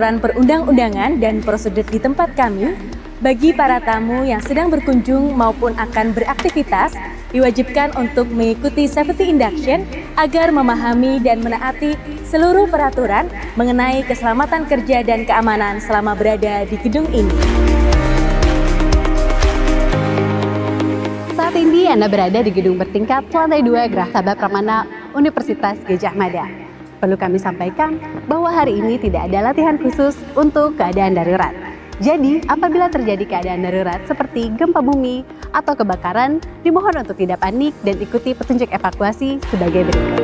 peraturan perundang-undangan dan prosedur di tempat kami, bagi para tamu yang sedang berkunjung maupun akan beraktivitas, diwajibkan untuk mengikuti safety induction agar memahami dan menaati seluruh peraturan mengenai keselamatan kerja dan keamanan selama berada di gedung ini. Saat ini Anda berada di gedung bertingkat lantai 2 Gerah Sabah Pramana Universitas Gajah Mada. Perlu kami sampaikan bahwa hari ini tidak ada latihan khusus untuk keadaan darurat. Jadi, apabila terjadi keadaan darurat seperti gempa bumi atau kebakaran, dimohon untuk tidak panik dan ikuti petunjuk evakuasi sebagai berikut.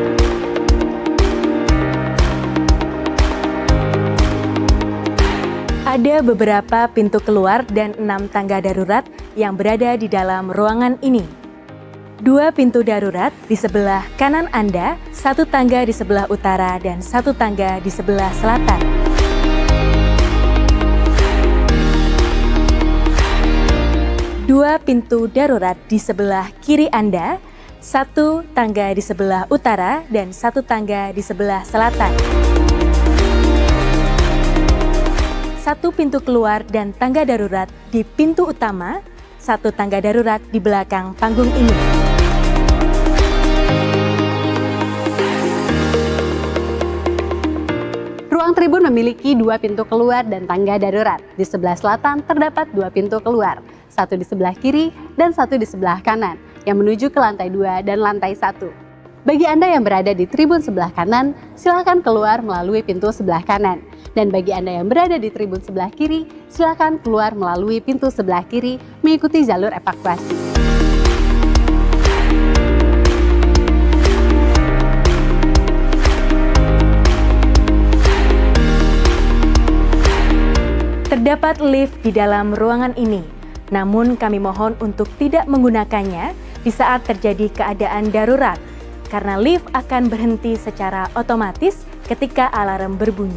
Ada beberapa pintu keluar dan enam tangga darurat yang berada di dalam ruangan ini. Dua pintu darurat di sebelah kanan Anda, satu tangga di sebelah utara, dan satu tangga di sebelah selatan. Dua pintu darurat di sebelah kiri Anda, satu tangga di sebelah utara, dan satu tangga di sebelah selatan. Satu pintu keluar dan tangga darurat di pintu utama, satu tangga darurat di belakang panggung ini. Memiliki dua pintu keluar dan tangga darurat. Di sebelah selatan terdapat dua pintu keluar, satu di sebelah kiri dan satu di sebelah kanan, yang menuju ke lantai dua dan lantai satu. Bagi Anda yang berada di tribun sebelah kanan, silakan keluar melalui pintu sebelah kanan. Dan bagi Anda yang berada di tribun sebelah kiri, silakan keluar melalui pintu sebelah kiri mengikuti jalur evakuasi. Terdapat lift di dalam ruangan ini, namun kami mohon untuk tidak menggunakannya di saat terjadi keadaan darurat, karena lift akan berhenti secara otomatis ketika alarm berbunyi.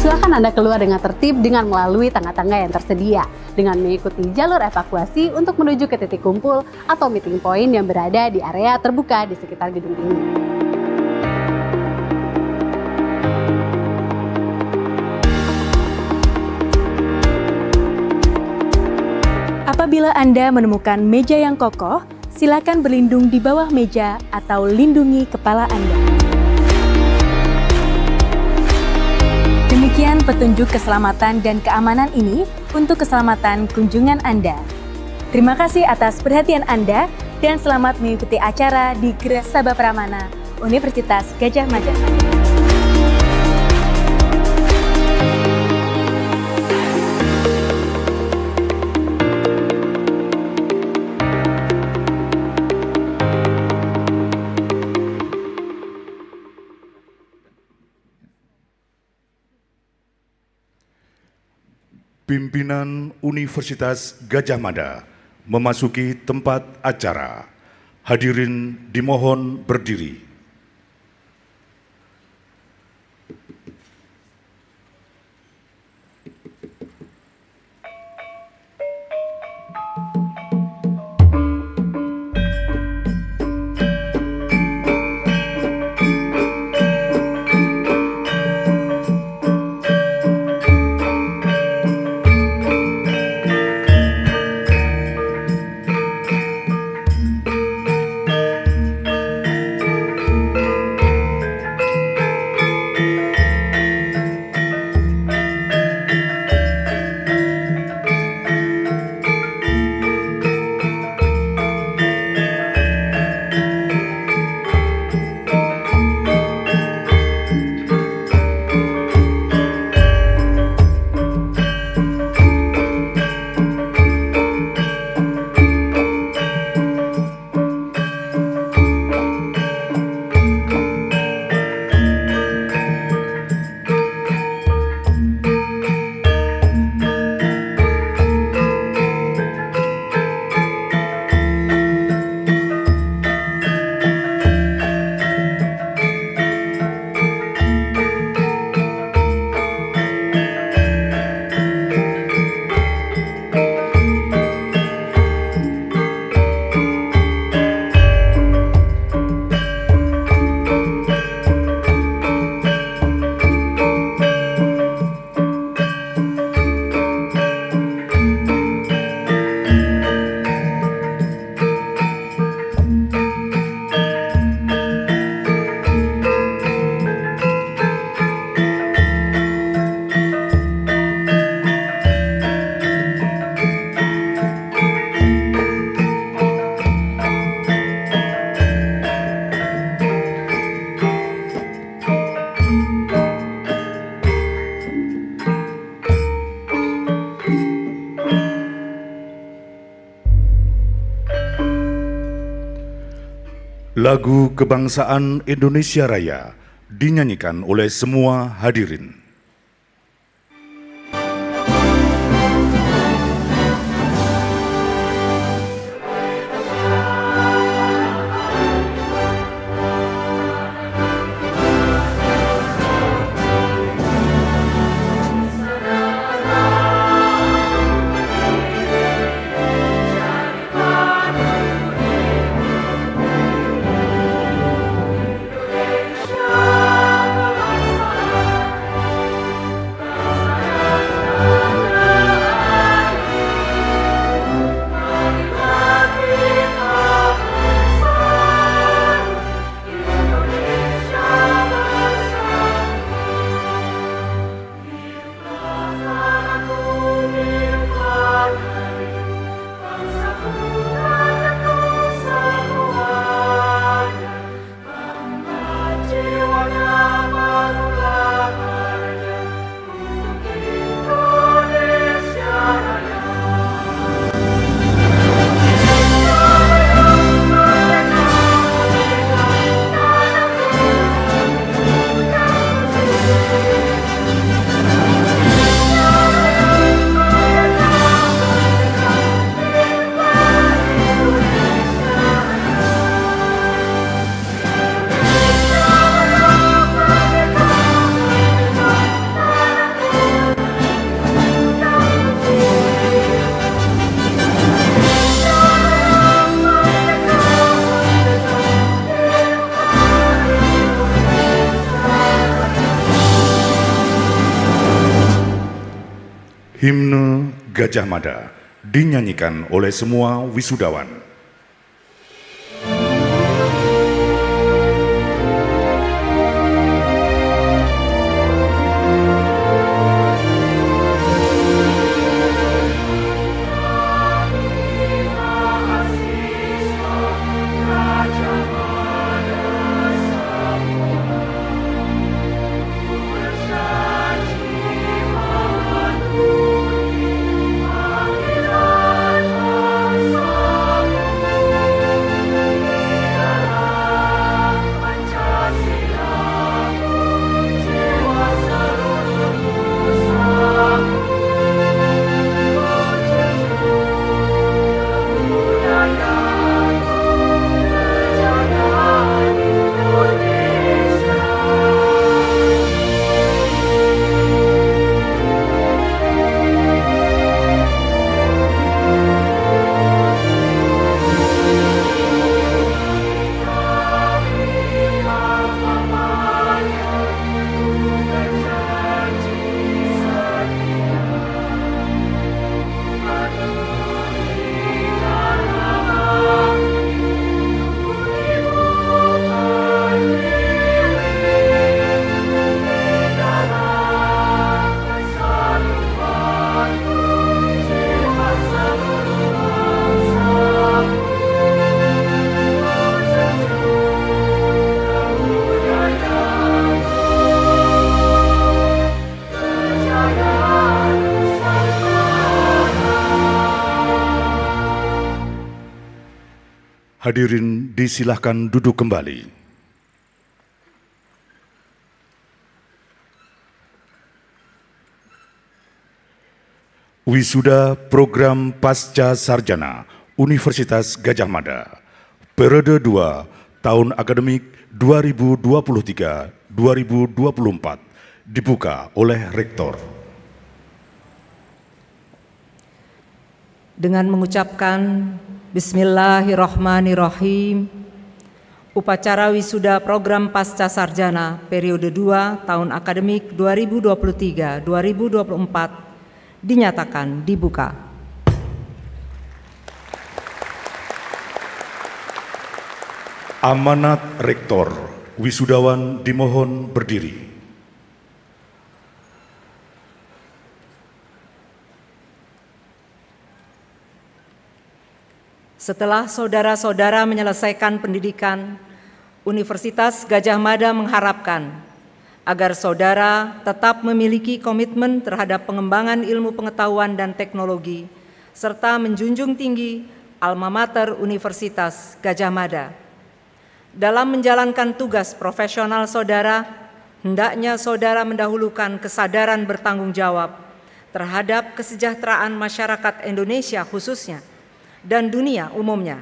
Silakan Anda keluar dengan tertib dengan melalui tangga-tangga yang tersedia, dengan mengikuti jalur evakuasi untuk menuju ke titik kumpul atau meeting point yang berada di area terbuka di sekitar gedung ini. Apabila Anda menemukan meja yang kokoh, silakan berlindung di bawah meja atau lindungi kepala Anda. Demikian petunjuk keselamatan dan keamanan ini untuk keselamatan kunjungan Anda. Terima kasih atas perhatian Anda dan selamat mengikuti acara di Gres Sabah Pramana, Universitas Gajah Mada. Pimpinan Universitas Gajah Mada memasuki tempat acara. Hadirin dimohon berdiri. Lagu Kebangsaan Indonesia Raya dinyanyikan oleh semua hadirin. Gajah Mada dinyanyikan oleh semua wisudawan. Disilahkan duduk kembali. Wisuda Program Pasca Sarjana Universitas Gajah Mada Periode 2 Tahun Akademik 2023-2024 dibuka oleh Rektor. Dengan mengucapkan Bismillahirrahmanirrahim. Upacara wisuda program Pasca Sarjana periode 2 tahun akademik 2023-2024 dinyatakan dibuka. Amanat Rektor, wisudawan dimohon berdiri. Setelah saudara-saudara menyelesaikan pendidikan, Universitas Gajah Mada mengharapkan agar saudara tetap memiliki komitmen terhadap pengembangan ilmu pengetahuan dan teknologi, serta menjunjung tinggi alma mater Universitas Gajah Mada. Dalam menjalankan tugas profesional saudara, hendaknya saudara mendahulukan kesadaran bertanggung jawab terhadap kesejahteraan masyarakat Indonesia khususnya dan dunia umumnya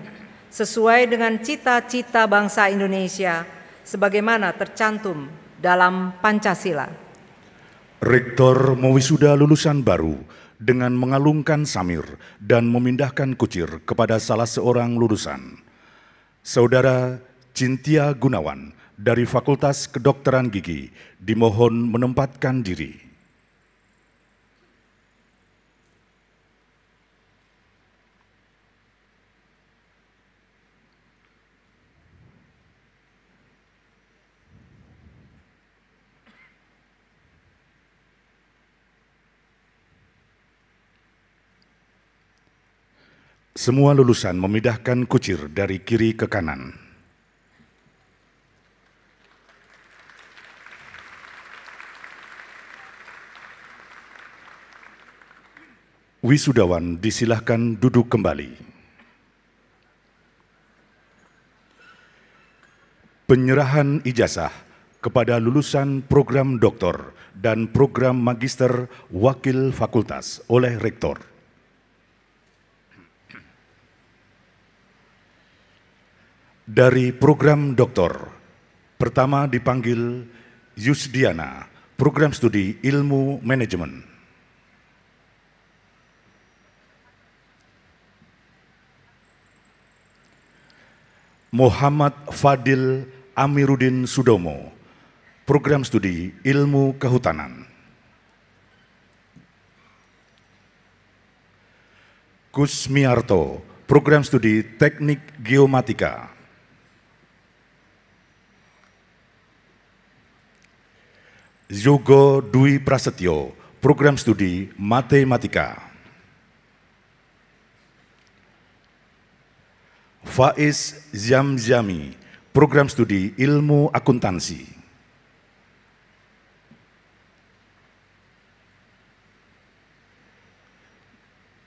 sesuai dengan cita-cita bangsa Indonesia sebagaimana tercantum dalam Pancasila. Rektor mewisuda lulusan baru dengan mengalungkan samir dan memindahkan kucir kepada salah seorang lulusan. Saudara Cintia Gunawan dari Fakultas Kedokteran Gigi dimohon menempatkan diri. Semua lulusan memindahkan kucir dari kiri ke kanan. Wisudawan disilahkan duduk kembali. Penyerahan ijazah kepada lulusan program doktor dan program magister wakil fakultas oleh rektor. Dari program doktor, pertama dipanggil Yusdiana, program studi ilmu manajemen. Muhammad Fadil Amiruddin Sudomo, program studi ilmu kehutanan. Kusmiarto, program studi teknik geomatika. Yogo Dwi Prasetyo, program studi Matematika. Faiz Zamzami, program studi Ilmu Akuntansi.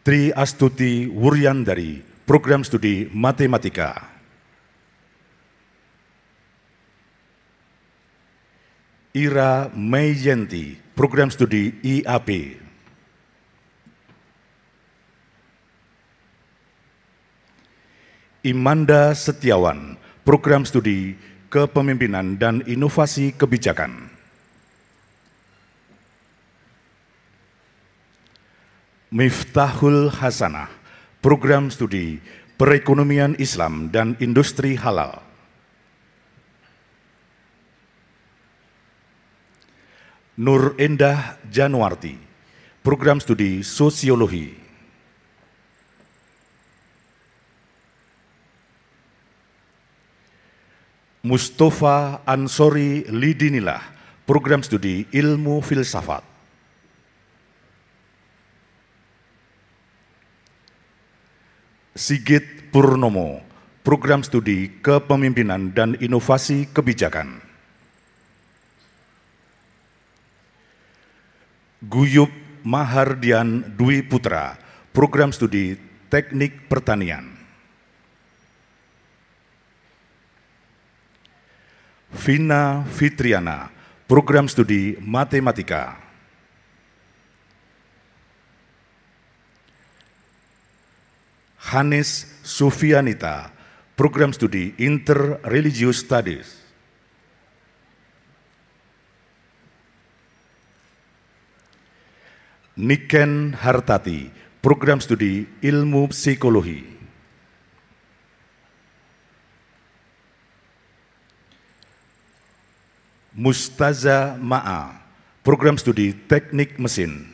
Tri Astuti Wuryandari, program studi Matematika. Ira Mayenti, program studi IAP. Imanda Setiawan, program studi Kepemimpinan dan Inovasi Kebijakan. Miftahul Hasanah, program studi Perekonomian Islam dan Industri Halal. Nur Endah Januarti, program studi Sosiologi. Mustafa Ansori Lidinilah, program studi Ilmu Filsafat. Sigit Purnomo, program studi Kepemimpinan dan Inovasi Kebijakan. Guyup Mahardian Dwi Putra, program studi Teknik Pertanian. Vina Fitriana, program studi Matematika. Hanis Sufianita, program studi Interreligious Studies. Niken Hartati, program studi Ilmu Psikologi. Mustaza Ma'a, program studi Teknik Mesin.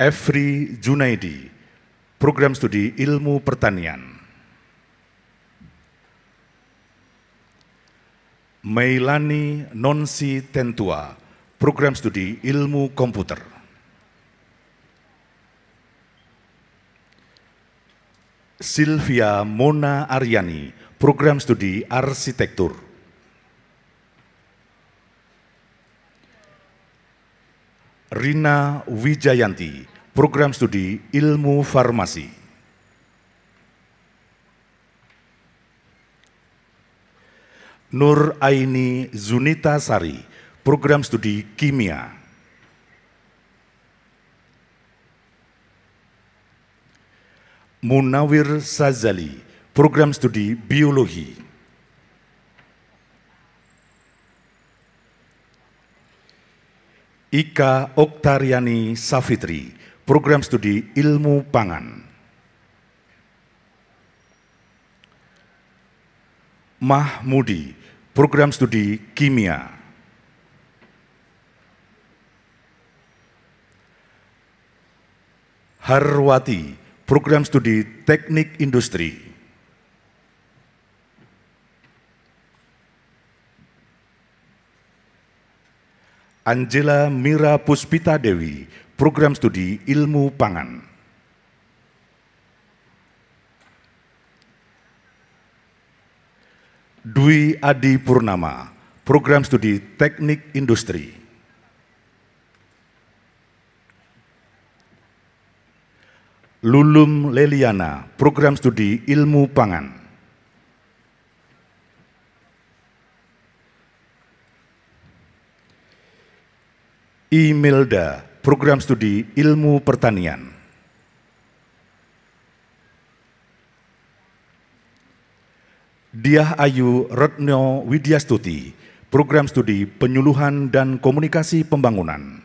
Efri Junaidi, program studi Ilmu Pertanian. Meilani Nonsi Tentua, program studi Ilmu Komputer. Sylvia Mona Aryani, program studi Arsitektur. Rina Wijayanti, program studi ilmu farmasi. Nur Aini Zunita Sari, program studi kimia. Munawir Sazali, program studi biologi. Ika Oktariani Safitri, program studi ilmu pangan. Mahmudi, program studi kimia. Harwati, program studi teknik industri. Angela Mira Puspita Dewi, program studi ilmu pangan. Dwi Adi Purnama, program studi teknik industri. Lulum Leliana, program studi ilmu pangan. Imelda, program studi ilmu pertanian. Diah Ayu Retno Widyastuti, program studi penyuluhan dan komunikasi pembangunan.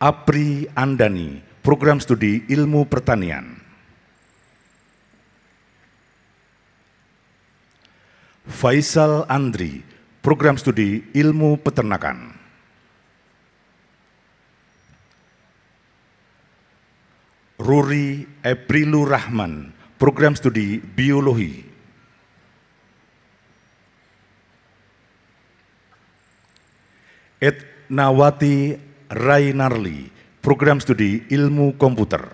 Apri Andani, program studi ilmu pertanian. Faisal Andri, program studi ilmu peternakan. Ruri Eprilu Rahman, program studi biologi. Etnawati Rainarli, program studi ilmu komputer.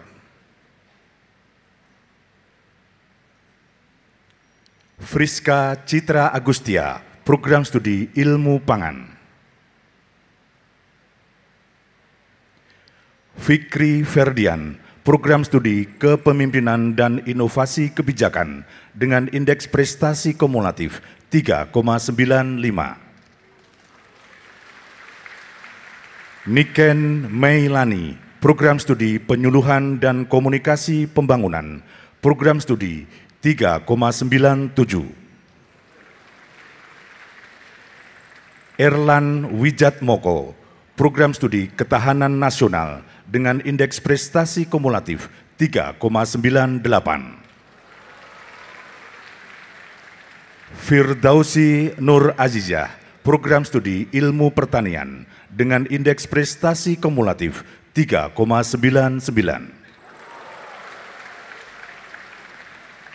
Friska Citra Agustia, program studi ilmu pangan. Fikri Ferdian, program studi kepemimpinan dan inovasi kebijakan dengan indeks prestasi kumulatif 3,95. Niken Meilani, program studi penyuluhan dan komunikasi pembangunan, program studi 3,97. Erlan Wijatmoko, program studi ketahanan nasional dengan indeks prestasi kumulatif 3,98. Firdausi Nur Azizah, program studi ilmu pertanian dengan indeks prestasi kumulatif 3,99.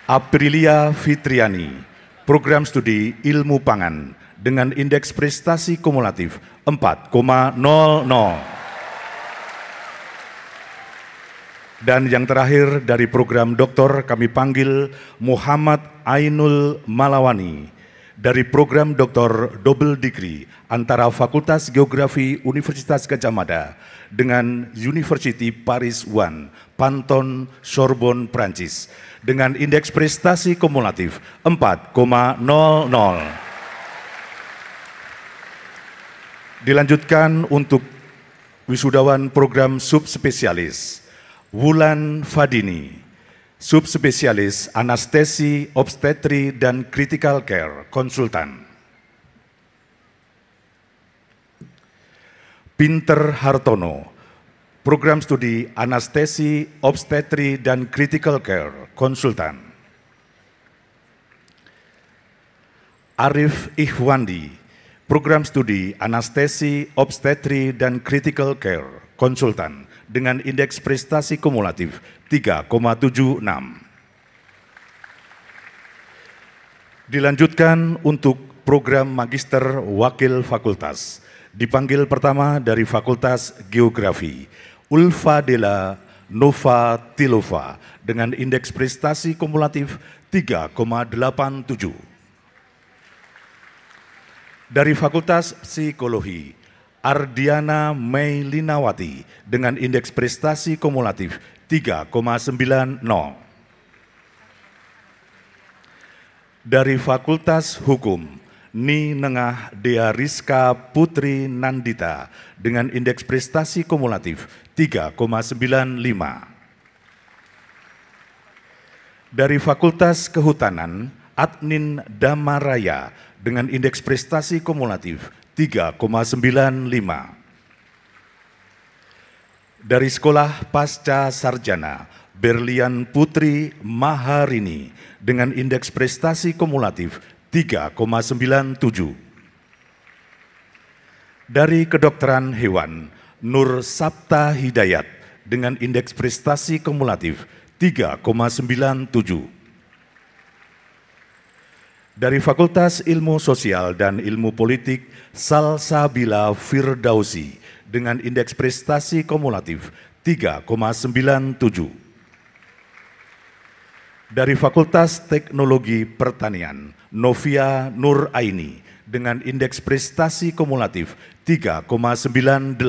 Aprilia Fitriani, program studi ilmu pangan dengan indeks prestasi kumulatif 4,00. Dan yang terakhir dari program doktor kami panggil Muhammad Ainul Malawani. Dari program doktor double degree antara Fakultas Geografi Universitas Gajah Mada dengan University Paris One, Panton, Sorbonne, Prancis. Dengan indeks prestasi kumulatif 4,00. Dilanjutkan untuk wisudawan program subspesialis Wulan Fadini, subspesialis anestesi, obstetri, dan critical care, konsultan. Pinter Hartono, program studi anestesi, obstetri, dan critical care, konsultan. Arif Ikhwandi, program studi anestesi, obstetri, dan critical care, konsultan dengan indeks prestasi kumulatif 3,76. Dilanjutkan untuk program Magister Wakil Fakultas. Dipanggil pertama dari Fakultas Geografi, Ulfa Dela Nova Tilova dengan indeks prestasi kumulatif 3,87. Dari Fakultas Psikologi, Ardiana Mei Linawati dengan indeks prestasi kumulatif 3,90. Dari Fakultas Hukum, Ni Nengah Dea Rizka Putri Nandita dengan indeks prestasi kumulatif 3,95. Dari Fakultas Kehutanan, Adnin Damaraya dengan indeks prestasi kumulatif 3,95. Dari Sekolah Pasca Sarjana, Berlian Putri Maharini dengan indeks prestasi kumulatif 3,97. Dari Kedokteran Hewan, Nur Sabta Hidayat dengan indeks prestasi kumulatif 3,97. Dari Fakultas Ilmu Sosial dan Ilmu Politik, Salsabila Firdausi dengan indeks prestasi kumulatif 3,97. Dari Fakultas Teknologi Pertanian, Novia Nur Aini dengan indeks prestasi kumulatif 3,98.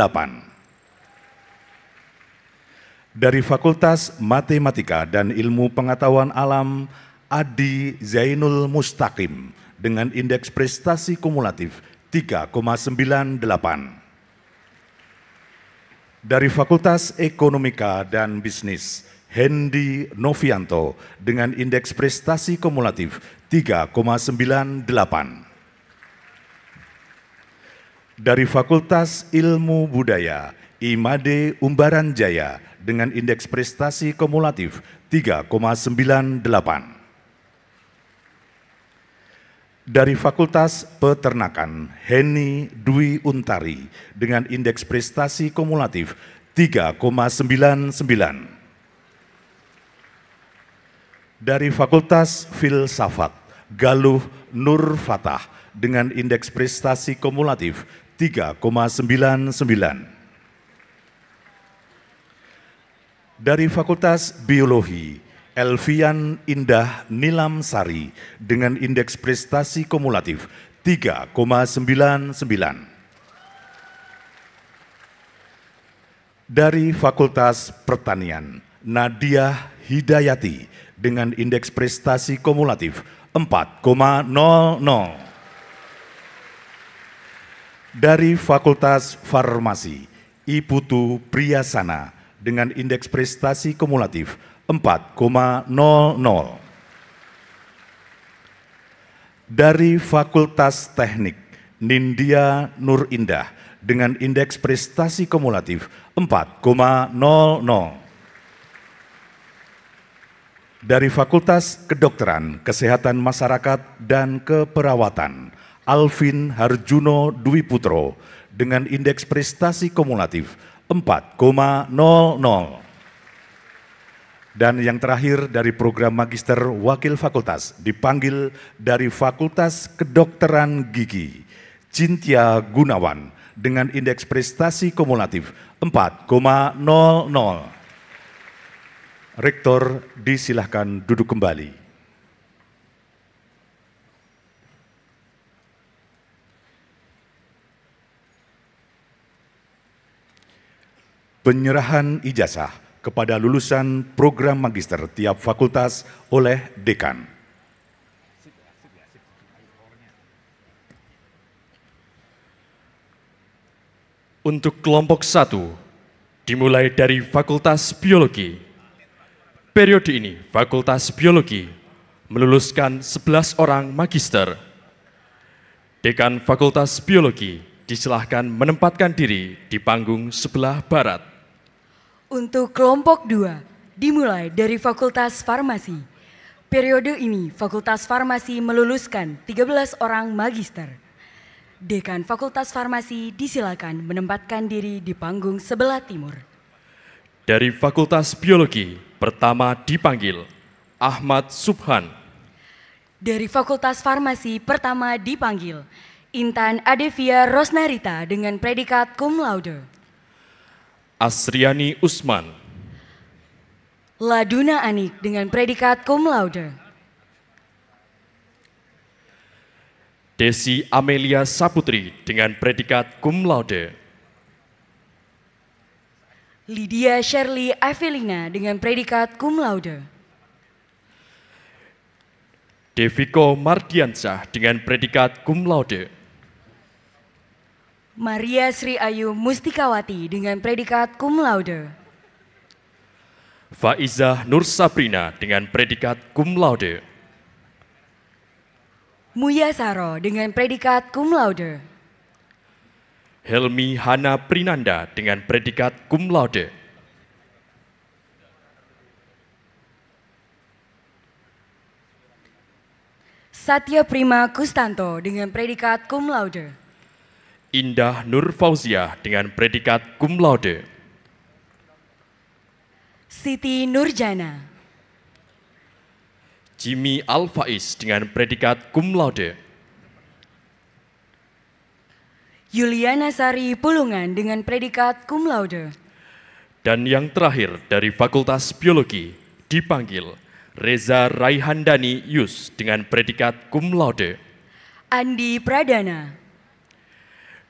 Dari Fakultas Matematika dan Ilmu Pengetahuan Alam, Adi Zainul Mustaqim dengan indeks prestasi kumulatif 3,98. Dari Fakultas Ekonomika dan Bisnis, Hendi Novianto dengan indeks prestasi kumulatif 3,98. Dari Fakultas Ilmu Budaya, Imade Umbaran Jaya dengan indeks prestasi kumulatif 3,98 dari Fakultas Peternakan Heni Dwi Untari dengan indeks prestasi kumulatif 3,99. Dari Fakultas Filsafat Galuh Nur Fatah dengan indeks prestasi kumulatif 3,99. Dari Fakultas Biologi Elvian Indah Nilam Sari dengan indeks prestasi kumulatif 3,99. Dari Fakultas Pertanian, Nadia Hidayati dengan indeks prestasi kumulatif 4,00. Dari Fakultas Farmasi, Iputu Priyasana dengan indeks prestasi kumulatif 4,00. Dari Fakultas Teknik, Nindya Nur Indah dengan indeks prestasi kumulatif 4,00. Dari Fakultas Kedokteran, Kesehatan Masyarakat dan Keperawatan, Alvin Harjuno Dwi Putro dengan indeks prestasi kumulatif 4,00. Dan yang terakhir dari program Magister Wakil Fakultas dipanggil dari Fakultas Kedokteran Gigi, Cintia Gunawan dengan indeks prestasi kumulatif 4,00. Rektor disilahkan duduk kembali. Penyerahan ijazah kepada lulusan program magister tiap fakultas oleh dekan. Untuk kelompok satu, dimulai dari Fakultas Biologi. Periode ini, Fakultas Biologi meluluskan 11 orang magister. Dekan Fakultas Biologi disilahkan menempatkan diri di panggung sebelah barat. Untuk kelompok 2, dimulai dari Fakultas Farmasi. Periode ini, Fakultas Farmasi meluluskan 13 orang magister. Dekan Fakultas Farmasi disilakan menempatkan diri di panggung sebelah timur. Dari Fakultas Biologi, pertama dipanggil Ahmad Subhan. Dari Fakultas Farmasi pertama dipanggil Intan Adevia Rosnarita dengan predikat cum laude. Asriani Usman. Laduna Anik dengan predikat cum laude. Desi Amelia Saputri dengan predikat cum laude. Lydia Shirley Evelina dengan predikat cum laude. Deviko Mardiansyah dengan predikat cum laude. Maria Sri Ayu Mustikawati dengan predikat cum laude. Faizah Nur Sabrina dengan predikat cum laude. Muya Saro dengan predikat cum laude. Helmi Hana Prinanda dengan predikat cum laude. Satya Prima Kustanto dengan predikat cum laude. Indah Nur Fauzia dengan predikat cum laude. Siti Nurjana. Jimmy Alfaiz dengan predikat cum laude. Yuliana Sari Pulungan dengan predikat cum laude. Dan yang terakhir dari Fakultas Biologi dipanggil Reza Raihandani Yus dengan predikat cum laude. Andi Pradana.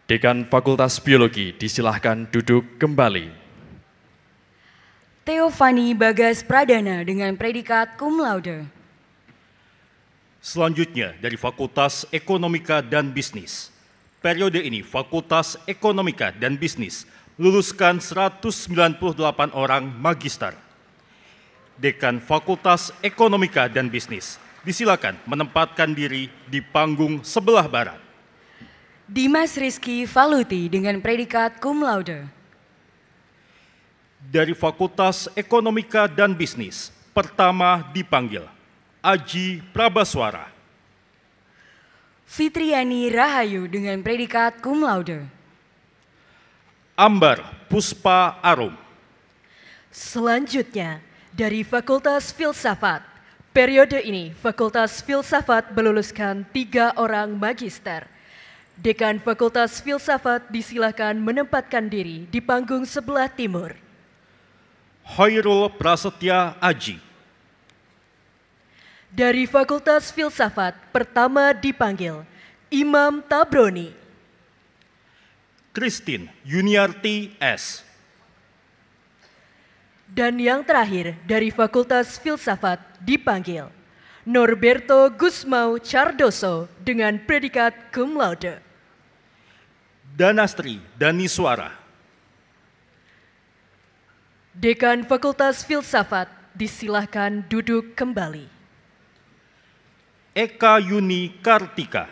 Dekan Fakultas Biologi disilahkan duduk kembali. Teofani Bagas Pradana dengan predikat cum laude. Selanjutnya dari Fakultas Ekonomika dan Bisnis. Periode ini Fakultas Ekonomika dan Bisnis luluskan 198 orang magister. Dekan Fakultas Ekonomika dan Bisnis disilakan menempatkan diri di panggung sebelah barat. Dimas Rizky Valuti dengan predikat cum laude. Dari Fakultas Ekonomika dan Bisnis, pertama dipanggil Aji Prabaswara. Fitriani Rahayu dengan predikat cum laude. Ambar Puspa Arum. Selanjutnya, dari Fakultas Filsafat, periode ini Fakultas Filsafat meluluskan tiga orang magister. Dekan Fakultas Filsafat disilakan menempatkan diri di panggung sebelah timur. Hoirul Prasetya Aji. Dari Fakultas Filsafat, pertama dipanggil Imam Tabroni. Christine Yuniarti S. Dan yang terakhir dari Fakultas Filsafat dipanggil Norberto Gusmau Cardoso dengan predikat cum laude. Danastri Daniswara. Dekan Fakultas Filsafat disilahkan duduk kembali. Eka Yuni Kartika.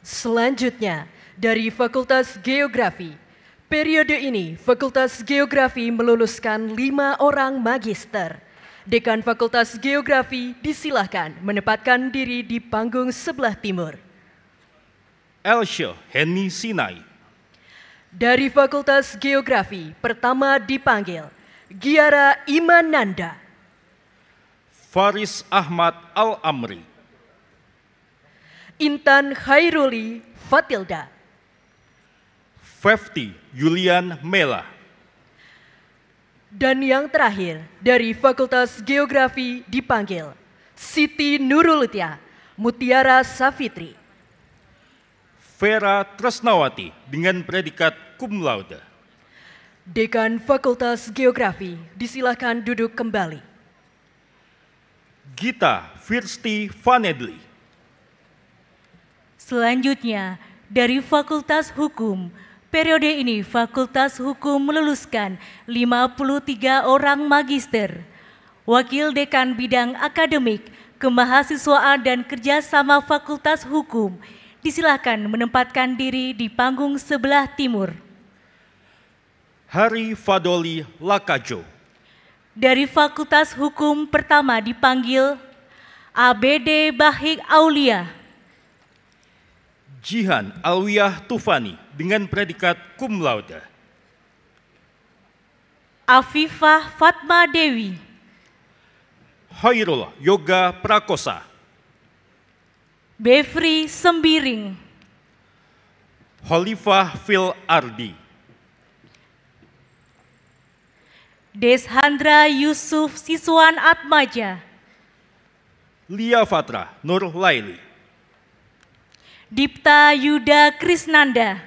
Selanjutnya, dari Fakultas Geografi, periode ini Fakultas Geografi meluluskan lima orang magister. Dekan Fakultas Geografi disilahkan menempatkan diri di panggung sebelah timur. Elsha Henny Sinai. Dari Fakultas Geografi, pertama dipanggil Giara Imananda. Faris Ahmad Al-Amri. Intan Khairuli Fatilda. Fefti Julian Mela. Dan yang terakhir, dari Fakultas Geografi dipanggil Siti Nurulutia Mutiara Safitri. Vera Tresnawati dengan predikat cum laude. Dekan Fakultas Geografi disilakan duduk kembali. Gita Firsti Vanedli. Selanjutnya, dari Fakultas Hukum, periode ini Fakultas Hukum meluluskan 53 orang magister. Wakil Dekan Bidang Akademik, Kemahasiswaan dan Kerjasama Fakultas Hukum disilakan menempatkan diri di panggung sebelah timur. Hari Fadoli Lakajo. Dari Fakultas Hukum pertama dipanggil ABD Bahik Aulia. Jihan Alwiyah Tufani dengan predikat cum laude. Afifah Fatma Dewi. Hoirul Yoga Prakosa. Befri Sembiring. Holifah Phil Ardi. Deshandra Yusuf Siswan Atmaja. Lia Fatra Nur Laili. Dipta Yuda Krisnanda.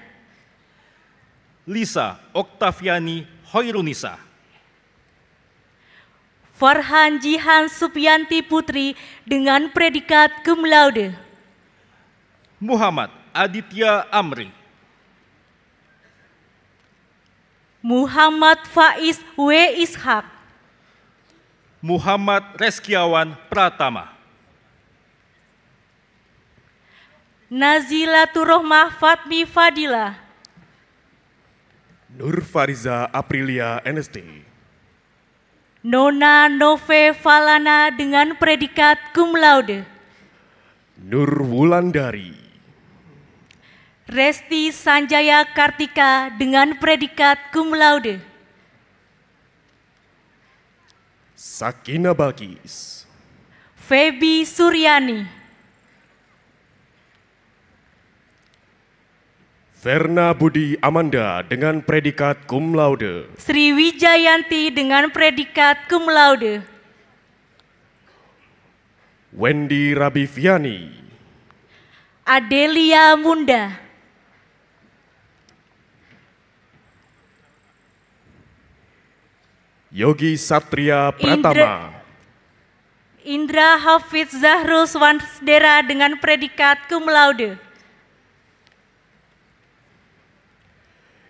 Lisa Oktaviani Hoirunisa. Farhan Jihan Supianti Putri dengan predikat cum laude. Muhammad Aditya Amri. Muhammad Faiz W. Ishak. Muhammad Reskiawan Pratama. Nazila Turohmah Fatmi Fadila. Nur Fariza Aprilia NST. Nona Nove Falana dengan predikat cum laude. Nur Wulandari. Resti Sanjaya Kartika dengan predikat cum laude. Sakina Balkis. Feby Suryani. Verna Budi Amanda dengan predikat cum laude. Sri Wijayanti dengan predikat cum laude. Wendy Rabiviani. Adelia Munda. Yogi Satria Pratama. Indra, Indra Hafiz Zahrul Swansdera dengan predikat cum laude.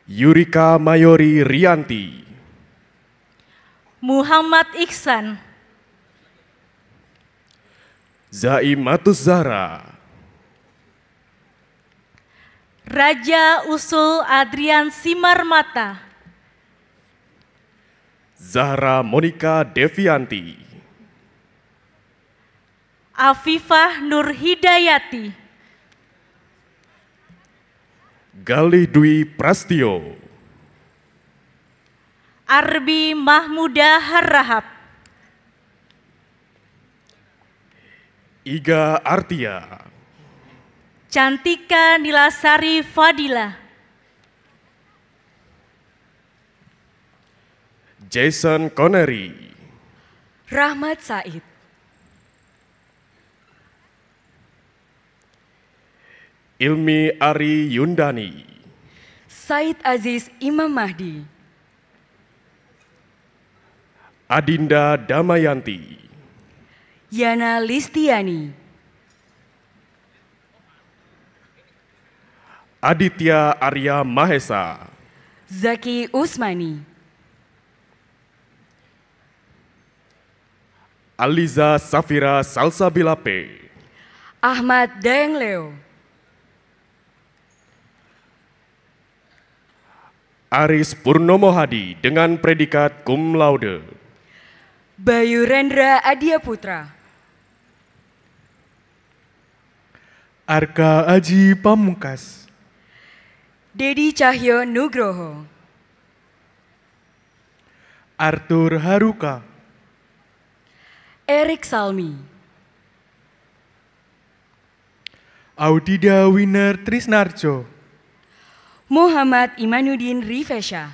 Yurika Mayori Rianti. Muhammad Iksan. Zaimatus Zahra. Raja Usul Adrian Simarmata. Zahra Monica Devianti. Afifah Nur Hidayati. Galih Dwi Prastio. Arbi Mahmuda Harrahap. Iga Artia. Cantika Nilasari Fadila. Jason Connery. Rahmat Said. Ilmi Ari Yundani. Said Aziz Imam Mahdi. Adinda Damayanti. Yana Listiani. Aditya Arya Mahesa. Zaki Usmani. Aliza Safira Salsabilape. Ahmad Daeng Leo. Aris Purnomo Hadi dengan predikat cum laude. Bayu Rendra Adia Putra. Arka Aji Pamungkas. Dedi Cahyo Nugroho. Arthur Haruka. Erik Salmi. Audida Winner Trisnarjo. Muhammad Imanuddin Rifesha.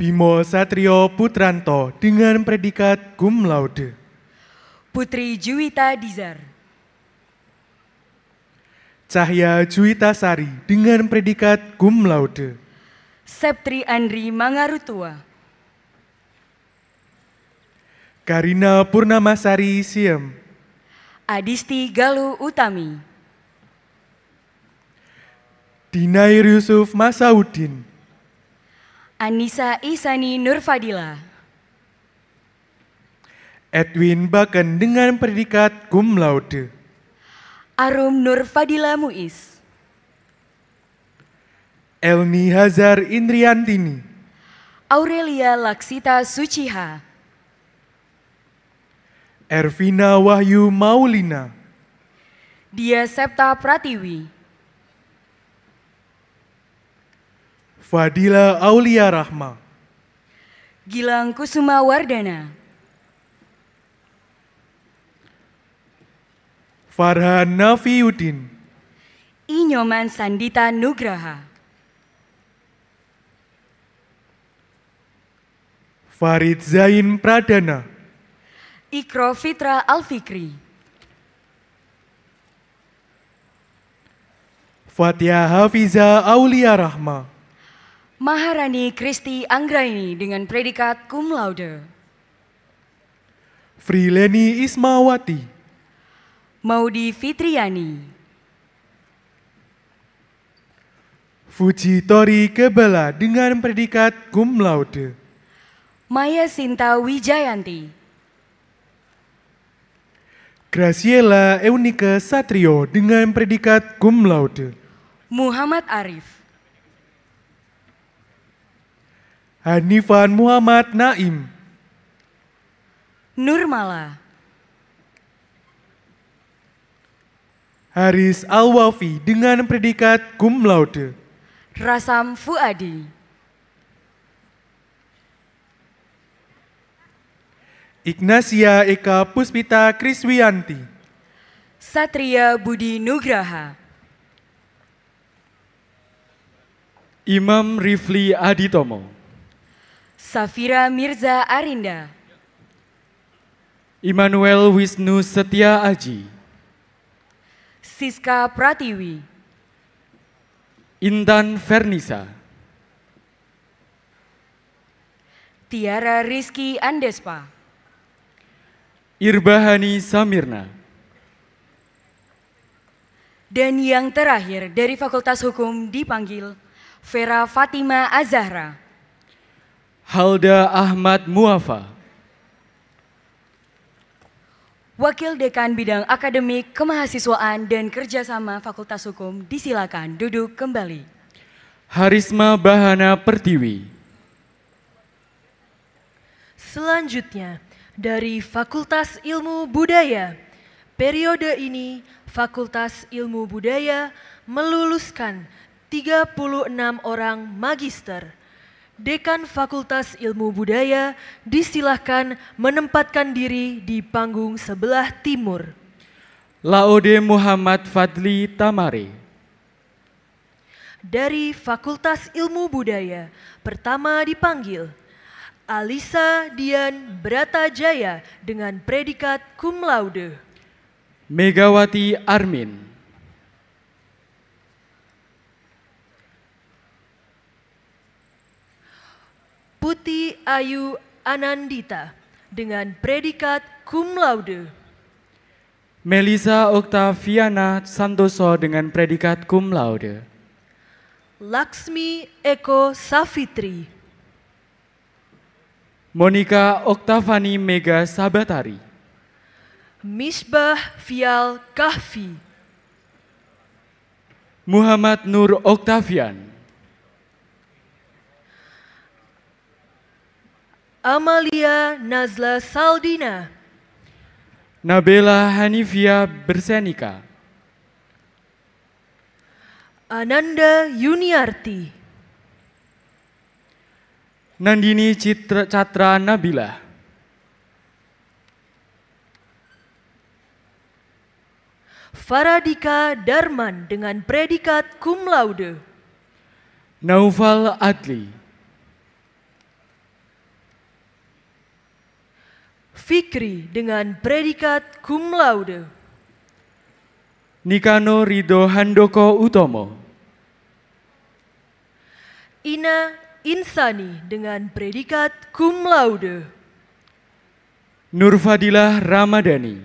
Bimo Satrio Putranto dengan predikat cum laude. Putri Juwita Dizar. Cahya Juwita Sari dengan predikat cum laude. Septri Andri Mangarutua. Karina Purnamasari Siem. Adisti Galuh Utami. Dinair Yusuf Masaudin. Anissa Isani Nurfadila. Edwin Baken dengan predikat cum laude. Arum Nurfadila Muiz. Elni Hazar Indriantini. Aurelia Laksita Suciha. Ervina Wahyu Maulina. Dia Septa Pratiwi. Fadila Aulia Rahma. Gilang Kusuma Wardana. Farhan Nafiuddin. Inyoman Sandita Nugraha. Farid Zain Pradana. Ikro Fitra Alfikri. Fatia Hafiza Aulia Rahma. Maharani Kristi Anggraini dengan predikat cum laude. Frileni Ismawati, Maudi Fitriani, Fuji Tori Kebala dengan predikat cum laude. Maya Sinta Wijayanti, Graciela Eunika Satrio dengan predikat cum laude. Muhammad Arif, Hanifan Muhammad Naim, Nurmala, Haris Alwafi dengan predikat cum laude. Rasam Fuadi, Ignasia Eka Puspita Kriswianti, Satria Budi Nugraha, Imam Rifli Aditomo, Safira Mirza Arinda, Immanuel Wisnu Setia Aji, Siska Pratiwi, Intan Fernisa, Tiara Rizky Andespa, Irbahani Samirna, dan yang terakhir dari Fakultas Hukum dipanggil Vera Fatima Azahra, Halda Ahmad Muafa, Wakil Dekan Bidang Akademik Kemahasiswaan dan Kerjasama Fakultas Hukum disilakan duduk kembali. Harisma Bahana Pertiwi, Selanjutnya, dari Fakultas Ilmu Budaya, periode ini Fakultas Ilmu Budaya meluluskan 36 orang magister. Dekan Fakultas Ilmu Budaya disilahkan menempatkan diri di panggung sebelah timur. Laode Muhammad Fadli Tamare, Dari Fakultas Ilmu Budaya, pertama dipanggil Alisa Dian Bratajaya dengan predikat cum laude. Megawati Armin, Putih Ayu Anandita dengan predikat cum laude. Melisa Oktaviana Santoso dengan predikat cum laude, Laksmi Eko Safitri, Monica Oktavani Mega Sabatari, Misbah Fial Kahfi, Muhammad Nur Oktavian, Amalia Nazla Saldina, Nabela Hanifia Bersenika, Ananda Yuniarti, Nandini Citra Catra Nabila, Faradika Darman dengan predikat cum laude. Naufal Adli, Fikri dengan predikat cum laude. Nikano Rido Handoko Utomo, Ina Insani dengan predikat cum laude. Nurfadilah Ramadhani,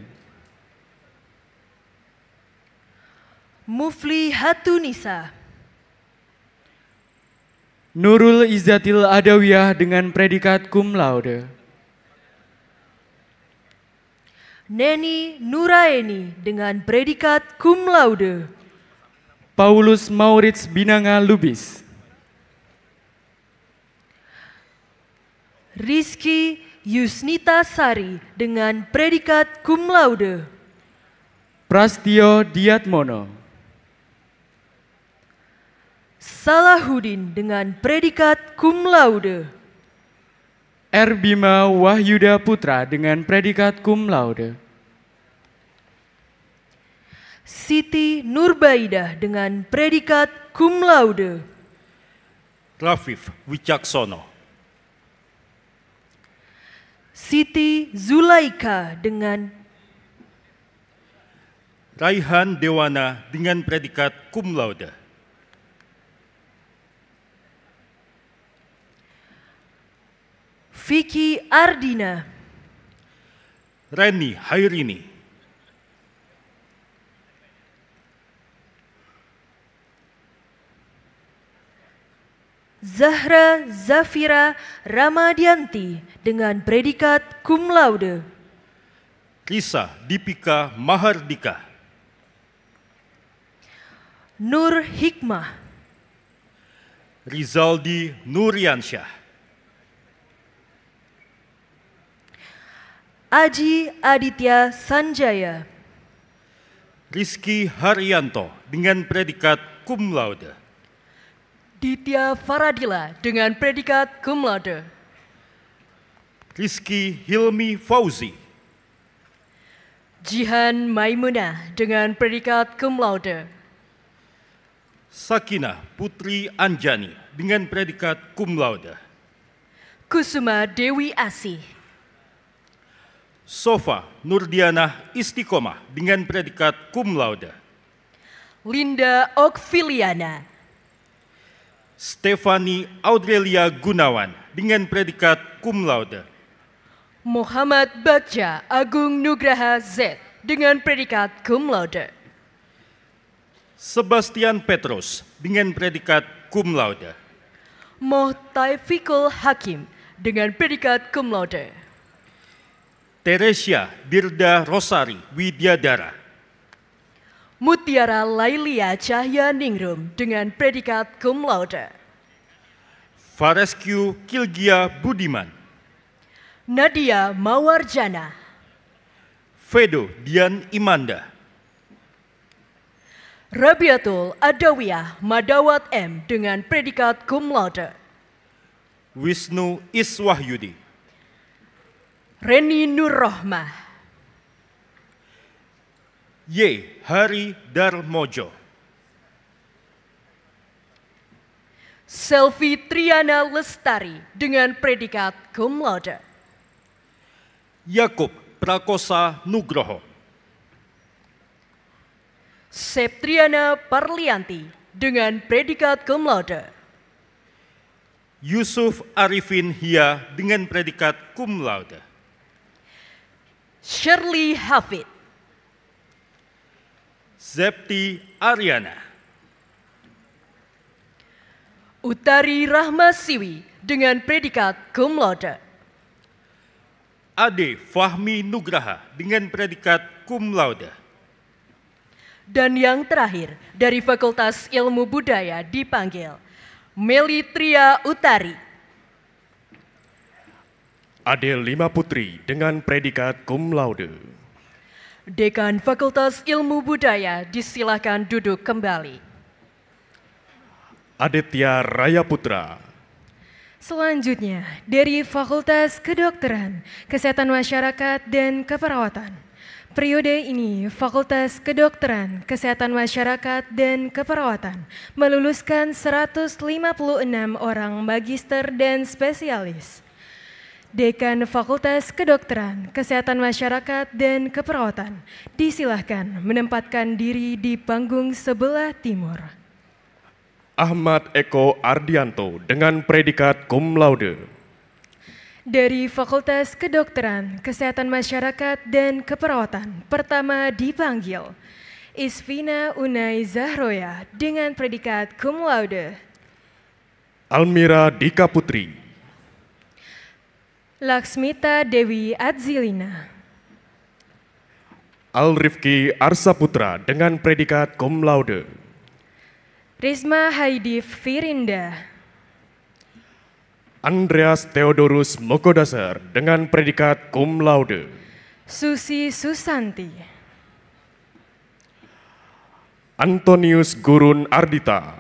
Mufli Hatunisa, Nurul Izzatil Adawiyah dengan predikat cum laude, Neni Nuraeni dengan predikat cum laude. Paulus Maurits Binanga Lubis, Rizky Yusnita Sari dengan predikat cum laude. Prastio Diatmono, Salahuddin dengan predikat cum laude. R. Bima Wahyuda Putra dengan predikat cum laude, Siti Nurbaidah dengan predikat cum laude. Rafif Wicaksono, Siti Zulaika dengan Raihan Dewana dengan predikat cum laude. Vicky Ardina. Reni Hairini. Zahra Zafira Ramadianti dengan predikat cum laude. Risa Dipika Mahardika, Nur Hikmah, Rizaldi Nuriansyah, Aji Aditya Sanjaya, Rizky Haryanto dengan predikat cum laude, Ditya Faradila dengan predikat cum laude. Rizky Hilmi Fauzi, Jihan Maimunah dengan predikat cum laude. Sakina Putri Anjani dengan predikat cum laude, Kusuma Dewi Asih, Sofa Nurdiana Istiqomah dengan predikat cum laude, Linda Okfiliana, Stefani Audrelia Gunawan dengan predikat cum laude, Muhammad Bagja Agung Nugraha Z dengan predikat cum laude. Sebastian Petrus dengan predikat cum laude, Mohtaifikul Hakim dengan predikat cum laude. Teresia Dirda Rosari Widyadara, Mutiara Lailia Cahya Ningrum dengan predikat cum laude. Farescu Kilgia Budiman, Nadia Mawarjana, Fedo Dian Imanda, Rabiatul Adawiyah Madawat M dengan predikat cum laude. Wisnu Iswahyudi, Reni Nur Rohmah, Y. Hari Darmojo, Selvi Triana Lestari dengan predikat cum laude. Yakub Prakosa Nugroho, Septriana Parlianti dengan predikat cum laude. Yusuf Arifin Hia dengan predikat cum laude, Shirley Hafid, Zepti Ariana, Utari Rahmasiwi dengan predikat cum laude. Ade Fahmi Nugraha dengan predikat cum laude, Dan yang terakhir dari Fakultas Ilmu Budaya dipanggil Meli Tria Utari, Ade Lima Putri dengan predikat cum laude. Dekan Fakultas Ilmu Budaya disilahkan duduk kembali. Aditya Raya Putra, Selanjutnya, dari Fakultas Kedokteran, Kesehatan Masyarakat dan Keperawatan. Periode ini, Fakultas Kedokteran, Kesehatan Masyarakat dan Keperawatan meluluskan 156 orang magister dan spesialis. Dekan Fakultas Kedokteran, Kesehatan Masyarakat dan Keperawatan disilahkan menempatkan diri di panggung sebelah timur. Ahmad Eko Ardianto dengan predikat cum laude. Dari Fakultas Kedokteran, Kesehatan Masyarakat dan Keperawatan, pertama dipanggil Isvina Unai Zahroya dengan predikat cum laude. Almira Dika Putri, Laksmita Dewi Adzilina. Alrifki Arsa Putra dengan predikat cum laude. Risma Haidif Firinda. Andreas Theodorus Mokodasar dengan predikat cum laude. Susi Susanti. Antonius Gurun Ardita,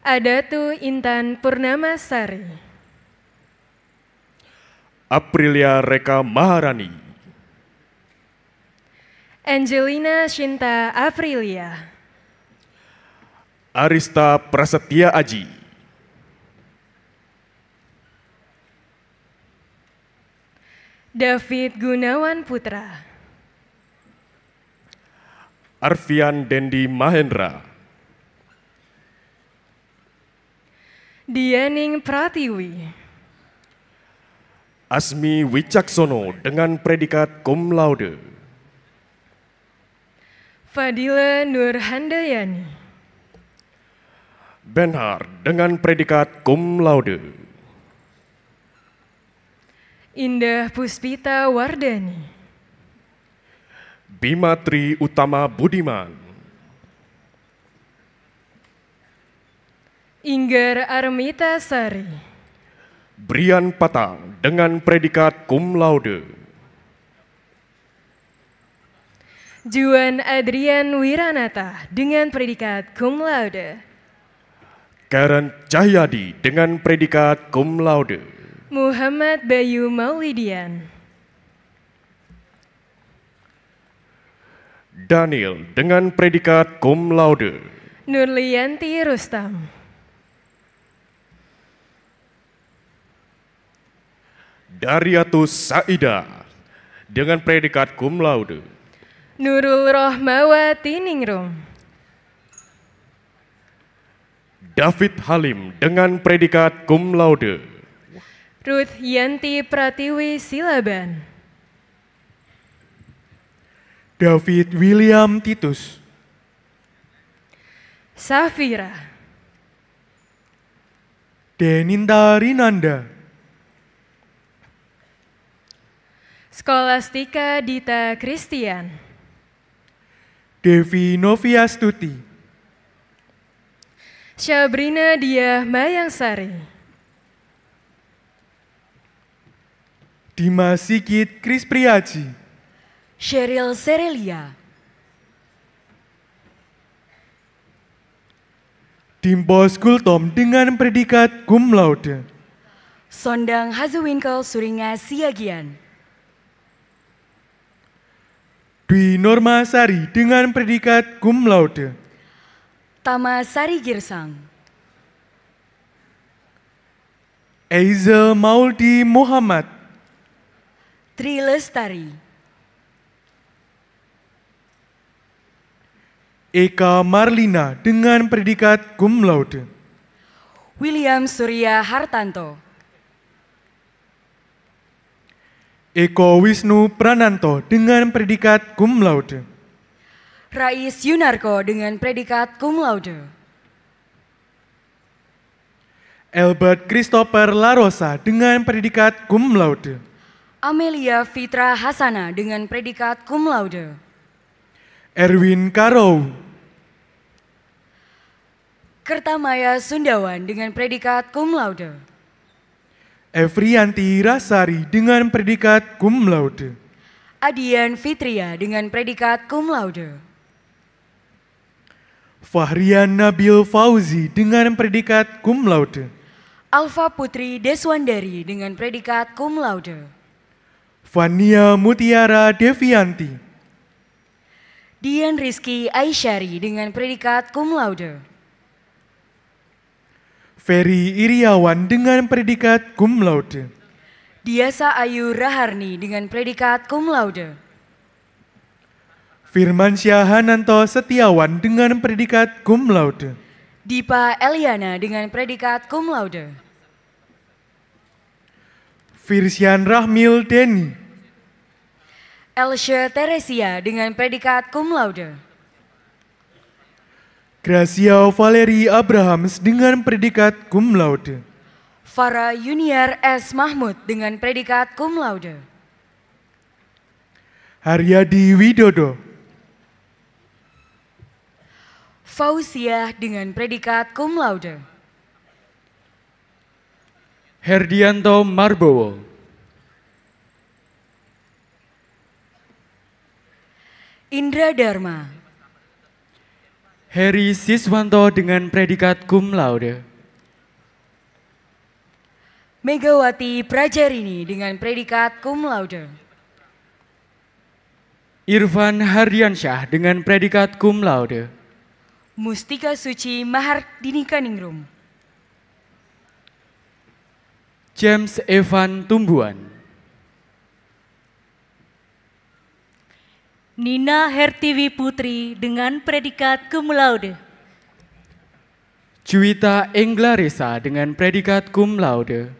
Adatu Intan Purnamasari. Aprilia Reka Maharani, Angelina Shinta Aprilia. Arista Prasetya Aji, David Gunawan Putra. Arfian Dendi Mahendra, Dianing Pratiwi. Asmi Wicaksono dengan predikat cum laude. Fadila Nur Handayani. Benhar dengan predikat cum laude. Indah Puspita Wardani. Bimatri Utama Budiman. Inggar Armita Sari. Brian Patang dengan predikat cum laude. Juan Adrian Wiranata dengan predikat cum laude. Karen Cahyadi dengan predikat cum laude. Muhammad Bayu Maulidian. Daniel dengan predikat cum laude. Nurlianti Rustam. Dariatus Saida dengan predikat cum laude. Nurul Rohmawati Ningrum. David Halim dengan predikat cum laude. Ruth Yanti Pratiwi Silaban. David William Titus. Safira. Deninta Rinanda. Skolastika Dita Christian. Devi Noviastuti. Syabrina Diah Mayangsari. Dimas Sigit Kris Priaji. Sheryl Serelia. Dimpos Gultom dengan predikat cum laude. Sondang Hazuwinkel Suringa Siagian. Dwi Norma Sari dengan predikat cum laude. Tama Sari Girsang. Eiza Mauldi Muhammad. Tri Lestari. Eka Marlina dengan predikat cum laude. William Surya Hartanto. Eko Wisnu Prananto dengan predikat cum laude. Rais Yunarko dengan predikat cum laude. Albert Christopher Larosa dengan predikat cum laude. Amelia Fitra Hasana dengan predikat cum laude. Erwin Karou. Kertamaya Sundawan dengan predikat cum laude. Evrianti Rasari dengan predikat cum laude. Adian Fitria dengan predikat cum laude. Fahrian Nabil Fauzi dengan predikat cum laude. Alfa Putri Deswandari dengan predikat cum laude. Fania Mutiara Devianti. Dian Rizky Aisyari dengan predikat cum laude. Ferry Iriawan dengan predikat cum laude. Diasa Ayu Raharni dengan predikat cum laude. Firman Hananto Setiawan dengan predikat cum laude. Dipa Eliana dengan predikat cum laude. Firsian Rahmil Deni. Elsha Teresia dengan predikat cum laude. Gracia Valeri Abrahams dengan predikat cum laude. Farah Yuniar S. Mahmud dengan predikat cum laude. Haryadi Widodo. Fauziah dengan predikat cum laude. Herdianto Marbowo. Indra Dharma. Heri Siswanto dengan predikat cum laude. Megawati Prajarini dengan predikat cum laude. Irfan Hardiansyah dengan predikat cum laude. Mustika Suci Mahardini Kaningrum. James Evan Tumbuan. Nina Hertiwi Putri dengan predikat cum laude. Juwita Englaresa dengan predikat cum laude.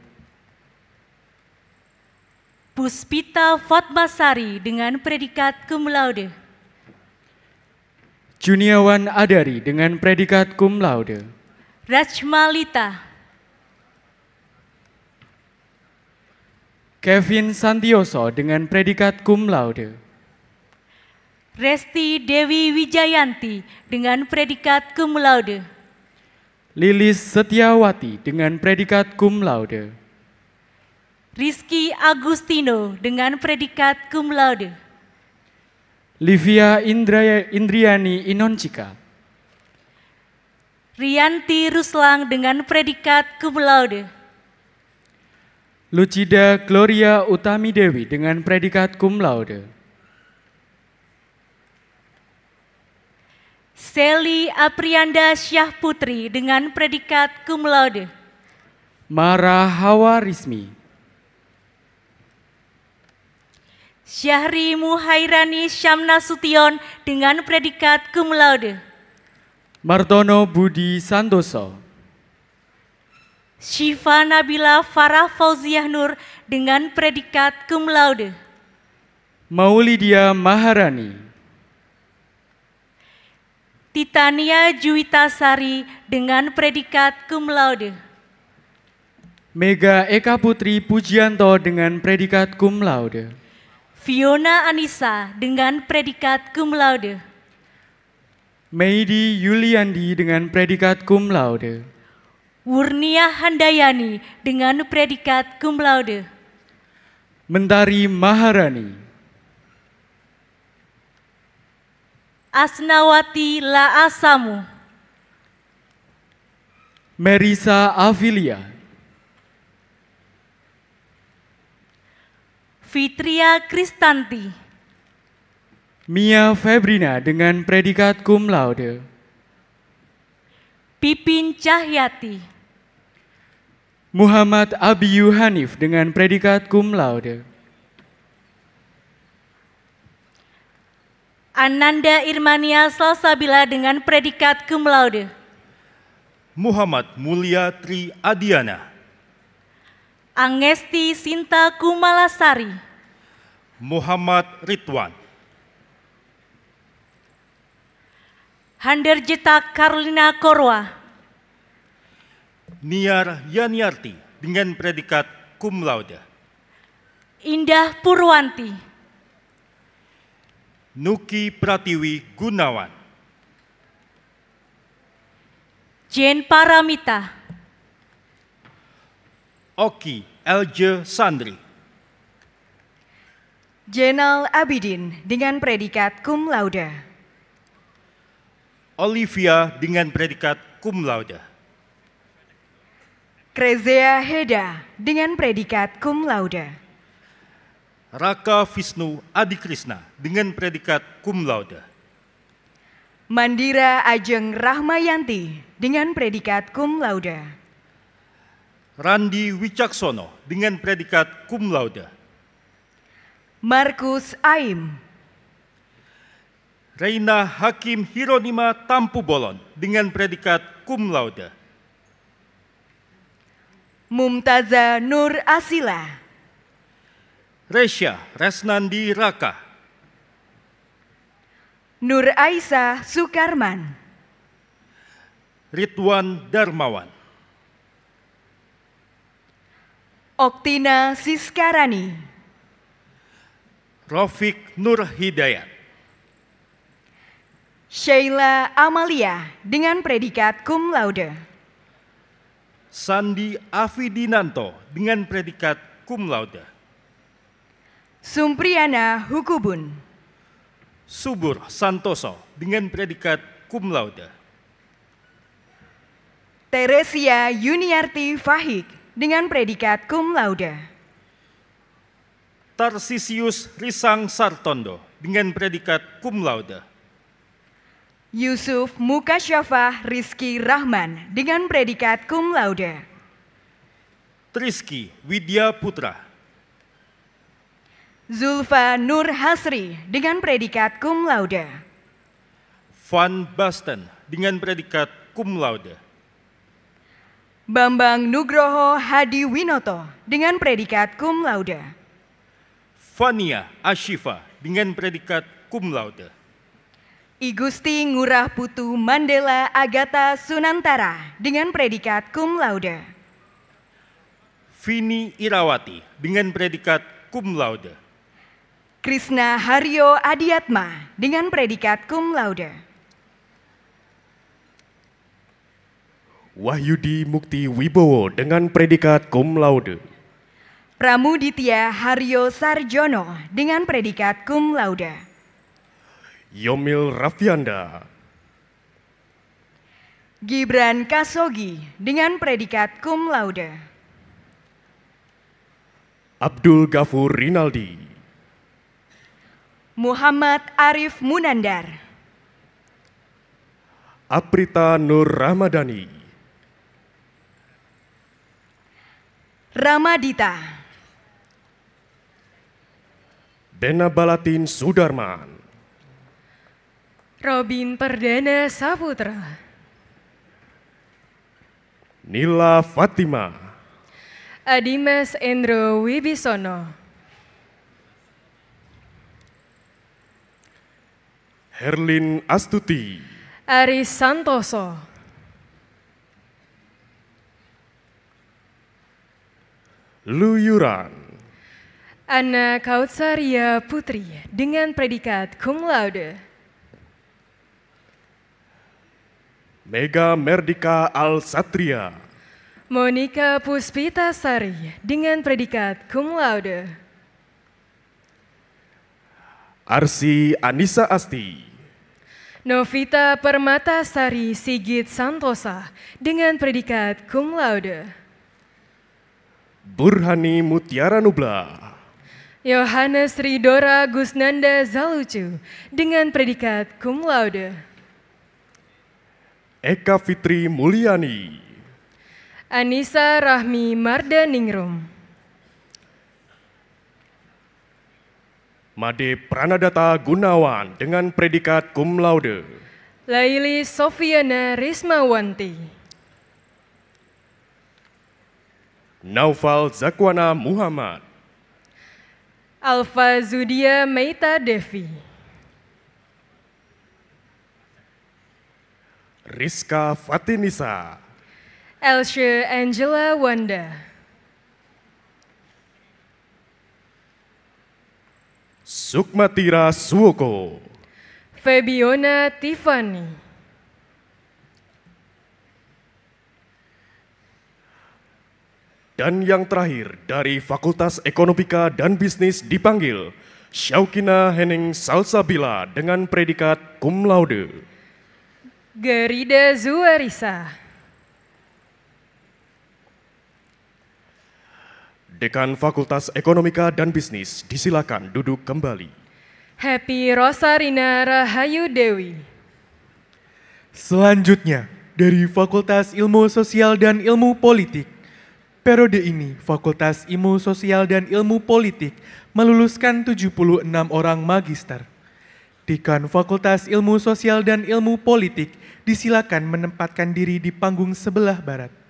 Puspita Fatmasari dengan predikat cum laude. Juniawan Adari dengan predikat cum laude. Rachmalita. Kevin Santioso dengan predikat cum laude. Resti Dewi Wijayanti dengan predikat cum laude. Lilis Setiawati dengan predikat cum laude. Rizky Agustino dengan predikat cum laude. Livia Indraya, Indriani Inoncika. Rianti Ruslang dengan predikat cum laude. Lucida Gloria Utami Dewi dengan predikat cum laude. Seli Aprianda Syah Putri dengan predikat cum laude. Mara Hawa Rismi Syahri Muhairani Syamna Sution dengan predikat cum laude. Martono Budi Santoso. Syifa Nabila Farah Fauziah Nur dengan predikat cum laude. Maulidia Maharani. Titania Juwita Sari dengan predikat cum laude. Mega Eka Putri Pujianto dengan predikat cum laude. Fiona Anissa dengan predikat cum laude. Meidi Yuliandi dengan predikat cum laude. Wurnia Handayani dengan predikat cum laude. Mentari Maharani. Asnawati La Asamu. Merisa Avilia. Fitria Kristanti. Mia Febrina dengan predikat cum laude. Pipin Cahyati. Muhammad Abiyu Hanif dengan predikat cum laude. Ananda Irmania Salsabila dengan predikat cum laude. Muhammad Mulia Tri Adiana. Angesti Sinta Kumalasari. Muhammad Ridwan. Handerjeta Karolina Korwa. Niar Yaniarti dengan predikat cum laude. Indah Purwanti. Nuki Pratiwi Gunawan. Jen Paramita. Oki Elje Sandri. Jenal Abidin dengan predikat cum laude. Olivia dengan predikat cum laude. Krezea Heda dengan predikat cum laude. Raka Visnu Adikrisna dengan predikat cum laude. Mandira Ajeng Rahmayanti dengan predikat cum laude. Randi Wicaksono dengan predikat cum laude. Markus Aim. Reina Hakim Hironima Tampu Bolon dengan predikat cum laude. Mumtaza Nur Asila. Resya Resnandi Raka. Nur Aisyah Sukarman. Ridwan Darmawan. Oktina Siskarani. Rofik Nur Hidayat. Sheila Amalia dengan predikat cum laude. Sandi Afidinanto dengan predikat cum laude. Sumpriana Hukubun. Subur Santoso dengan predikat cum laude. Teresia Yuniarti Fahik dengan predikat cum laude. Tarsisius Risang Sartondo dengan predikat cum laude. Yusuf Mukasyafah Rizky Rahman dengan predikat cum laude. Triski Widya Putra. Zulfa Nur Hasri dengan predikat cum laude. Van Basten dengan predikat cum laude. Bambang Nugroho Hadi Winoto dengan predikat cum laude. Fania Ashifa dengan predikat cum laude. Igusti Ngurah Putu Mandela Agatha Sunantara dengan predikat cum laude. Vini Irawati dengan predikat cum laude. Krishna Haryo Adiatma dengan predikat cum laude. Wahyudi Mukti Wibowo dengan predikat cum laude. Pramuditya Haryo Sarjono dengan predikat cum laude. Yomil Raffianda. Gibran Kasogi dengan predikat cum laude. Abdul Ghafur Rinaldi. Muhammad Arif Munandar. Aprita Nur Ramadhani. Ramadita. Bena Balatin Sudarman. Robin Perdana Saputra. Nila Fatima. Adimas Endro Wibisono. Herlin Astuti. Aris Santoso. Luyuran. Anna Kautsaria Putri dengan predikat cum laude. Mega Merdika Al Satria. Monica Puspita Sari dengan predikat cum laude. Arsi Anissa Asti. Novita Permata Sari Sigit Santosa dengan predikat cum laude. Burhani Mutiara Nubla. Yohanes Ridora Gusnanda Zalucu dengan predikat cum laude. Eka Fitri Mulyani. Anissa Rahmi Mardaningrum. Made Pranadata Gunawan dengan predikat cum laude. Laili Sofiana Rismawanti. Naufal Zakwana Muhammad. Alfa Zudia Meita Devi. Rizka Fatinisa. Elsha Angela Wanda. Sukmatira Suwoko. Fabiona Tiffany. Dan yang terakhir dari Fakultas Ekonomika dan Bisnis dipanggil Syaukina Henning Salsabila dengan predikat cum laude. Gerida Zuarisa. Dekan Fakultas Ekonomika dan Bisnis, disilakan duduk kembali. Happy Rosarina Rahayu Dewi. Selanjutnya, dari Fakultas Ilmu Sosial dan Ilmu Politik. Periode ini, Fakultas Ilmu Sosial dan Ilmu Politik meluluskan 76 orang magister. Dekan Fakultas Ilmu Sosial dan Ilmu Politik disilakan menempatkan diri di panggung sebelah barat.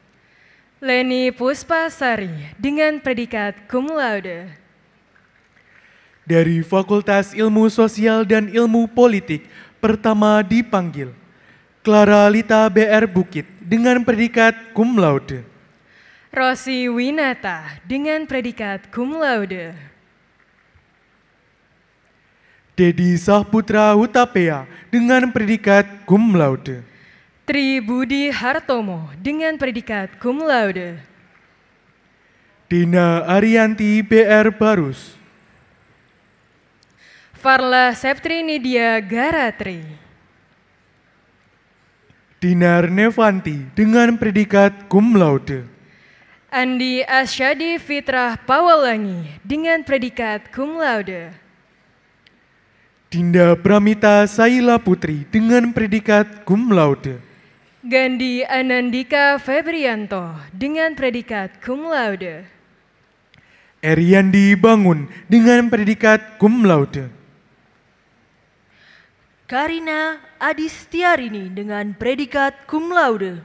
Leni Puspasari dengan predikat cum laude. Dari Fakultas Ilmu Sosial dan Ilmu Politik, pertama dipanggil Clara Lita BR Bukit dengan predikat cum laude. Rosi Winata dengan predikat cum laude. Dedi Sahputra Hutapea dengan predikat cum laude. Tri Budi Hartomo dengan predikat cum laude. Dina Arianti BR Barus. Farla Septri Nidia Garatri. Dinar Nevanti dengan predikat cum laude. Andi Asyadi Fitrah Pawalangi dengan predikat cum laude. Dinda Pramita Saila Putri dengan predikat cum laude. Gandhi Anandika Febrianto dengan predikat cum laude. Eriandi Bangun dengan predikat cum laude. Karina Adistiarini dengan predikat cum laude.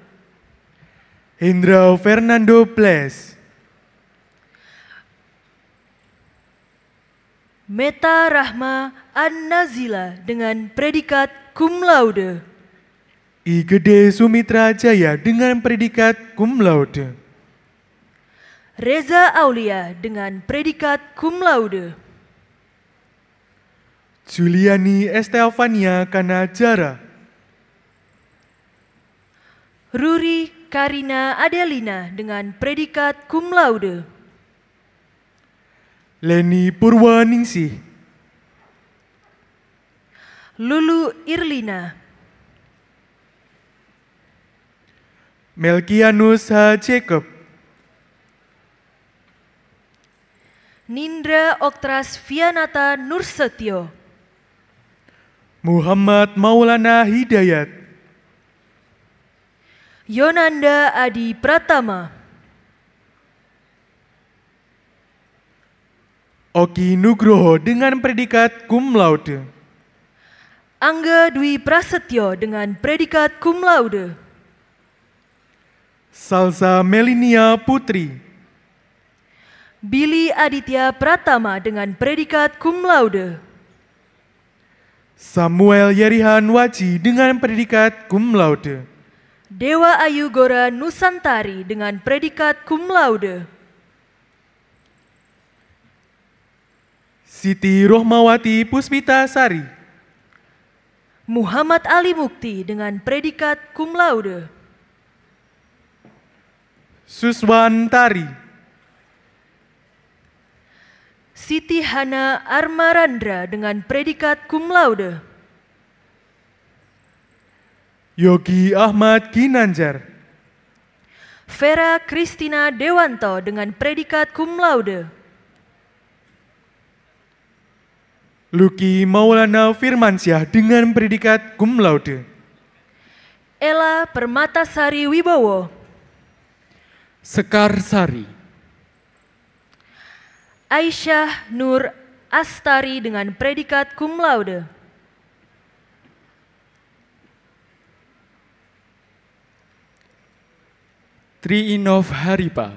Hendra Fernando Ples. Meta Rahma An-Nazila dengan predikat cum laude. I Gede Sumitra Jaya dengan predikat cum laude. Reza Aulia dengan predikat cum laude. Juliani Estefania Kanajara. Ruri Karina Adelina dengan predikat cum laude. Leni Purwaningsih. Lulu Irlina. Melkianus H. Jacob. Nindra Oktras Vianata Nursetyo. Muhammad Maulana Hidayat. Yonanda Adi Pratama. Oki Nugroho dengan predikat cum laude. Angga Dwi Prasetyo dengan predikat cum laude. Salsa Melinia Putri. Billy Aditya Pratama dengan predikat cum laude. Samuel Yerihan Waji dengan predikat cum laude. Dewa Ayu Gora Nusantari dengan predikat cum laude. Siti Rohmawati Puspita Sari. Muhammad Ali Mukti dengan predikat cum laude. Suswan Tari. Siti Hana Armarandra dengan predikat cum laude. Yogi Ahmad Ginanjar. Vera Kristina Dewanto dengan predikat cum laude. Luki Maulana Firmansyah dengan predikat cum laude. Ella Permatasari Wibowo. Sekar Sari. Aisyah Nur Astari dengan predikat cum laude. Tri Inov Haripa.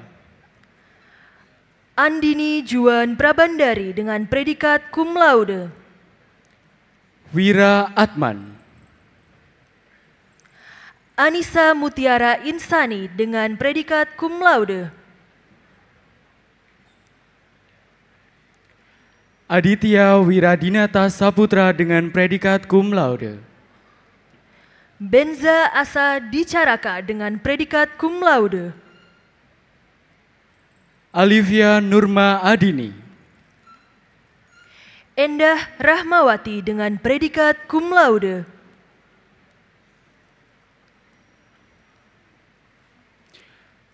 Andini Juan Prabandari dengan predikat cum laude. Wira Atman. Anissa Mutiara Insani dengan predikat cum laude. Aditya Wiradinata Saputra dengan predikat cum laude. Benza Asa Dicaraka dengan predikat cum laude. Alivia Nurma Adini. Endah Rahmawati dengan predikat cum laude.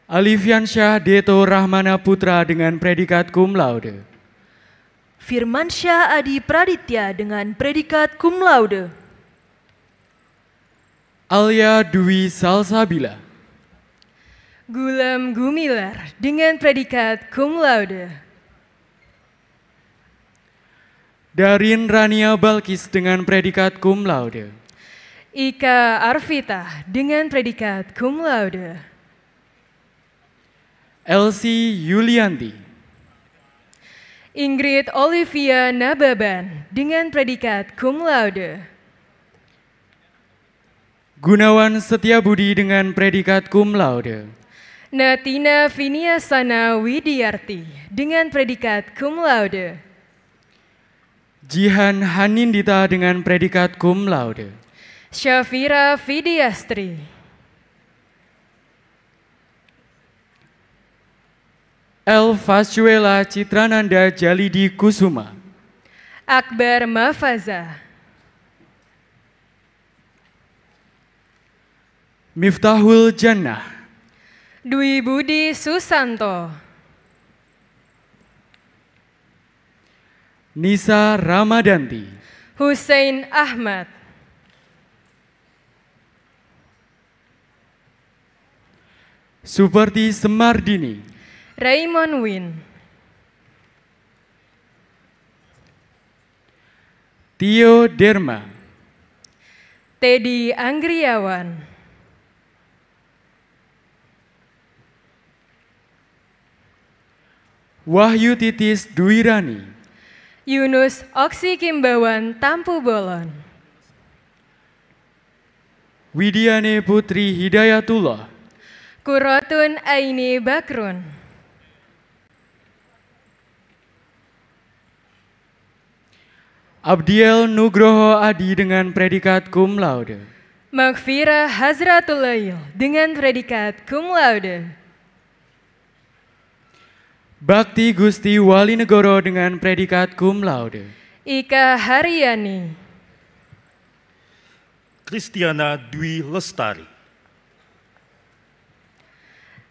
Alifiansyah Deto Rahmana Putra dengan predikat cum laude. Firmansyah Adi Praditya dengan predikat cum laude. Alia Dwi Salsabila. Gulam Gumilar dengan predikat cum laude. Darin Rania Balkis dengan predikat cum laude. Ika Arvita dengan predikat cum laude. Elsie Yulianti. Ingrid Olivia Nababan dengan predikat cum laude. Gunawan Setiabudi dengan predikat cum laude. Natina Viniasana Widiarti dengan predikat cum laude. Jihan Hanindita dengan predikat cum laude. Syafira Vidiastri. El Fasuela Citrananda Jalidi Kusuma. Akbar Mafaza. Miftahul Jannah. Dwi Budi Susanto. Nisa Ramadanti. Hussein Ahmad. Suparti Semardini. Raymond Win. Tio Derma. Teddy Anggriawan. Wahyu Titis Duirani. Yunus Oksi Kimbawan Tampu Bolon. Widiane Putri Hidayatullah. Kurotun Aini Bakrun. Abdiel Nugroho Adi dengan predikat cum laude. Magfira Hazratulail dengan predikat cum laude. Bakti Gusti Wali Negoro dengan predikat cum laude. Ika Haryani. Kristiana Dwi Lestari.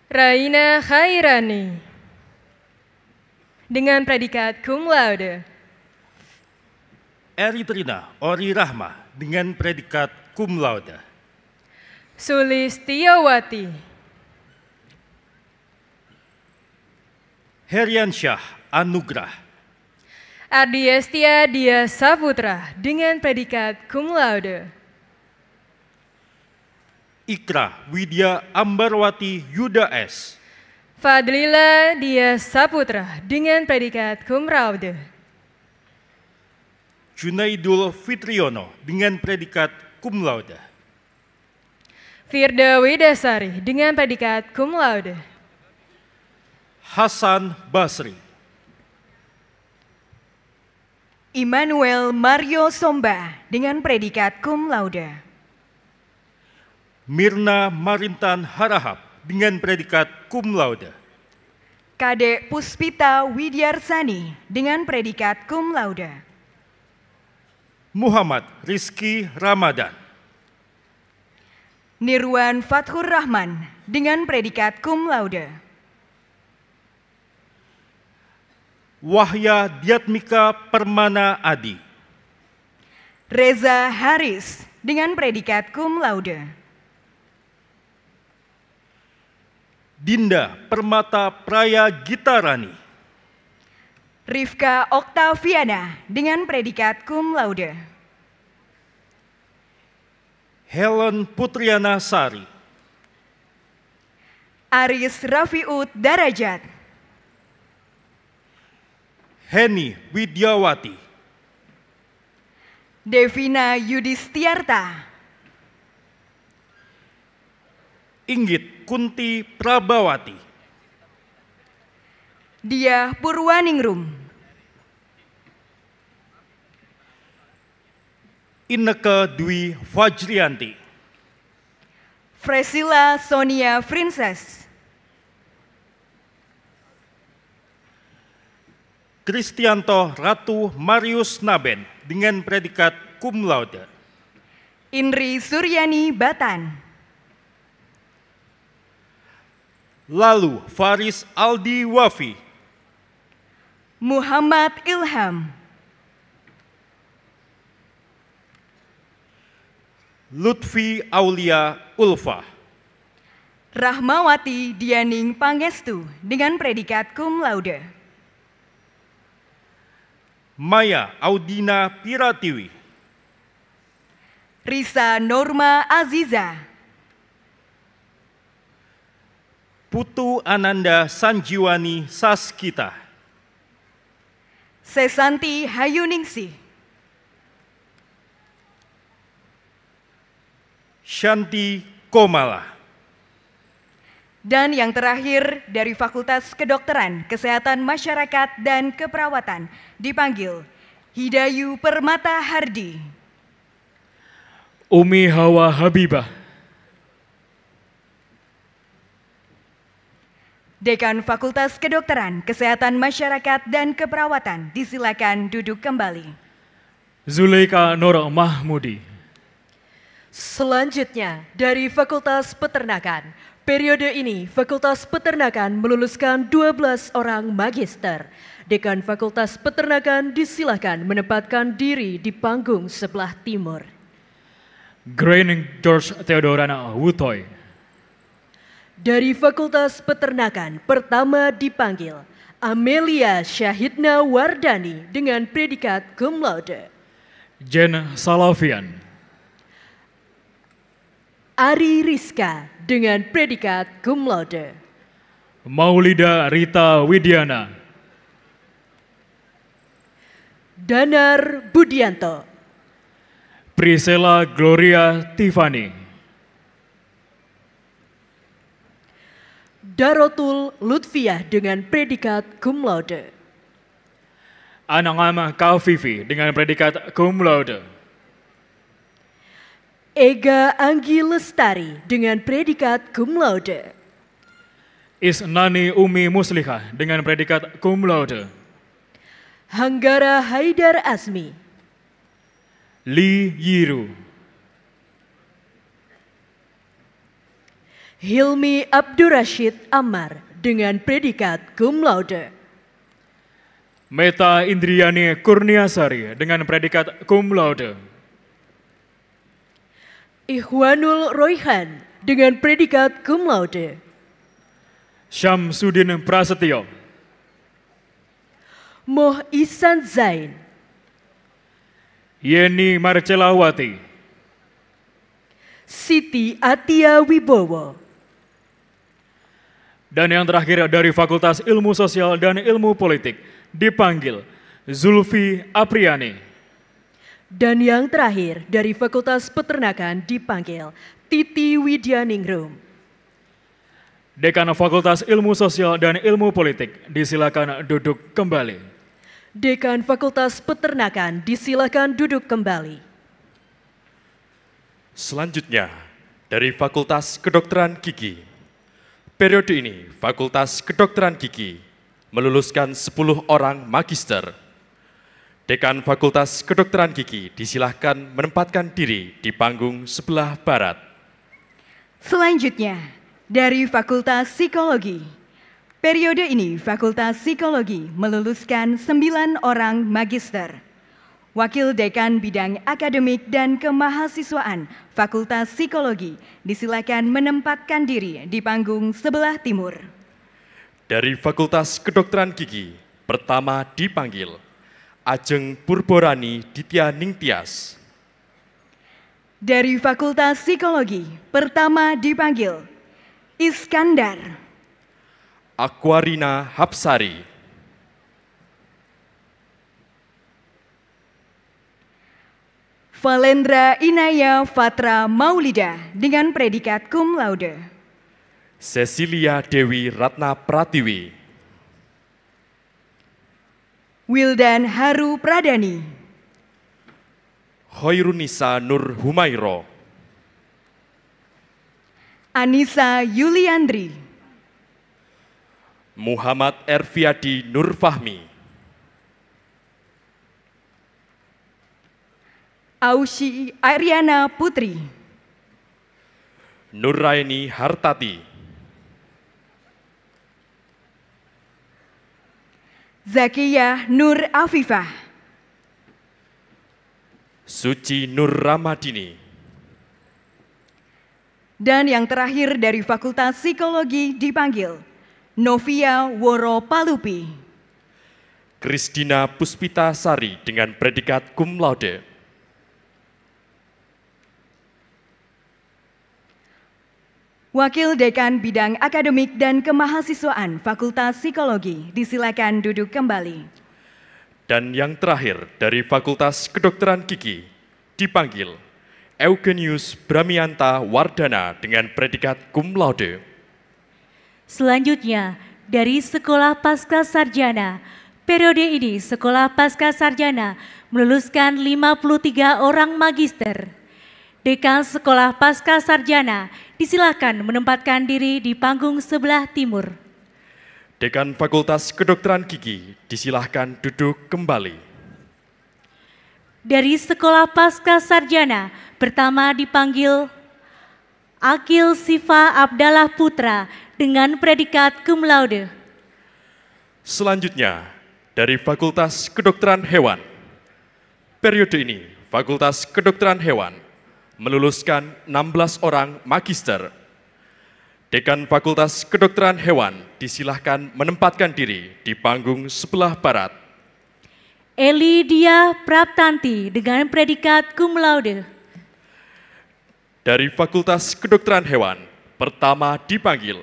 Raina Khairani. Dengan predikat cum laude. Eritrina Ori Rahma dengan predikat cum laude. Sulistiawati. Heriansyah Anugrah. Ardiestia Dia Saputra dengan predikat cum laude. Ikra Widya Ambarwati Yuda S. Fadlila Dia Saputra dengan predikat cum laude. Junaidul Fitriono dengan predikat cum laude. Firda Widasari dengan predikat cum laude. Hasan Basri. Immanuel Mario Somba dengan predikat cum laude. Mirna Marintan Harahap dengan predikat cum laude. Kadek Puspita Widyarsani dengan predikat cum laude. Muhammad Rizky Ramadan. Nirwan Fathur Rahman dengan predikat cum laude. Wahya Diatmika Permana Adi. Reza Haris dengan predikat cum laude. Dinda Permata Praya Gitarani. Rifka Oktaviana dengan predikat cum laude. Helen Putriana Sari. Aris Rafiud Darajat. Heni Widyawati. Devina Yudistiarta. Inggit Kunti Prabawati. Dia Purwaningrum. Inneke Dwi Fajrianti. Fresila Sonia Princess. Kristianto Ratu Marius Naben dengan predikat cum laude. Indri Suryani Batan. Lalu Faris Aldi Wafi. Muhammad Ilham. Lutfi Aulia Ulfa. Rahmawati Dianing Pangestu dengan predikat cum laude. Maya Audina Piratiwi. Risa Norma Aziza. Putu Ananda Sanjiwani Saskita. Sesanti Hayuningsih. Shanti Komala. Dan yang terakhir dari Fakultas Kedokteran, Kesehatan Masyarakat dan Keperawatan dipanggil Hidayu Permata Hardi. Umi Hawa Habibah. Dekan Fakultas Kedokteran, Kesehatan Masyarakat dan Keperawatan disilakan duduk kembali. Zuleika Nur Mahmudi. Selanjutnya, dari Fakultas Peternakan, periode ini Fakultas Peternakan meluluskan 12 orang magister. Dekan Fakultas Peternakan disilahkan menempatkan diri di panggung sebelah timur. Graining George Theodorana Wutoy. Dari Fakultas Peternakan pertama dipanggil Amelia Syahidna Wardani dengan predikat cum laude. Jen Salafian. Ari Rizka dengan predikat cum laude. Maulida Rita Widiana. Danar Budianto. Priscilla Gloria Tiffany. Darotul Lutfiah dengan predikat cum laude. Anangama Kaufifi dengan predikat cum laude. Ega Anggi Lestari dengan predikat cum laude. Isnani Umi Muslihah dengan predikat cum laude. Hanggara Haidar Asmi. Li Yiru. Hilmi Abdurrashid Ammar dengan predikat cum laude. Meta Indriani Kurniasari dengan predikat cum laude. Ikhwanul Royhan dengan predikat cum laude. Syamsuddin Prasetyo. Moh Isan Zain. Yeni Marcelawati. Siti Atia Wibowo. Dan yang terakhir dari Fakultas Ilmu Sosial dan Ilmu Politik dipanggil Zulfi Apriani. Dan yang terakhir dari Fakultas Peternakan dipanggil Titi Widyaningrum. Dekan Fakultas Ilmu Sosial dan Ilmu Politik disilakan duduk kembali. Dekan Fakultas Peternakan disilakan duduk kembali. Selanjutnya, dari Fakultas Kedokteran Gigi. Periode ini, Fakultas Kedokteran Gigi meluluskan 10 orang magister. Dekan Fakultas Kedokteran Gigi disilahkan menempatkan diri di panggung sebelah barat. Selanjutnya, dari Fakultas Psikologi. Periode ini Fakultas Psikologi meluluskan 9 orang magister. Wakil Dekan Bidang Akademik dan Kemahasiswaan Fakultas Psikologi disilakan menempatkan diri di panggung sebelah timur. Dari Fakultas Kedokteran Gigi, pertama dipanggil Ajeng Purborani Ditya Ningtyas. Dari Fakultas Psikologi, pertama dipanggil Iskandar. Aquarina Hapsari. Valendra Inaya Fatra Maulida dengan predikat cum laude. Cecilia Dewi Ratna Pratiwi. Wildan Haru Pradani. Hoirunisa Nur Humairo. Anissa Yuliandri. Muhammad Erfiadi Nur Fahmi. Aushi Ariana Putri. Nuraini Hartati. Zakiyah Nur Afifah. Suci Nur Ramadini. Dan yang terakhir dari Fakultas Psikologi dipanggil Novia Woro Palupi. Kristina Puspita Sari dengan predikat cum laude. Wakil Dekan Bidang Akademik dan Kemahasiswaan Fakultas Psikologi disilakan duduk kembali. Dan yang terakhir dari Fakultas Kedokteran Gigi dipanggil Eugenius Bramianta Wardana dengan predikat cum laude. Selanjutnya, dari Sekolah Pasca Sarjana, periode ini Sekolah Pasca Sarjana meluluskan 53 orang magister. Dekan Sekolah Pasca Sarjana disilakan menempatkan diri di panggung sebelah timur. Dekan Fakultas Kedokteran Gigi disilahkan duduk kembali. Dari Sekolah Pasca Sarjana, pertama dipanggil Akil Sifa Abdallah Putra dengan predikat cum laude. Selanjutnya, dari Fakultas Kedokteran Hewan. Periode ini, Fakultas Kedokteran Hewan meluluskan 16 orang magister. Dekan Fakultas Kedokteran Hewan disilahkan menempatkan diri di panggung sebelah barat. Eli Dia Praptanti dengan predikat cum laude. Dari Fakultas Kedokteran Hewan, pertama dipanggil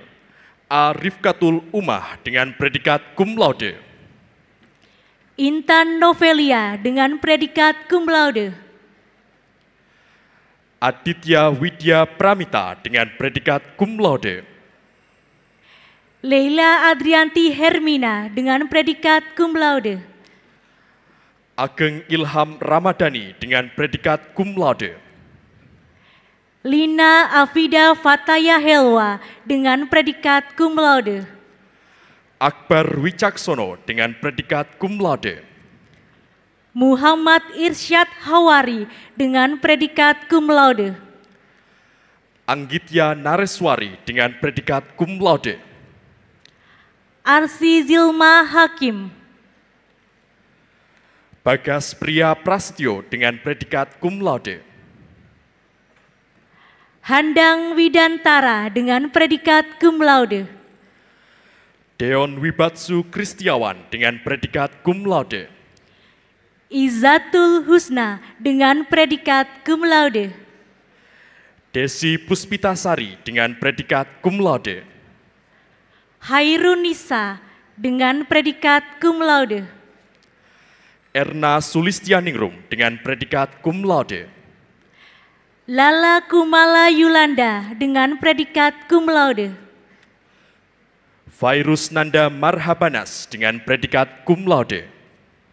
Arifkatul Umah dengan predikat cum laude. Intan Novelia dengan predikat cum laude. Aditya Widya Pramita dengan predikat cum laude. Leila Adrianti Hermina dengan predikat cum laude. Ageng Ilham Ramadhani dengan predikat cum laude. Lina Afida Fataya Helwa dengan predikat cum laude. Akbar Wicaksono dengan predikat cum laude. Muhammad Irsyad Hawari dengan predikat cum laude. Anggitya Nareswari dengan predikat cum laude. Arsi Zilma Hakim. Bagas Pria Prasetyo dengan predikat cum laude. Handang Widantara dengan predikat cum laude. Deon Wibatsu Kristiawan dengan predikat cum laude. Izatul Husna dengan predikat cum laude. Desi Puspitasari dengan predikat cum laude. Hairunisa dengan predikat cum laude. Erna Sulistianingrum dengan predikat cum laude. Lala Kumala Yulanda dengan predikat cum laude. Virus Nanda Marhabanas dengan predikat cum laude.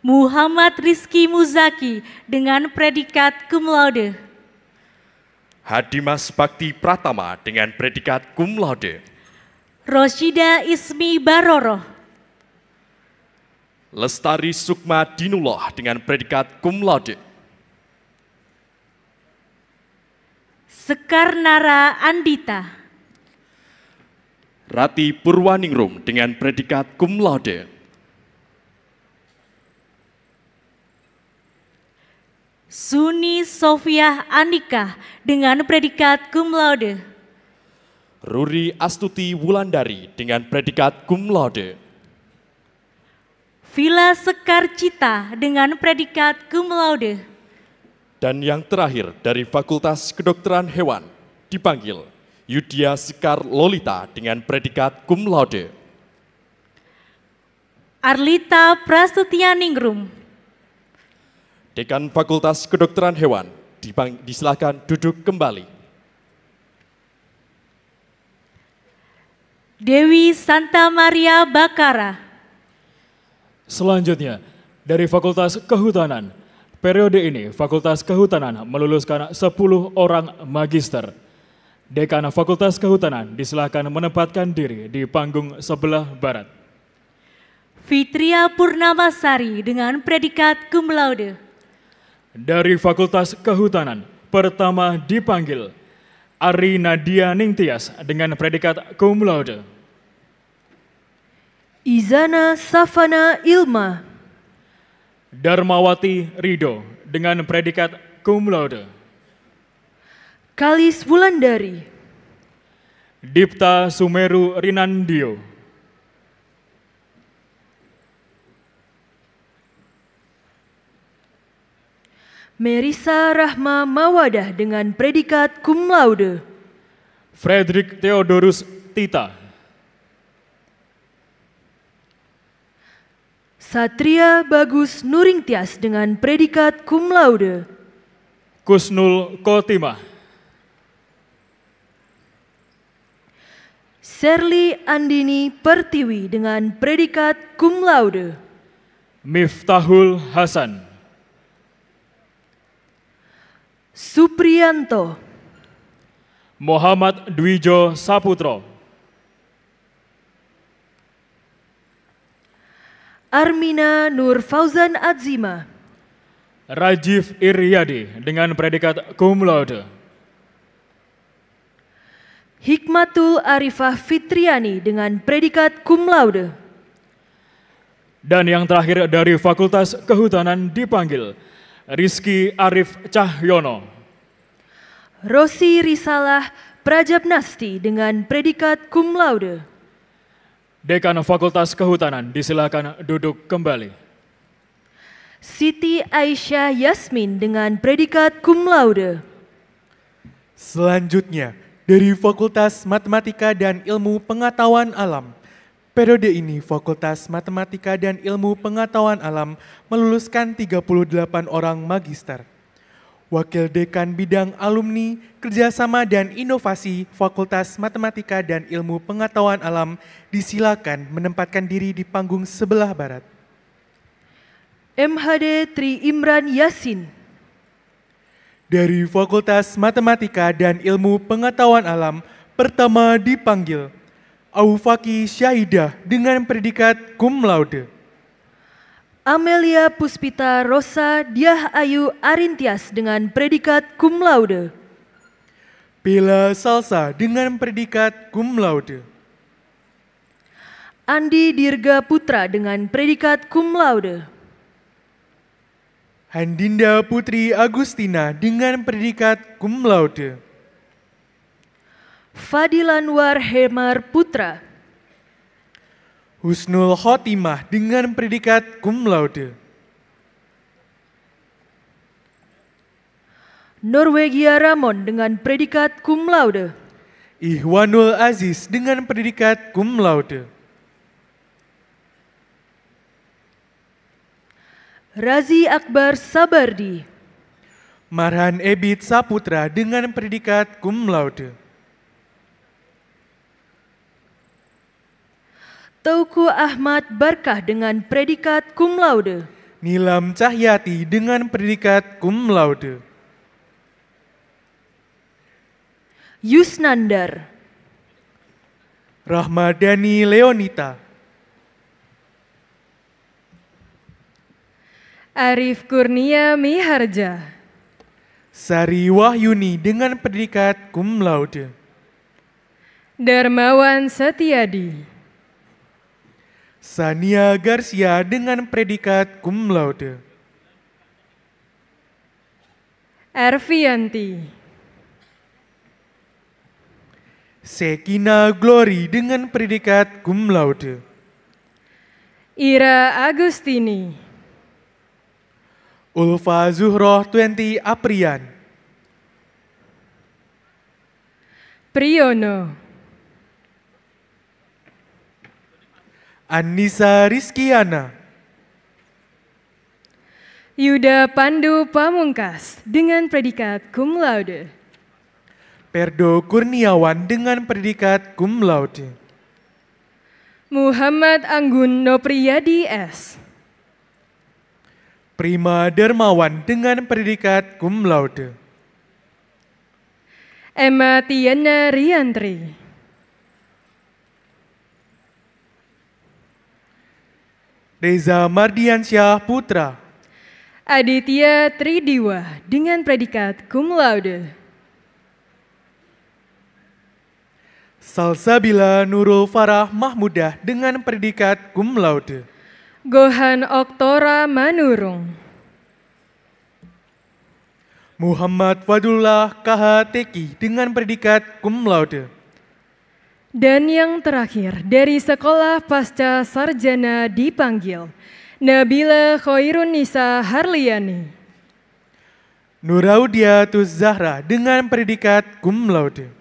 Muhammad Rizky Muzaki dengan predikat cum laude. Hadimas Bakti Pratama dengan predikat cum laude. Roshida Ismi Baroro. Lestari Sukma Dinullah dengan predikat cum laude. Sekar Nara Andita. Rati Purwaningrum dengan predikat cum laude. Suni Sofia Anika dengan predikat cum laude. Ruri Astuti Wulandari dengan predikat cum laude. Villa Sekar Cita dengan predikat cum laude. Dan yang terakhir dari Fakultas Kedokteran Hewan dipanggil Yudhya Sekar Lolita dengan predikat cum laude. Arlita Prasetyaningrum. Dekan Fakultas Kedokteran Hewan disilakan duduk kembali. Dewi Santa Maria Bakara. Selanjutnya, dari Fakultas Kehutanan, periode ini Fakultas Kehutanan meluluskan 10 orang magister. Dekan Fakultas Kehutanan disilakan menempatkan diri di panggung sebelah barat. Fitria Purnamasari dengan predikat cum laude. Dari Fakultas Kehutanan, pertama dipanggil Ari Nadia Ningtyas dengan predikat cum laude. Izana Safana Ilma. Darmawati Rido dengan predikat cum laude. Kalis Wulandari. Dipta Sumeru Rinandio. Merisa Rahma Mawadah dengan predikat cum laude. Frederick Theodorus Tita. Satria Bagus Nuringtias dengan predikat cum laude. Kusnul Kotimah. Serli Andini Pertiwi dengan predikat cum laude. Miftahul Hasan. Supriyanto. Muhammad Dwijo Saputro. Armina Nur Fauzan Adzima. Rajiv Iryadi dengan predikat cum laude. Hikmatul Arifah Fitriani dengan predikat cum laude. Dan yang terakhir dari Fakultas Kehutanan dipanggil Rizky Arif Cahyono. Rosi Risalah Prajabnasti dengan predikat cum laude. Dekan Fakultas Kehutanan disilakan duduk kembali. Siti Aisyah Yasmin dengan predikat cum laude. Selanjutnya, dari Fakultas Matematika dan Ilmu Pengetahuan Alam, Periode ini Fakultas Matematika dan Ilmu Pengetahuan Alam meluluskan 38 orang magister. Wakil Dekan Bidang Alumni, Kerjasama dan Inovasi Fakultas Matematika dan Ilmu Pengetahuan Alam disilakan menempatkan diri di panggung sebelah barat. MHD Tri Imran Yasin. Dari Fakultas Matematika dan Ilmu Pengetahuan Alam, pertama dipanggil Aufaki Syahidah dengan predikat cum laude. Amelia Puspita Rosa Diah Ayu Arintias dengan predikat cum laude. Bella Salsa dengan predikat cum laude. Andi Dirga Putra dengan predikat cum laude. Handinda Putri Agustina dengan predikat cum laude. Fadilanwar Hemar Putra. Husnul Khotimah dengan predikat cum laude. Norwegia Ramon dengan predikat cum laude. Ihwanul Aziz dengan predikat cum laude. Razi Akbar Sabardi. Marhan Ebit Saputra dengan predikat cum laude. Tauku Ahmad Barkah dengan predikat cum laude. Nilam Cahyati dengan predikat cum laude. Yusnandar. Rahmadani Leonita. Arif Kurnia Miharja. Sari Wahyuni dengan predikat cum laude. Darmawan Setiadi. Sania Garcia dengan predikat cum laude. Ervianti. Sekina Glory dengan predikat cum laude. Ira Agustini. Ulfa Zuhroh 20 Aprian. Priyono. Anissa Rizkiana. Yuda Pandu Pamungkas dengan predikat cum laude. Perdo Kurniawan dengan predikat cum laude. Muhammad Anggun Nopriyadi S. Prima Dermawan dengan predikat cum laude. Emma Tiana Riantri. Reza Mardiansyah Putra. Aditya Tridiwa dengan predikat cum laude. Salsabila Nurul Farah Mahmudah dengan predikat cum laude. Gohan Oktora Manurung. Muhammad Fadullah KHTK dengan predikat cum laude. Dan yang terakhir, dari Sekolah Pasca Sarjana dipanggil Nabila Khairun Nisa Harliani. Nuraudia Tuz Zahra dengan predikat cum laude.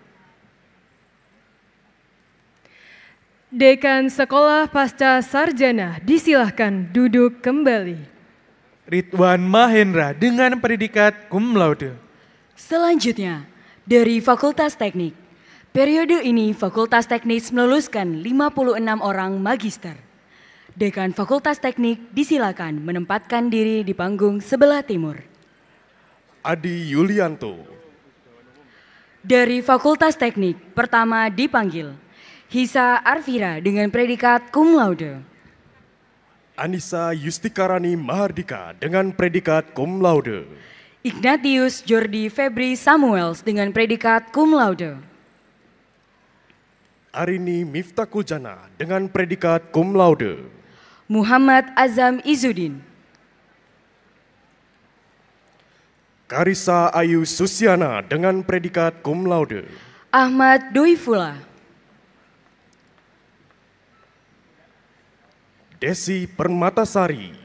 Dekan Sekolah Pasca Sarjana disilahkan duduk kembali. Ridwan Mahendra dengan predikat cum laude. Selanjutnya, dari Fakultas Teknik, Periode ini Fakultas Teknik meluluskan 56 orang magister. Dekan Fakultas Teknik disilakan menempatkan diri di panggung sebelah timur. Adi Yulianto. Dari Fakultas Teknik, pertama dipanggil Hisa Arvira dengan predikat cum laude. Anissa Yustikarani Mahardika dengan predikat cum laude. Ignatius Jordi Febri Samuels dengan predikat cum laude. Arini Miftahul Jana dengan predikat cum laude. Muhammad Azam Izudin. Karisa Ayu Susiana dengan predikat cum laude. Ahmad Doifula. Desi Permatasari.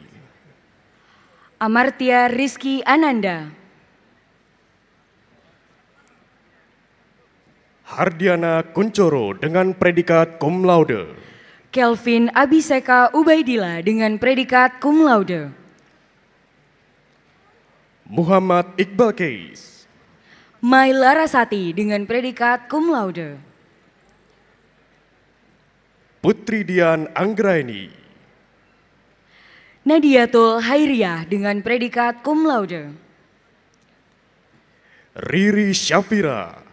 Amartia Rizky Ananda. Hardiana Kuncoro dengan predikat cum laude. Kelvin Abiseka Ubaidillah dengan predikat cum laude. Muhammad Iqbal Keis. Mai Larasati dengan predikat cum laude. Putri Dian Anggraini. Nadiatul Hairiah dengan predikat cum laude. Riri Syafira.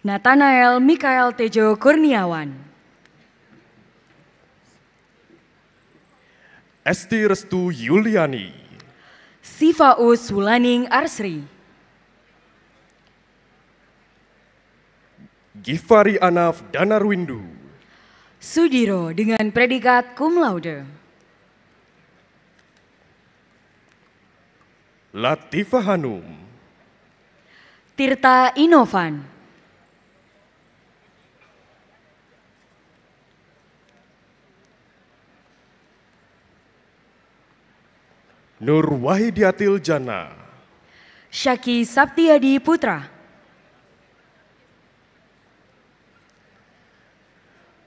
Nathanael Mikael Tejo Kurniawan. Esti Restu Yuliani. Sifaus Wulaning Arsri. Gifari Anaf Danarwindu. Sudiro dengan predikat cum laude. Latifah Hanum. Tirta Inovan. Nur Wahidiatil Jana. Syaki Saptiadi Putra.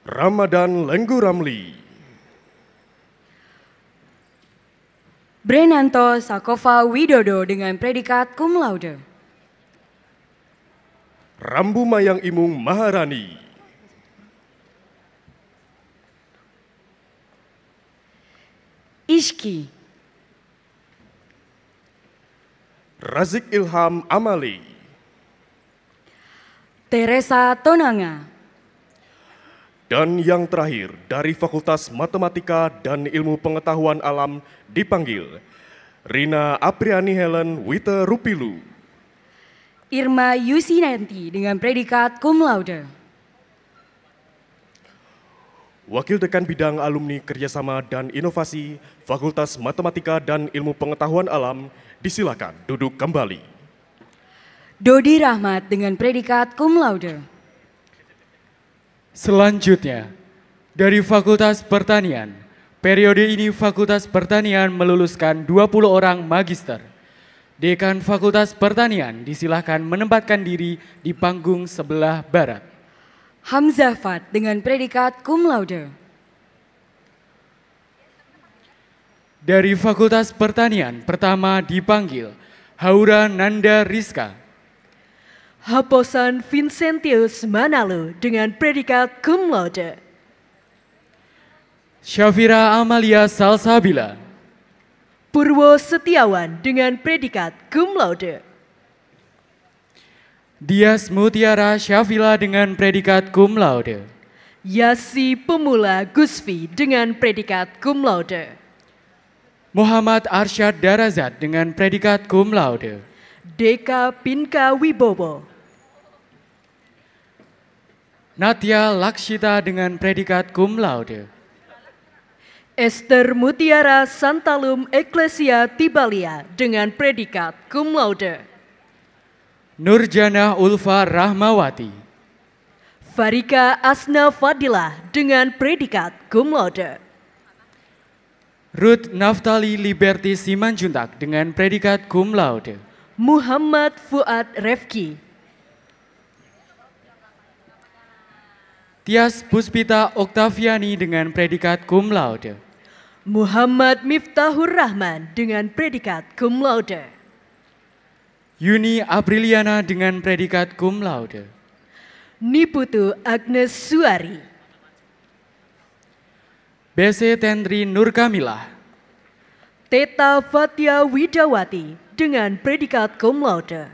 Ramadan Lenggu Ramli. Brenanto Sakova Widodo dengan predikat cum laude. Rambu Mayang Imung Maharani. Ishki. Razik Ilham Amali. Teresa Tonanga. Dan yang terakhir dari Fakultas Matematika dan Ilmu Pengetahuan Alam dipanggil Rina Apriani Helen Wita Rupilu. Irma Yusinanti dengan predikat cum laude. Wakil Dekan Bidang Alumni Kerjasama dan Inovasi Fakultas Matematika dan Ilmu Pengetahuan Alam disilakan duduk kembali. Dodi Rahmat dengan predikat cum laude. Selanjutnya, dari Fakultas Pertanian, periode ini Fakultas Pertanian meluluskan 20 orang magister. Dekan Fakultas Pertanian disilahkan menempatkan diri di panggung sebelah barat. Hamzah Fat dengan predikat cum laude. Dari Fakultas Pertanian pertama dipanggil Haura Nanda Rizka. Haposan Vincentius Manalo dengan predikat cum laude. Syafira Amalia Salsabila. Purwo Setiawan dengan predikat cum laude. Dias Mutiara Syafila dengan predikat cum laude. Yasi Pemula Gusfi dengan predikat cum laude. Muhammad Arsyad Darazat dengan predikat cum laude. Deka Pinka Wibowo. Natya Lakshita dengan predikat cum laude. Esther Mutiara Santalum Ecclesia Tibalia dengan predikat cum laude. Nurjana Ulfa Rahmawati. Farika Asna Fadilah dengan predikat cum laude. Ruth Naftali Liberty Simanjuntak dengan predikat cum laude. Muhammad Fuad Refki. Tias Puspita Oktaviani dengan predikat cum laude. Muhammad Miftahur Rahman dengan predikat cum laude. Yuni Apriliana dengan predikat cum laude. Niputu Agnes Suari. BC Tendri Nurkamilah. Teta Fatia Widawati dengan predikat cum laude.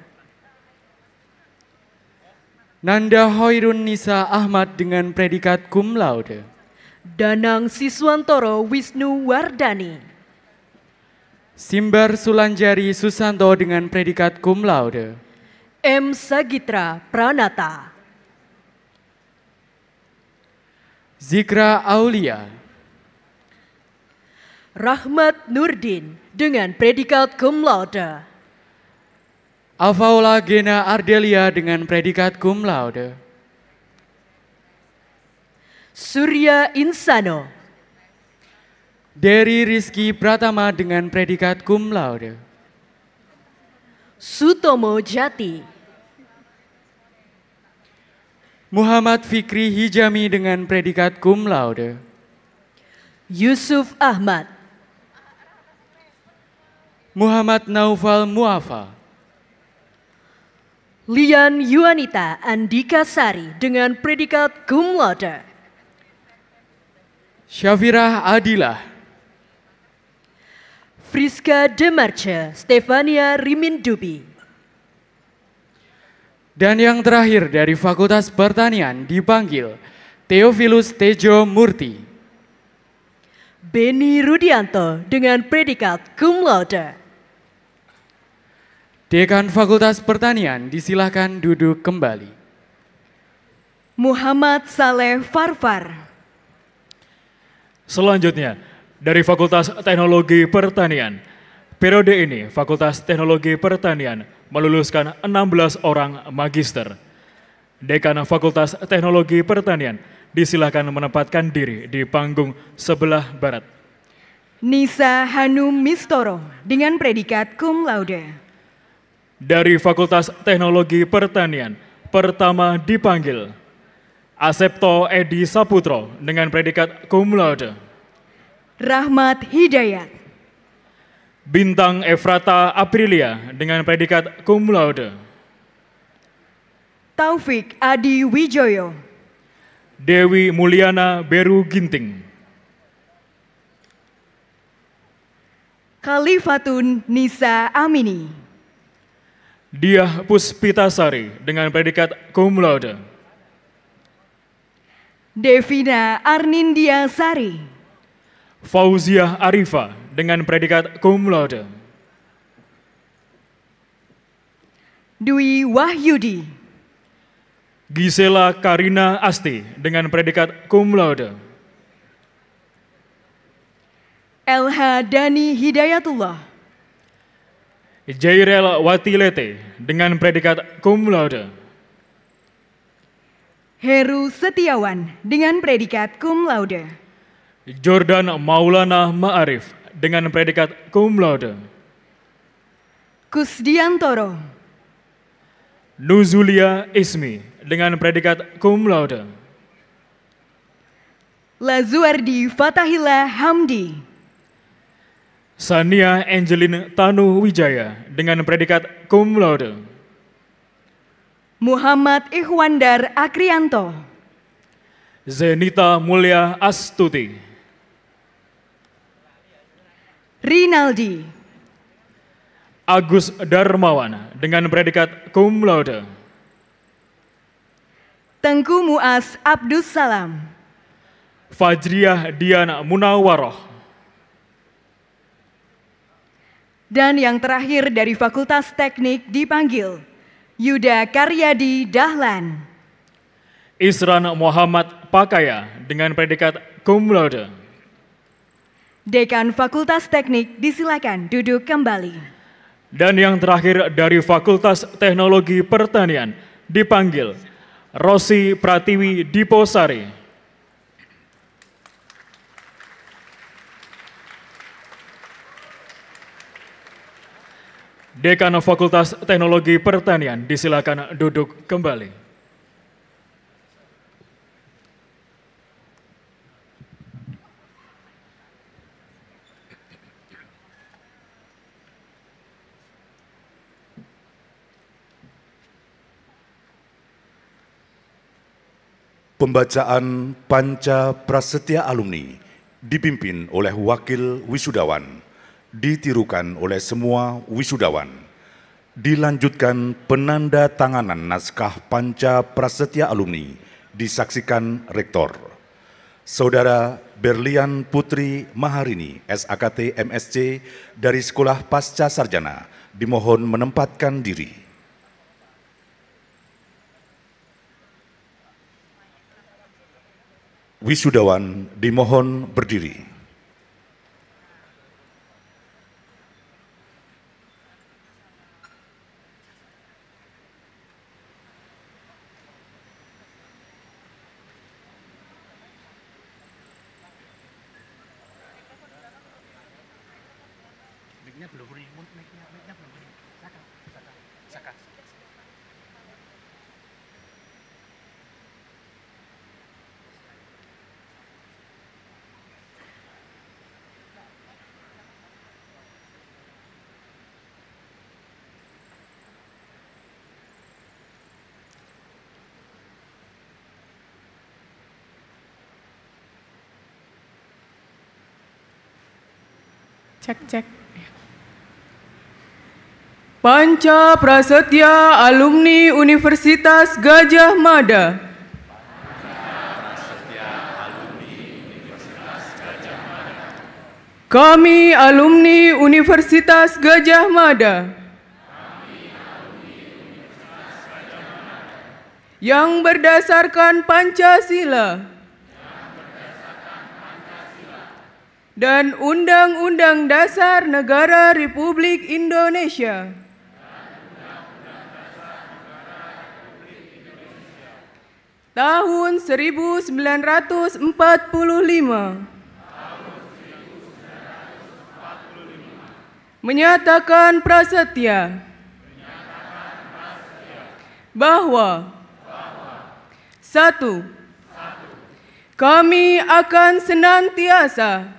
Nanda Hoirun Nisa Ahmad dengan predikat cum laude. Danang Siswantoro Wisnu Wardani. Simbar Sulanjari Susanto dengan predikat cum laude. M. Sagitra Pranata. Zikra Aulia. Rahmat Nurdin dengan predikat cum laude. Afaula Gena Ardelia dengan predikat cum laude. Surya Insano. Derry Rizky Pratama dengan predikat cum laude. Sutomo Jati. Muhammad Fikri Hijami dengan predikat cum laude. Yusuf Ahmad. Muhammad Naufal Muafa. Lian Yuanita Andika Sari dengan predikat cum laude. Syafirah Adilah. Friska Demarce Stefania Rimindubi. Dan yang terakhir dari Fakultas Pertanian dipanggil Theophilus Tejo Murti. Beni Rudianto dengan predikat cum laude. Dekan Fakultas Pertanian disilahkan duduk kembali. Muhammad Saleh Farfar. Selanjutnya, dari Fakultas Teknologi Pertanian, periode ini Fakultas Teknologi Pertanian meluluskan 16 orang magister. Dekan Fakultas Teknologi Pertanian disilahkan menempatkan diri di panggung sebelah barat. Nisa Hanum Mistoro dengan predikat cum laude. Dari Fakultas Teknologi Pertanian, pertama dipanggil Asepto Edi Saputro dengan predikat cum laude. Rahmat Hidayat. Bintang Efrata Aprilia dengan predikat cum laude. Taufik Adi Wijoyo. Dewi Mulyana Beru Ginting. Khalifatun Nisa Amini. Diah Puspitasari dengan predikat cum laude. Devina Arnindia Sari. Fauziah Arifa dengan predikat cum laude. Dwi Wahyudi. Gisela Karina Asti dengan predikat cum laude. LH Dani Hidayatullah. Jairel Watilete dengan predikat cum laude. Heru Setiawan dengan predikat cum laude. Jordan Maulana Ma'arif dengan predikat cum laude. Kusdiantoro. Nuzulia Ismi dengan predikat cum laude. Lazuardi Fatahillah Hamdi. Sania Angelin Tanu Wijaya dengan predikat cum laude. Muhammad Ikhwandar Akrianto. Zenita Mulia Astuti. Rinaldi. Agus Darmawan dengan predikat cum laude. Tengku Muas Abdus Salam. Fajriah Diana Munawaroh. Dan yang terakhir dari Fakultas Teknik dipanggil Yuda Karyadi Dahlan. Isran Muhammad Pakaya dengan predikat cum laude. Dekan Fakultas Teknik disilakan duduk kembali. Dan yang terakhir dari Fakultas Teknologi Pertanian dipanggil Rosi Pratiwi Diposari. Dekan Fakultas Teknologi Pertanian disilakan duduk kembali. Pembacaan Panca Prasetya Alumni dipimpin oleh Wakil Wisudawan, ditirukan oleh semua wisudawan. Dilanjutkan penanda tanganan naskah Panca Prasetya Alumni disaksikan Rektor. Saudara Berlian Putri Maharini, SAKT MSC dari Sekolah Pasca Sarjana, dimohon menempatkan diri. Wisudawan dimohon berdiri. Cek cek. Panca Prasetya Alumni Universitas Gajah Mada. Kami alumni Universitas Gajah Mada. Yang berdasarkan Pancasila. Dan Undang-Undang Dasar Negara Republik Indonesia. Tahun 1945. Menyatakan prasetya bahwa satu, kami akan senantiasa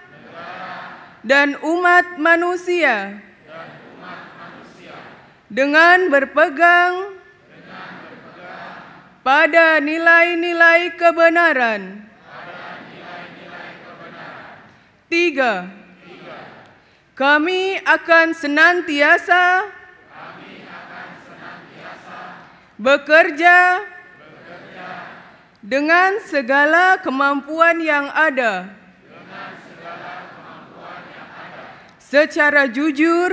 dan umat manusia dengan berpegang pada nilai-nilai kebenaran. Tiga, kami akan senantiasa bekerja dengan segala kemampuan yang ada secara jujur,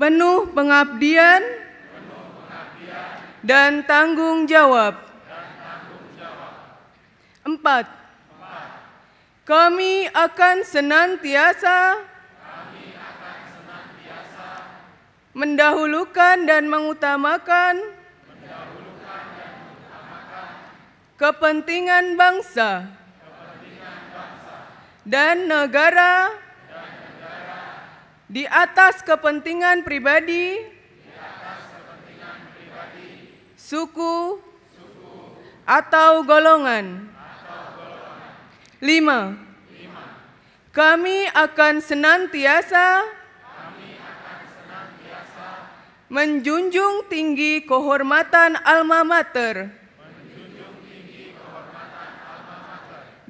penuh pengabdian, dan tanggung jawab. Empat, kami akan senantiasa. Mendahulukan dan mengutamakan. Kepentingan bangsa. Dan negara di atas kepentingan pribadi, suku, atau golongan. Lima, kami akan senantiasa. Menjunjung tinggi kehormatan alma mater.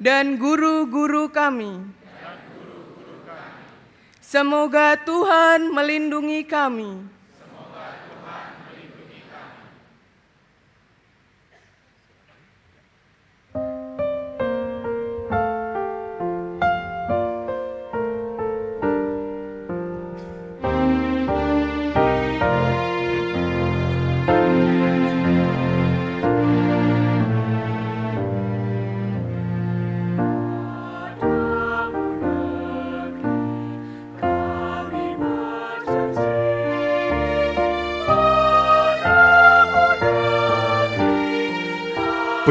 Dan guru-guru kami. Semoga Tuhan melindungi kami.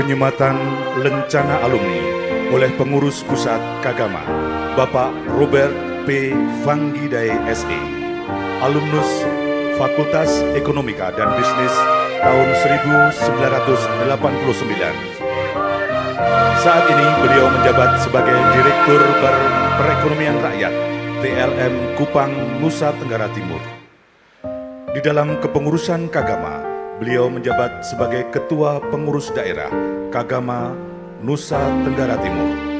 Penyematan Lencana Alumni oleh Pengurus Pusat Kagama, Bapak Robert P. Vanggidai SE, alumnus Fakultas Ekonomika dan Bisnis tahun 1989. Saat ini beliau menjabat sebagai Direktur Perekonomian Rakyat TLM Kupang, Nusa Tenggara Timur. Di dalam kepengurusan Kagama, beliau menjabat sebagai Ketua Pengurus Daerah Kagama Nusa Tenggara Timur.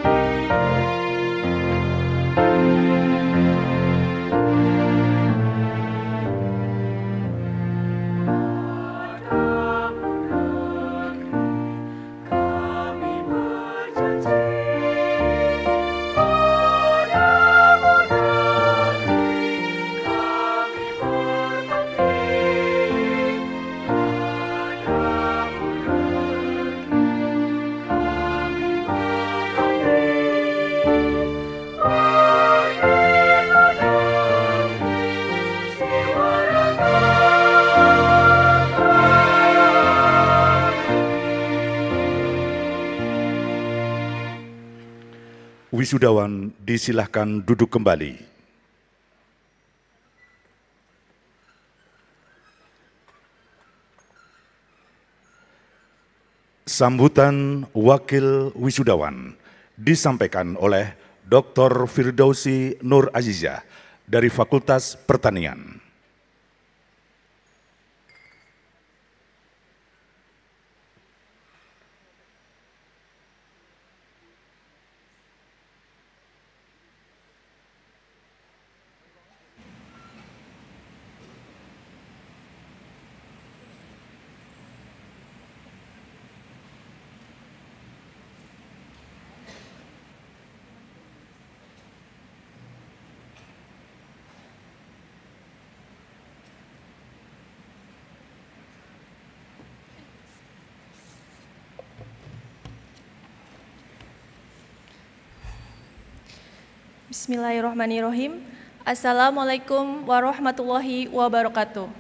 Wisudawan disilahkan duduk kembali. Sambutan Wakil Wisudawan disampaikan oleh Dr. Firdausi Nur Azizah dari Fakultas Pertanian. Bismillahirrahmanirrahim. Assalamualaikum warahmatullahi wabarakatuh.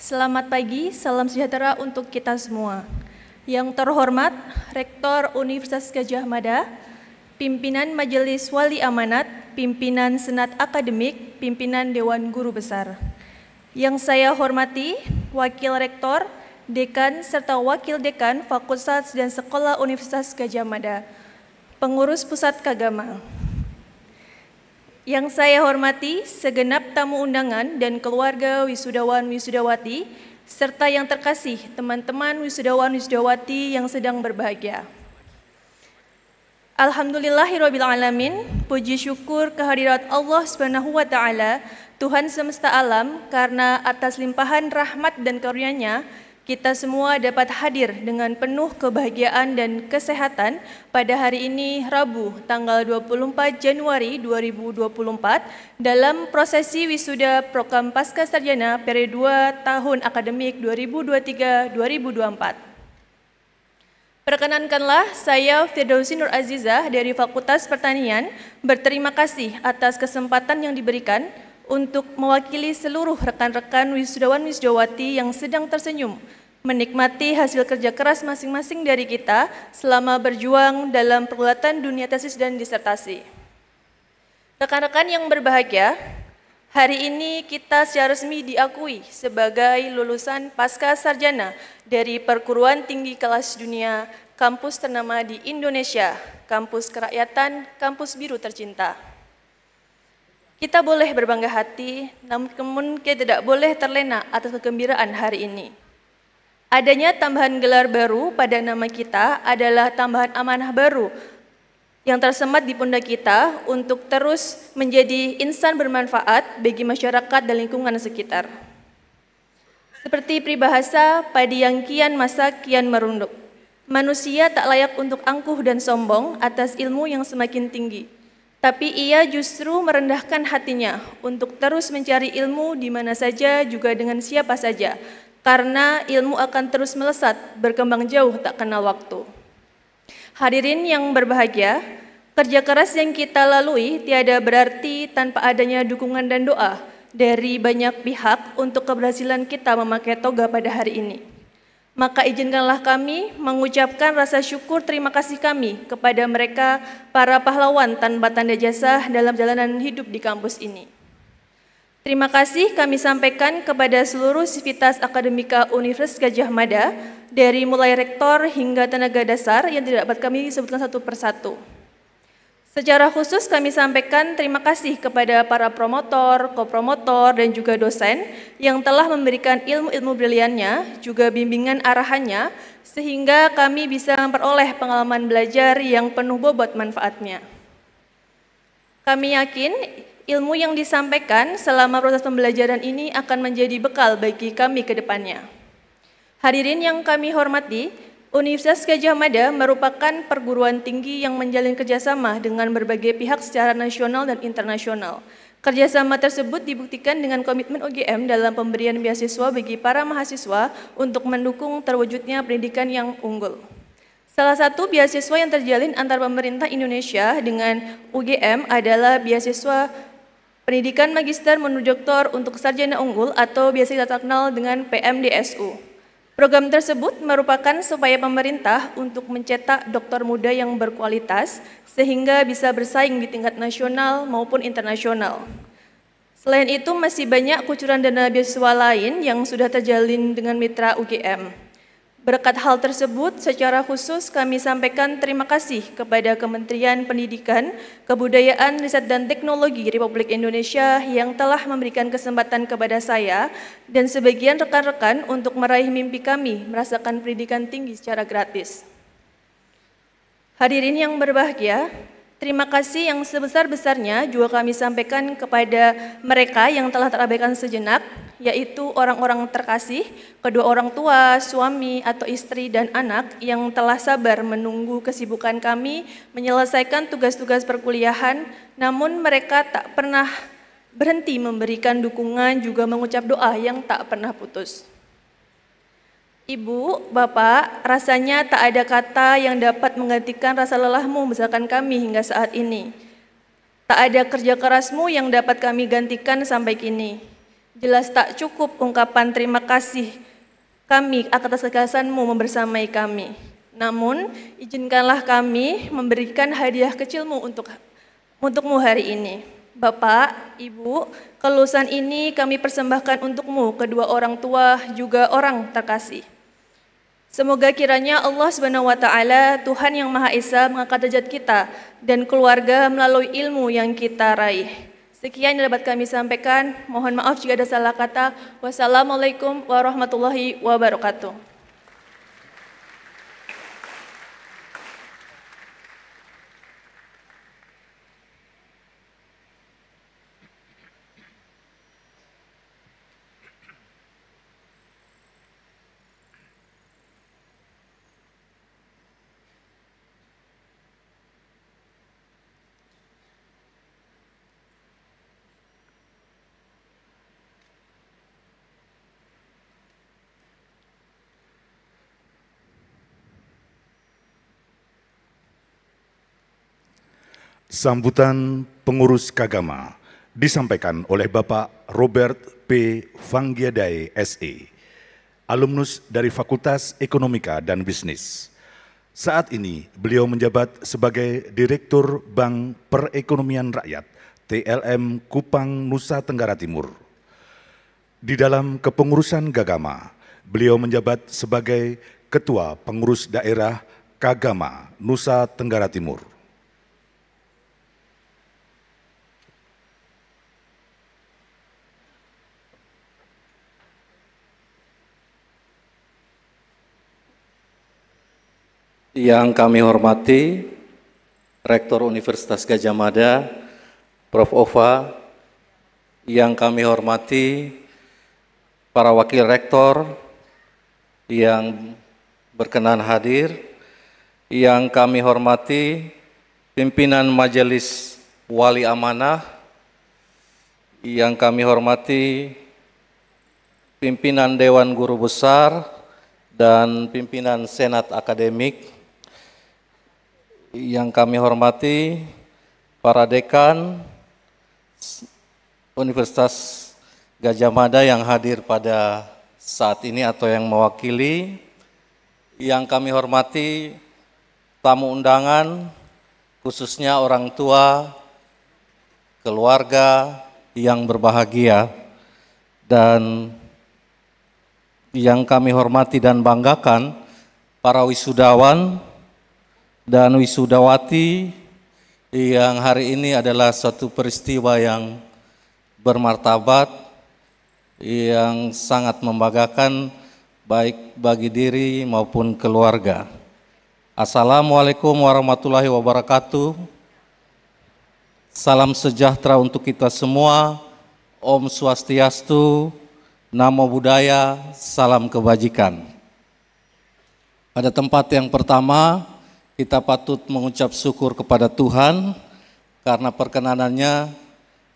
Selamat pagi, salam sejahtera untuk kita semua. Yang terhormat Rektor Universitas Gajah Mada, pimpinan Majelis Wali Amanat, pimpinan Senat Akademik, pimpinan Dewan Guru Besar. Yang saya hormati Wakil Rektor, Dekan serta Wakil Dekan Fakultas dan Sekolah Universitas Gajah Mada pengurus pusat Kagama. Yang saya hormati segenap tamu undangan dan keluarga wisudawan wisudawati serta yang terkasih teman-teman wisudawan wisudawati yang sedang berbahagia. Alhamdulillahirrabbilalamin, puji syukur kehadirat Allah subhanahu wa ta'ala, Tuhan semesta alam, karena atas limpahan rahmat dan karunia-Nya, kita semua dapat hadir dengan penuh kebahagiaan dan kesehatan pada hari ini Rabu tanggal 24 Januari 2024 dalam prosesi wisuda program Pasca Sarjana periode 2 tahun akademik 2023-2024. Perkenankanlah saya Firdausi Nur Azizah dari Fakultas Pertanian berterima kasih atas kesempatan yang diberikan untuk mewakili seluruh rekan-rekan wisudawan wisudawati yang sedang tersenyum menikmati hasil kerja keras masing-masing dari kita selama berjuang dalam pergulatan dunia tesis dan disertasi. Rekan-rekan yang berbahagia, hari ini kita secara resmi diakui sebagai lulusan pasca sarjana dari perguruan tinggi kelas dunia kampus ternama di Indonesia, kampus kerakyatan, kampus biru tercinta. Kita boleh berbangga hati, namun kita tidak boleh terlena atas kegembiraan hari ini. Adanya tambahan gelar baru pada nama kita adalah tambahan amanah baru yang tersemat di pundak kita untuk terus menjadi insan bermanfaat bagi masyarakat dan lingkungan sekitar. Seperti peribahasa, padi yang kian masa kian merunduk. Manusia tak layak untuk angkuh dan sombong atas ilmu yang semakin tinggi. Tapi ia justru merendahkan hatinya untuk terus mencari ilmu di mana saja juga dengan siapa saja, karena ilmu akan terus melesat, berkembang jauh tak kenal waktu. Hadirin yang berbahagia, kerja keras yang kita lalui tiada berarti tanpa adanya dukungan dan doa dari banyak pihak untuk keberhasilan kita memakai toga pada hari ini. Maka izinkanlah kami mengucapkan rasa syukur terima kasih kami kepada mereka para pahlawan tanpa tanda jasa dalam jalanan hidup di kampus ini. Terima kasih kami sampaikan kepada seluruh sivitas akademika Universitas Gajah Mada, dari mulai rektor hingga tenaga dasar yang tidak dapat kami sebutkan satu persatu. Secara khusus kami sampaikan terima kasih kepada para promotor, kopromotor, dan juga dosen yang telah memberikan ilmu-ilmu briliannya, juga bimbingan arahannya, sehingga kami bisa memperoleh pengalaman belajar yang penuh bobot manfaatnya. Kami yakin ilmu yang disampaikan selama proses pembelajaran ini akan menjadi bekal bagi kami ke depannya. Hadirin yang kami hormati, Universitas Gajah Mada merupakan perguruan tinggi yang menjalin kerjasama dengan berbagai pihak secara nasional dan internasional. Kerjasama tersebut dibuktikan dengan komitmen UGM dalam pemberian beasiswa bagi para mahasiswa untuk mendukung terwujudnya pendidikan yang unggul. Salah satu beasiswa yang terjalin antar pemerintah Indonesia dengan UGM adalah beasiswa Pendidikan Magister menuju Doktor untuk Sarjana Unggul atau biasa kita kenal dengan PMDSU. Program tersebut merupakan supaya pemerintah untuk mencetak dokter muda yang berkualitas sehingga bisa bersaing di tingkat nasional maupun internasional. Selain itu masih banyak kucuran dana beasiswa lain yang sudah terjalin dengan mitra UGM. Berkat hal tersebut, secara khusus kami sampaikan terima kasih kepada Kementerian Pendidikan, Kebudayaan, Riset dan Teknologi Republik Indonesia yang telah memberikan kesempatan kepada saya dan sebagian rekan-rekan untuk meraih mimpi kami merasakan pendidikan tinggi secara gratis. Hadirin yang berbahagia, Terima kasih yang sebesar-besarnya juga kami sampaikan kepada mereka yang telah terabaikan sejenak, yaitu orang-orang terkasih, kedua orang tua, suami atau istri dan anak yang telah sabar menunggu kesibukan kami menyelesaikan tugas-tugas perkuliahan, namun mereka tak pernah berhenti memberikan dukungan juga mengucap doa yang tak pernah putus. Ibu, Bapak, rasanya tak ada kata yang dapat menggantikan rasa lelahmu membesarkan kami hingga saat ini. Tak ada kerja kerasmu yang dapat kami gantikan sampai kini. Jelas tak cukup ungkapan terima kasih kami atas kekerasanmu membersamai kami. Namun, izinkanlah kami memberikan hadiah kecilmu untuk untukmu hari ini. Bapak, Ibu, kelulusan ini kami persembahkan untukmu, kedua orang tua juga orang terkasih. Semoga kiranya Allah Subhanahu wa taala, Tuhan yang Maha Esa mengangkat derajat kita dan keluarga melalui ilmu yang kita raih. Sekian yang dapat kami sampaikan. Mohon maaf jika ada salah kata. Wassalamualaikum warahmatullahi wabarakatuh. Sambutan pengurus Kagama disampaikan oleh Bapak Robert P. Vanggiadai SE, alumnus dari Fakultas Ekonomika dan Bisnis. Saat ini beliau menjabat sebagai Direktur Bank Perekonomian Rakyat TLM Kupang Nusa Tenggara Timur. Di dalam kepengurusan Gagama, beliau menjabat sebagai Ketua Pengurus Daerah Kagama Nusa Tenggara Timur. Yang kami hormati Rektor Universitas Gajah Mada, Prof. Ova, yang kami hormati para wakil rektor yang berkenan hadir, yang kami hormati pimpinan Majelis Wali Amanah, yang kami hormati pimpinan Dewan Guru Besar dan pimpinan Senat Akademik, yang kami hormati para dekan Universitas Gajah Mada yang hadir pada saat ini atau yang mewakili, yang kami hormati tamu undangan, khususnya orang tua, keluarga yang berbahagia, dan yang kami hormati dan banggakan para wisudawan dan wisudawati yang hari ini adalah suatu peristiwa yang bermartabat yang sangat membanggakan baik bagi diri maupun keluarga. Assalamualaikum warahmatullahi wabarakatuh. Salam sejahtera untuk kita semua. Om Swastiastu, Namo Buddhaya, salam kebajikan. Pada tempat yang pertama, kita patut mengucap syukur kepada Tuhan karena perkenanannya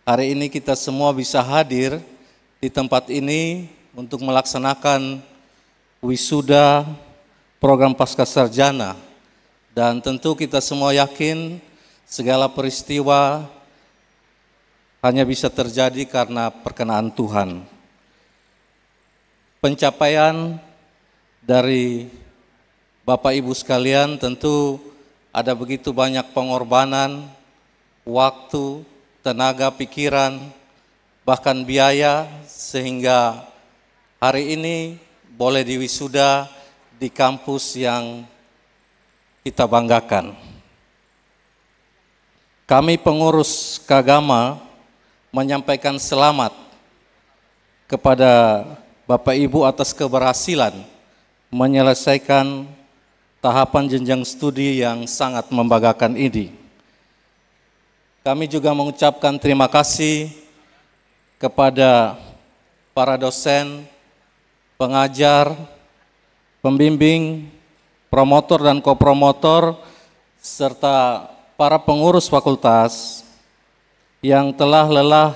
hari ini kita semua bisa hadir di tempat ini untuk melaksanakan wisuda program pasca sarjana dan tentu kita semua yakin segala peristiwa hanya bisa terjadi karena perkenaan Tuhan. Pencapaian dari Bapak Ibu sekalian tentu ada begitu banyak pengorbanan, waktu, tenaga, pikiran, bahkan biaya sehingga hari ini boleh diwisuda di kampus yang kita banggakan. Kami pengurus Kagama menyampaikan selamat kepada Bapak Ibu atas keberhasilan menyelesaikan tahapan jenjang studi yang sangat membanggakan ini. Kami juga mengucapkan terima kasih kepada para dosen, pengajar, pembimbing, promotor dan kopromotor, serta para pengurus fakultas yang telah lelah,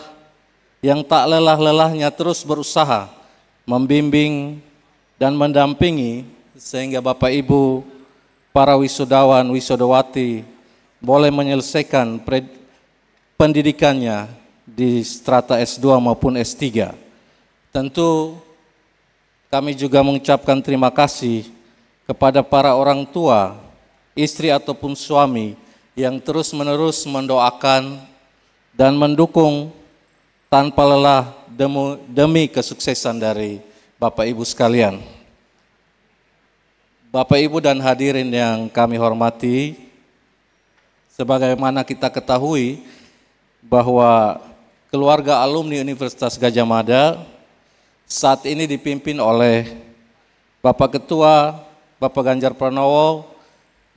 yang tak lelah-lelahnya terus berusaha membimbing dan mendampingi sehingga Bapak Ibu para wisudawan, wisudawati boleh menyelesaikan pendidikannya di strata S2 maupun S3. Tentu kami juga mengucapkan terima kasih kepada para orang tua, istri ataupun suami yang terus-menerus mendoakan dan mendukung tanpa lelah demi, kesuksesan dari Bapak Ibu sekalian. Bapak Ibu dan hadirin yang kami hormati, sebagaimana kita ketahui bahwa keluarga alumni Universitas Gajah Mada saat ini dipimpin oleh Bapak Ketua, Bapak Ganjar Pranowo,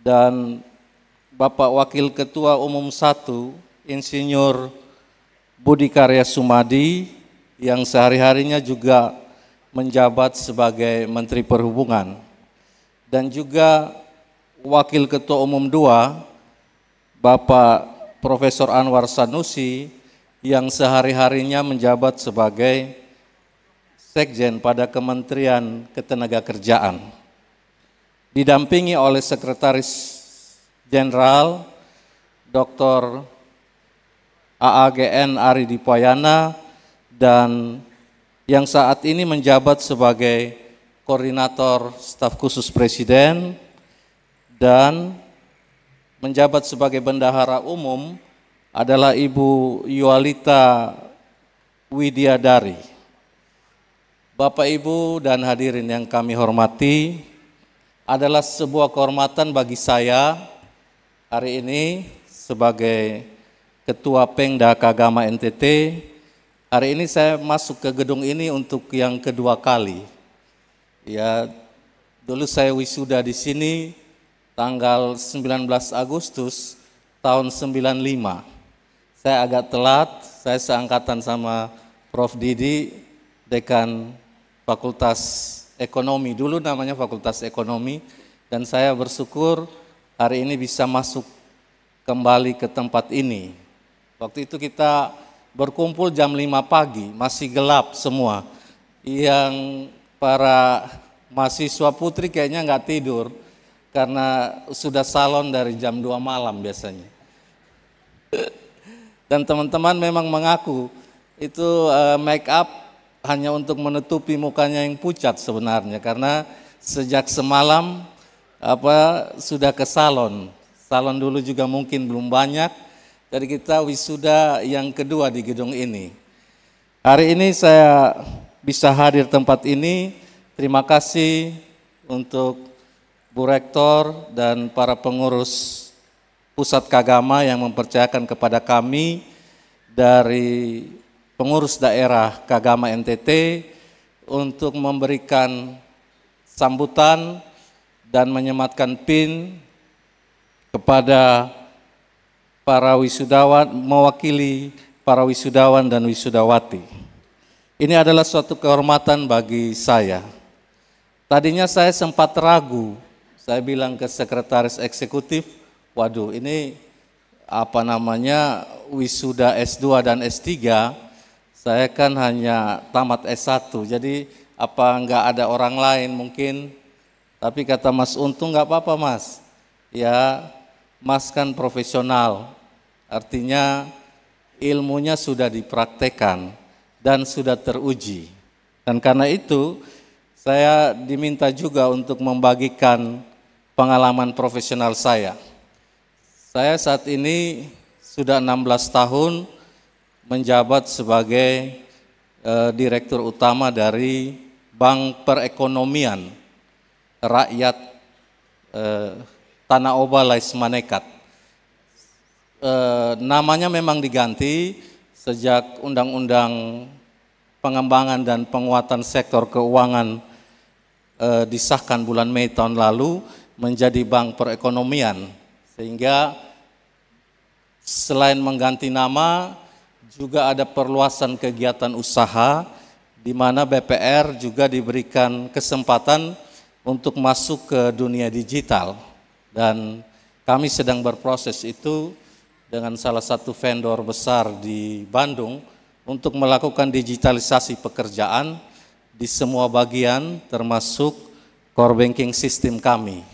dan Bapak Wakil Ketua Umum 1 Insinyur Budi Karya Sumadi yang sehari-harinya juga menjabat sebagai Menteri Perhubungan dan juga Wakil Ketua Umum 2 Bapak Profesor Anwar Sanusi yang sehari-harinya menjabat sebagai Sekjen pada Kementerian Ketenagakerjaan didampingi oleh Sekretaris Jenderal Dr. AAGN Ari Dipayana dan yang saat ini menjabat sebagai koordinator staf khusus presiden dan menjabat sebagai bendahara umum adalah Ibu Yualita Widyadari. Bapak Ibu dan hadirin yang kami hormati, adalah sebuah kehormatan bagi saya hari ini sebagai Ketua Pengda Kagama NTT, hari ini saya masuk ke gedung ini untuk yang kedua kali. Ya, dulu saya wisuda di sini tanggal 19 Agustus tahun 95. Saya agak telat, saya seangkatan sama Prof. Didi, Dekan Fakultas Ekonomi, dulu namanya Fakultas Ekonomi, dan saya bersyukur hari ini bisa masuk kembali ke tempat ini Waktu itu kita berkumpul jam 5 pagi, masih gelap semua. Yang para mahasiswa putri kayaknya nggak tidur karena sudah salon dari jam 2 malam biasanya. Dan teman-teman memang mengaku itu uh, make up hanya untuk menutupi mukanya yang pucat sebenarnya karena sejak semalam apa sudah ke salon. Salon dulu juga mungkin belum banyak dari kita wisuda yang kedua di gedung ini. Hari ini saya bisa hadir tempat ini. Terima kasih untuk Bu Rektor dan para pengurus Pusat Kagama yang mempercayakan kepada kami dari pengurus daerah Kagama NTT untuk memberikan sambutan dan menyematkan PIN kepada para wisudawan mewakili para wisudawan dan wisudawati. Ini adalah suatu kehormatan bagi saya. Tadinya saya sempat ragu, saya bilang ke sekretaris eksekutif, waduh ini apa namanya wisuda S2 dan S3, saya kan hanya tamat S1, jadi apa enggak ada orang lain mungkin, tapi kata Mas Untung enggak apa-apa Mas, ya Mas kan profesional, Artinya ilmunya sudah dipraktekan dan sudah teruji. Dan karena itu saya diminta juga untuk membagikan pengalaman profesional saya. Saya saat ini sudah 16 tahun menjabat sebagai eh, direktur utama dari Bank Perekonomian Rakyat eh, Tanah Oba Lais Manekat. Eh, namanya memang diganti sejak Undang-Undang Pengembangan dan Penguatan Sektor Keuangan eh, disahkan bulan Mei tahun lalu menjadi Bank Perekonomian. Sehingga selain mengganti nama juga ada perluasan kegiatan usaha di mana BPR juga diberikan kesempatan untuk masuk ke dunia digital. Dan kami sedang berproses itu dengan salah satu vendor besar di Bandung untuk melakukan digitalisasi pekerjaan di semua bagian termasuk core banking sistem kami.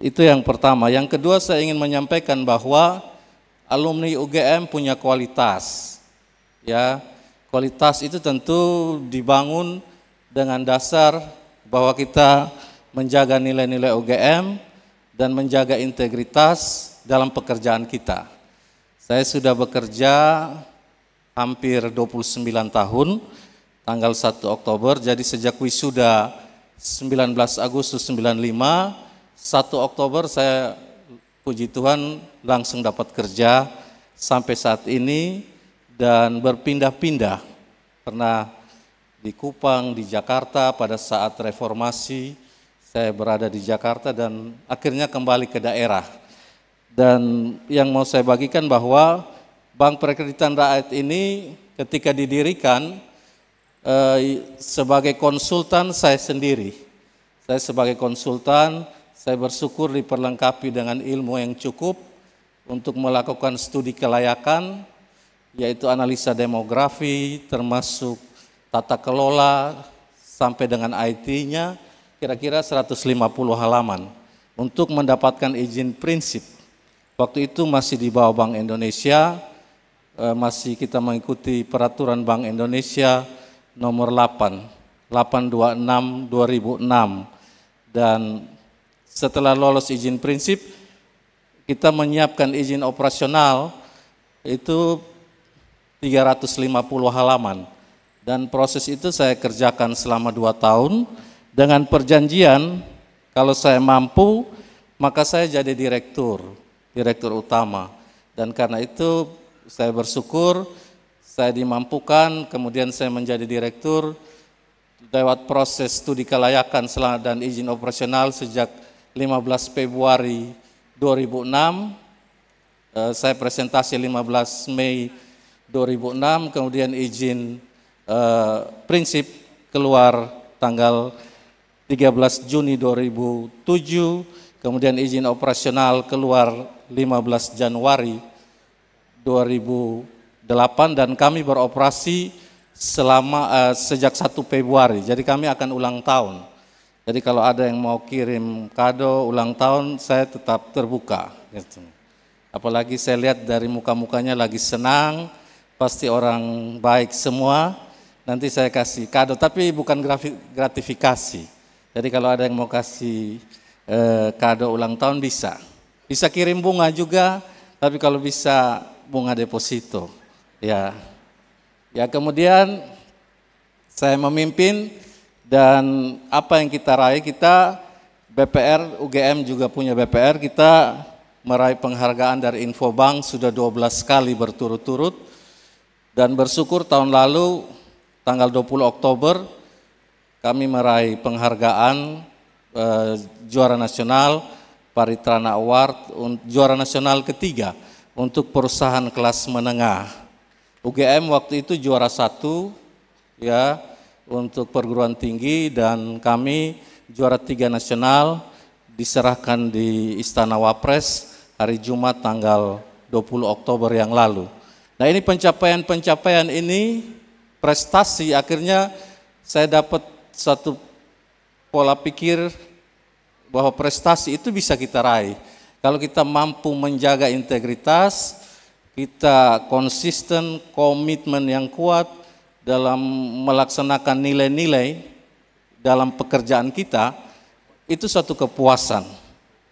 Itu yang pertama. Yang kedua saya ingin menyampaikan bahwa alumni UGM punya kualitas. Ya, kualitas itu tentu dibangun dengan dasar bahwa kita menjaga nilai-nilai UGM dan menjaga integritas dalam pekerjaan kita. Saya sudah bekerja hampir 29 tahun tanggal 1 Oktober. Jadi sejak wisuda 19 Agustus 95, 1 Oktober saya puji Tuhan langsung dapat kerja sampai saat ini dan berpindah-pindah. Pernah di Kupang, di Jakarta pada saat reformasi, saya berada di Jakarta dan akhirnya kembali ke daerah. Dan yang mau saya bagikan bahwa Bank Perkreditan Rakyat ini ketika didirikan eh, sebagai konsultan saya sendiri. Saya sebagai konsultan, saya bersyukur diperlengkapi dengan ilmu yang cukup untuk melakukan studi kelayakan, yaitu analisa demografi, termasuk tata kelola, sampai dengan IT-nya, kira-kira 150 halaman untuk mendapatkan izin prinsip. Waktu itu masih di bawah Bank Indonesia, eh, masih kita mengikuti peraturan Bank Indonesia nomor 8, 826 2006 dan setelah lolos izin prinsip kita menyiapkan izin operasional itu 350 halaman. Dan proses itu saya kerjakan selama dua tahun dengan perjanjian kalau saya mampu maka saya jadi direktur direktur utama dan karena itu saya bersyukur saya dimampukan, kemudian saya menjadi direktur lewat proses studi kelayakan dan izin operasional sejak 15 Februari 2006. Eh, saya presentasi 15 Mei 2006, kemudian izin eh, prinsip keluar tanggal 13 Juni 2007, kemudian izin operasional keluar 15 Januari 2000 8 dan kami beroperasi selama uh, sejak 1 Februari. Jadi kami akan ulang tahun. Jadi kalau ada yang mau kirim kado ulang tahun, saya tetap terbuka. Gitu. Apalagi saya lihat dari muka-mukanya lagi senang, pasti orang baik semua. Nanti saya kasih kado, tapi bukan gratifikasi. Jadi kalau ada yang mau kasih eh, kado ulang tahun bisa. Bisa kirim bunga juga, tapi kalau bisa bunga deposito. Ya, ya kemudian saya memimpin dan apa yang kita raih kita BPR UGM juga punya BPR kita meraih penghargaan dari Infobank sudah 12 kali berturut-turut dan bersyukur tahun lalu tanggal 20 Oktober kami meraih penghargaan eh, juara nasional Paritrana Award juara nasional ketiga untuk perusahaan kelas menengah UGM waktu itu juara satu ya untuk perguruan tinggi dan kami juara tiga nasional diserahkan di Istana Wapres hari Jumat tanggal 20 Oktober yang lalu. Nah ini pencapaian-pencapaian ini prestasi akhirnya saya dapat satu pola pikir bahwa prestasi itu bisa kita raih. Kalau kita mampu menjaga integritas, kita konsisten, komitmen yang kuat dalam melaksanakan nilai-nilai dalam pekerjaan kita, itu suatu kepuasan.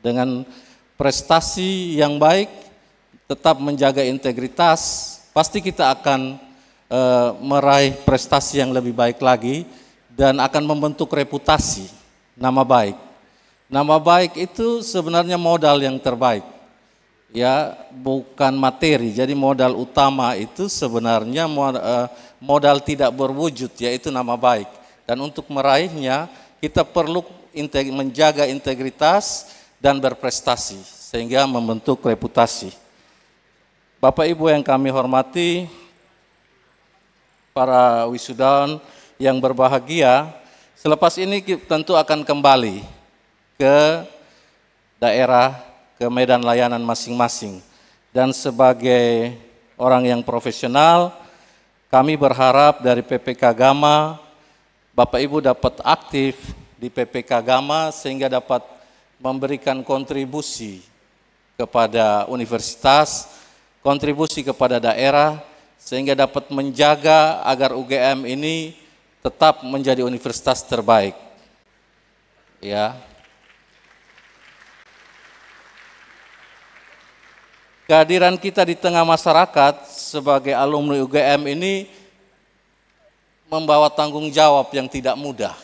Dengan prestasi yang baik, tetap menjaga integritas, pasti kita akan e, meraih prestasi yang lebih baik lagi dan akan membentuk reputasi, nama baik. Nama baik itu sebenarnya modal yang terbaik. Ya, bukan materi. Jadi modal utama itu sebenarnya eh, modal tidak berwujud yaitu nama baik. Dan untuk meraihnya kita perlu menjaga integritas dan berprestasi sehingga membentuk reputasi. Bapak Ibu yang kami hormati, para wisudawan yang berbahagia, selepas ini tentu akan kembali ke daerah, ke medan layanan masing-masing. Dan sebagai orang yang profesional, kami berharap dari PPK Gama, Bapak Ibu dapat aktif di PPK Gama sehingga dapat memberikan kontribusi kepada universitas, kontribusi kepada daerah, sehingga dapat menjaga agar UGM ini tetap menjadi universitas terbaik. Ya, kehadiran kita di tengah masyarakat sebagai alumni UGM ini membawa tanggung jawab yang tidak mudah.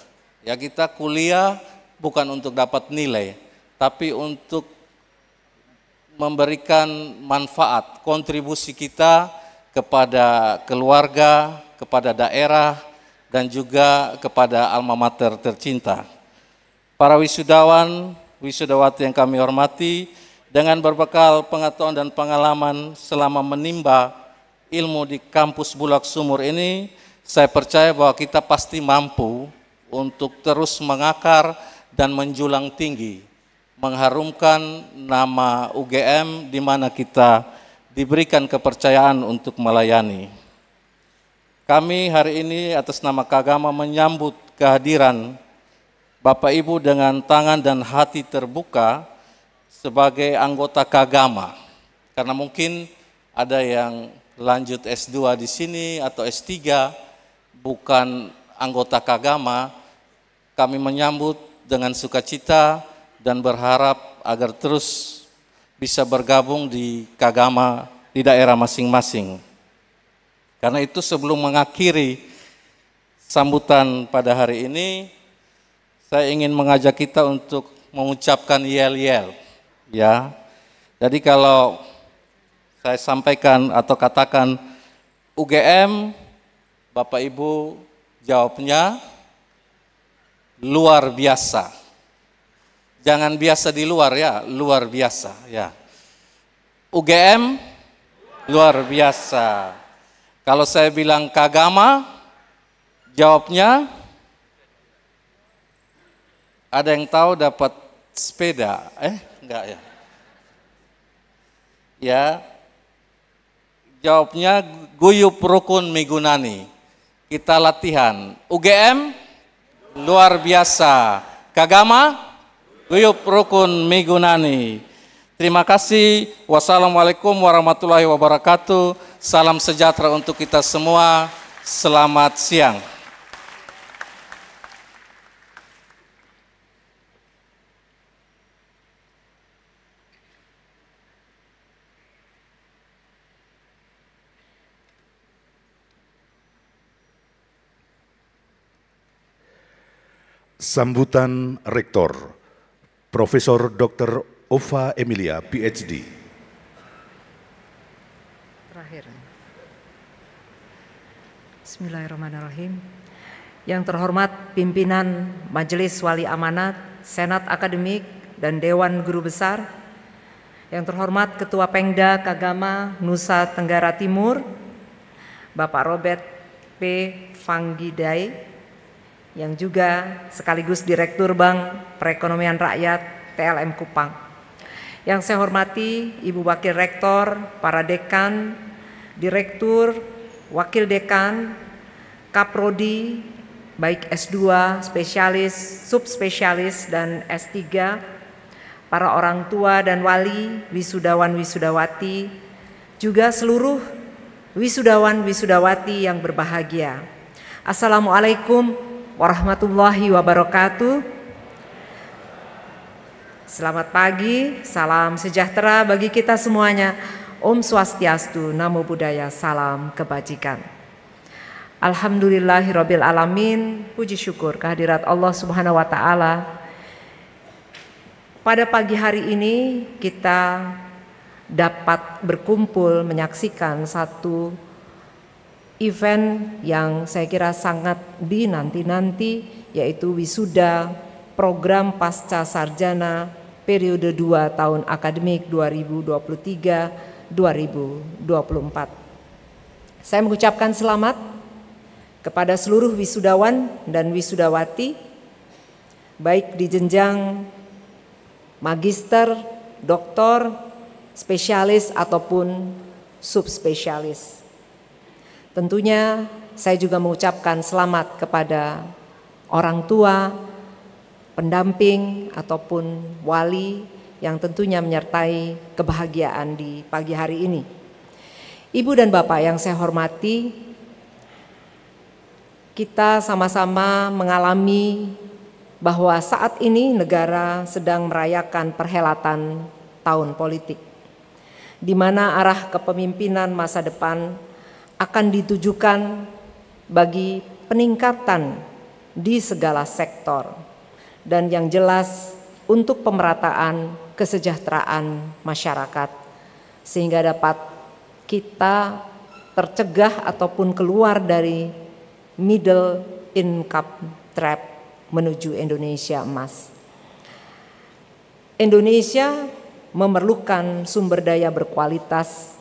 Ya kita kuliah bukan untuk dapat nilai, tapi untuk memberikan manfaat, kontribusi kita kepada keluarga, kepada daerah, dan juga kepada alma mater tercinta. Para wisudawan, wisudawati yang kami hormati, dengan berbekal pengetahuan dan pengalaman selama menimba ilmu di kampus Bulak Sumur ini, saya percaya bahwa kita pasti mampu untuk terus mengakar dan menjulang tinggi, mengharumkan nama UGM di mana kita diberikan kepercayaan untuk melayani. Kami hari ini atas nama Kagama menyambut kehadiran Bapak Ibu dengan tangan dan hati terbuka sebagai anggota Kagama. Karena mungkin ada yang lanjut S2 di sini atau S3 bukan anggota Kagama, kami menyambut dengan sukacita dan berharap agar terus bisa bergabung di Kagama di daerah masing-masing. Karena itu sebelum mengakhiri sambutan pada hari ini, saya ingin mengajak kita untuk mengucapkan yel-yel ya. Jadi kalau saya sampaikan atau katakan UGM, Bapak Ibu jawabnya luar biasa. Jangan biasa di luar ya, luar biasa ya. UGM luar biasa. Kalau saya bilang kagama, jawabnya ada yang tahu dapat sepeda, eh enggak ya? Ya, jawabnya guyup rukun migunani. Kita latihan. UGM luar biasa. Kagama guyup rukun migunani. Terima kasih. Wassalamualaikum warahmatullahi wabarakatuh. Salam sejahtera untuk kita semua. Selamat siang. Sambutan Rektor Profesor Dr. Ova Emilia, PhD. Terakhir. Bismillahirrahmanirrahim. Yang terhormat pimpinan Majelis Wali Amanat, Senat Akademik, dan Dewan Guru Besar. Yang terhormat Ketua Pengda Kagama Nusa Tenggara Timur, Bapak Robert P. Fanggidai, yang juga sekaligus Direktur Bank Perekonomian Rakyat TLM Kupang. Yang saya hormati Ibu Wakil Rektor, para dekan, direktur, wakil dekan, kaprodi, baik S2, spesialis, subspesialis, dan S3, para orang tua dan wali, wisudawan-wisudawati, juga seluruh wisudawan-wisudawati yang berbahagia. Assalamualaikum warahmatullahi wabarakatuh. Selamat pagi, salam sejahtera bagi kita semuanya. Om Swastiastu, Namo Buddhaya, salam kebajikan. Alhamdulillahirabbil alamin. Puji syukur kehadirat Allah Subhanahu wa taala. Pada pagi hari ini kita dapat berkumpul menyaksikan satu event yang saya kira sangat dinanti-nanti yaitu wisuda program pasca sarjana periode 2 tahun akademik 2023-2024. Saya mengucapkan selamat kepada seluruh wisudawan dan wisudawati baik di jenjang magister, doktor, spesialis ataupun subspesialis. Tentunya saya juga mengucapkan selamat kepada orang tua, pendamping ataupun wali yang tentunya menyertai kebahagiaan di pagi hari ini. Ibu dan Bapak yang saya hormati, kita sama-sama mengalami bahwa saat ini negara sedang merayakan perhelatan tahun politik di mana arah kepemimpinan masa depan akan ditujukan bagi peningkatan di segala sektor dan yang jelas untuk pemerataan kesejahteraan masyarakat sehingga dapat kita tercegah ataupun keluar dari middle income trap menuju Indonesia emas. Indonesia memerlukan sumber daya berkualitas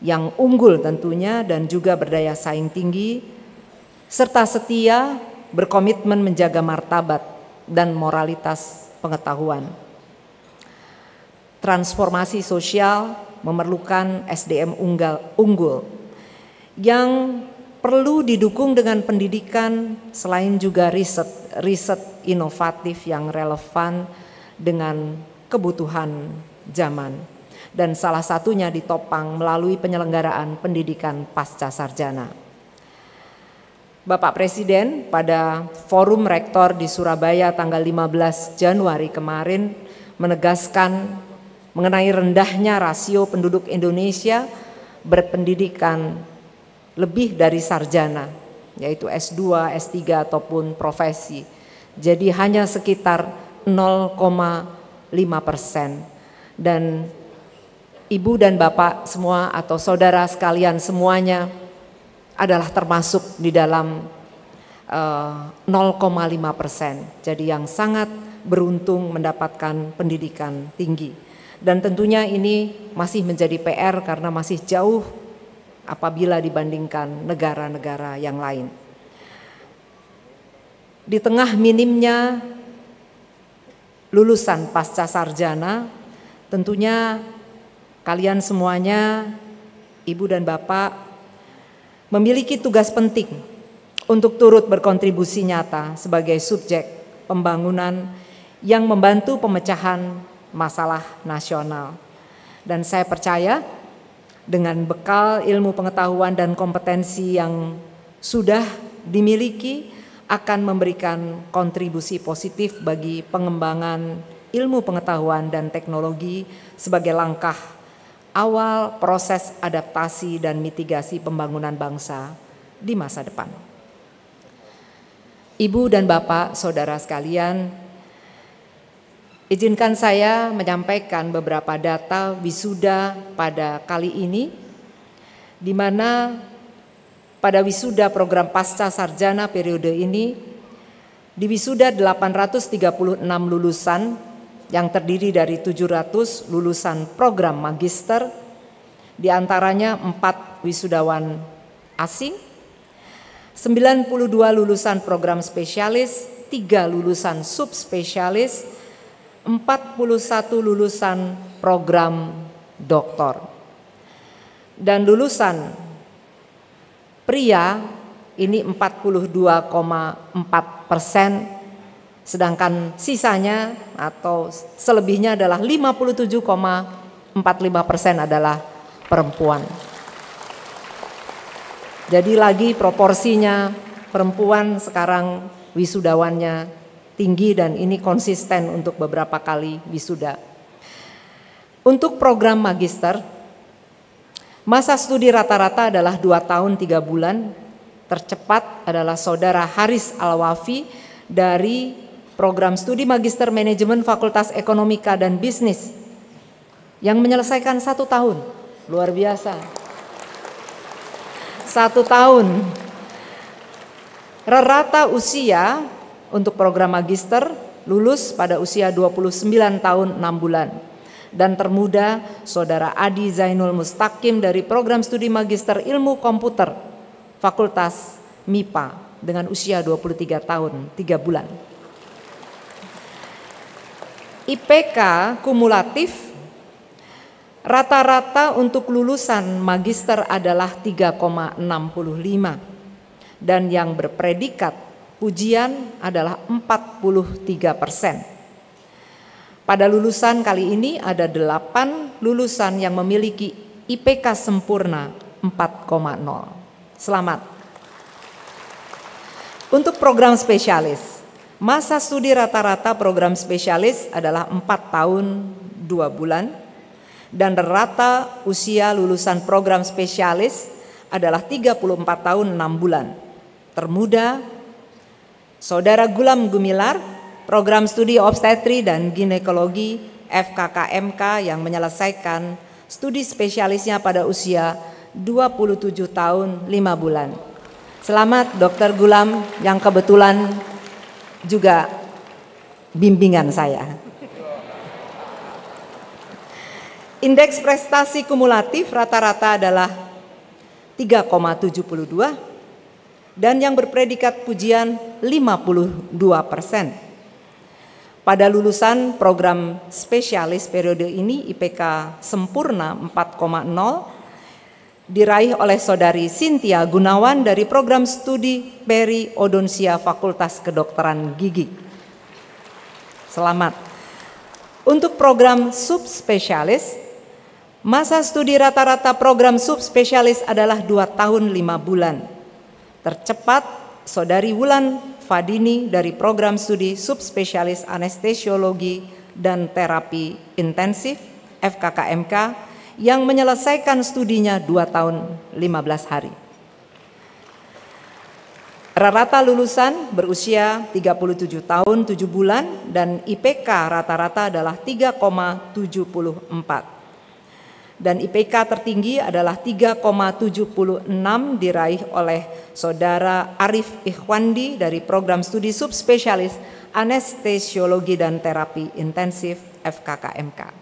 yang unggul tentunya dan juga berdaya saing tinggi serta setia berkomitmen menjaga martabat dan moralitas pengetahuan. Transformasi sosial memerlukan SDM unggal, unggul yang perlu didukung dengan pendidikan selain juga riset riset inovatif yang relevan dengan kebutuhan zaman dan salah satunya ditopang melalui penyelenggaraan pendidikan pasca sarjana. Bapak Presiden pada forum rektor di Surabaya tanggal 15 Januari kemarin menegaskan mengenai rendahnya rasio penduduk Indonesia berpendidikan lebih dari sarjana yaitu S2, S3 ataupun profesi. Jadi hanya sekitar 0, 5 persen. Dan ibu dan bapak semua atau saudara sekalian semuanya adalah termasuk di dalam uh, eh, 0,5 persen. Jadi yang sangat beruntung mendapatkan pendidikan tinggi. Dan tentunya ini masih menjadi PR karena masih jauh apabila dibandingkan negara-negara yang lain. Di tengah minimnya lulusan pasca sarjana, tentunya kalian semuanya, ibu dan bapak, memiliki tugas penting untuk turut berkontribusi nyata sebagai subjek pembangunan yang membantu pemecahan masalah nasional. Dan saya percaya dengan bekal ilmu pengetahuan dan kompetensi yang sudah dimiliki, akan memberikan kontribusi positif bagi pengembangan ilmu pengetahuan dan teknologi sebagai langkah awal proses adaptasi dan mitigasi pembangunan bangsa di masa depan. Ibu dan Bapak, saudara sekalian, izinkan saya menyampaikan beberapa data wisuda pada kali ini, di mana pada wisuda program pasca sarjana periode ini, di wisuda 836 lulusan yang terdiri dari 700 lulusan program magister, di antaranya 4 wisudawan asing, 92 lulusan program spesialis, 3 lulusan subspesialis, 41 lulusan program doktor. Dan lulusan Pria ini 42,4 persen, sedangkan sisanya atau selebihnya adalah 57,45 persen adalah perempuan. Jadi lagi proporsinya perempuan sekarang wisudawannya tinggi dan ini konsisten untuk beberapa kali wisuda. Untuk program magister, masa studi rata-rata adalah 2 tahun 3 bulan, tercepat adalah saudara Haris Alwafi dari program studi Magister Manajemen Fakultas Ekonomika dan Bisnis yang menyelesaikan satu tahun, luar biasa. Satu tahun. Rata usia untuk program magister lulus pada usia 29 tahun 6 bulan. Dan termuda, Saudara Adi Zainul Mustaqim dari program studi Magister Ilmu Komputer, Fakultas MIPA dengan usia 23 tahun 3 bulan. IPK kumulatif rata-rata untuk lulusan magister adalah 3,65 dan yang berpredikat pujian adalah 43 persen. Pada lulusan kali ini ada 8 lulusan yang memiliki IPK sempurna 4,0. Selamat. Untuk program spesialis, Masa studi rata-rata program spesialis adalah 4 tahun 2 bulan dan rata usia lulusan program spesialis adalah 34 tahun 6 bulan. Termuda, Saudara Gulam Gumilar, program studi obstetri dan ginekologi FKKMK yang menyelesaikan studi spesialisnya pada usia 27 tahun 5 bulan. Selamat Dr. Gulam yang kebetulan juga bimbingan saya. Indeks prestasi kumulatif rata-rata adalah 3,72 dan yang berpredikat pujian 52 persen. Pada lulusan program spesialis periode ini IPK sempurna 4,0 diraih oleh saudari Cynthia Gunawan dari program studi Peri Odonsia Fakultas Kedokteran Gigi. Selamat. Untuk program subspesialis, masa studi rata-rata program subspesialis adalah 2 tahun 5 bulan. Tercepat, saudari Wulan Fadini dari program studi subspesialis anestesiologi dan terapi intensif FKKMK yang menyelesaikan studinya 2 tahun 15 hari. Rata lulusan berusia 37 tahun 7 bulan dan IPK rata-rata adalah 3,74. Dan IPK tertinggi adalah 3,76 diraih oleh Saudara Arif Ikhwandi dari program studi subspesialis anestesiologi dan terapi intensif FKKMK.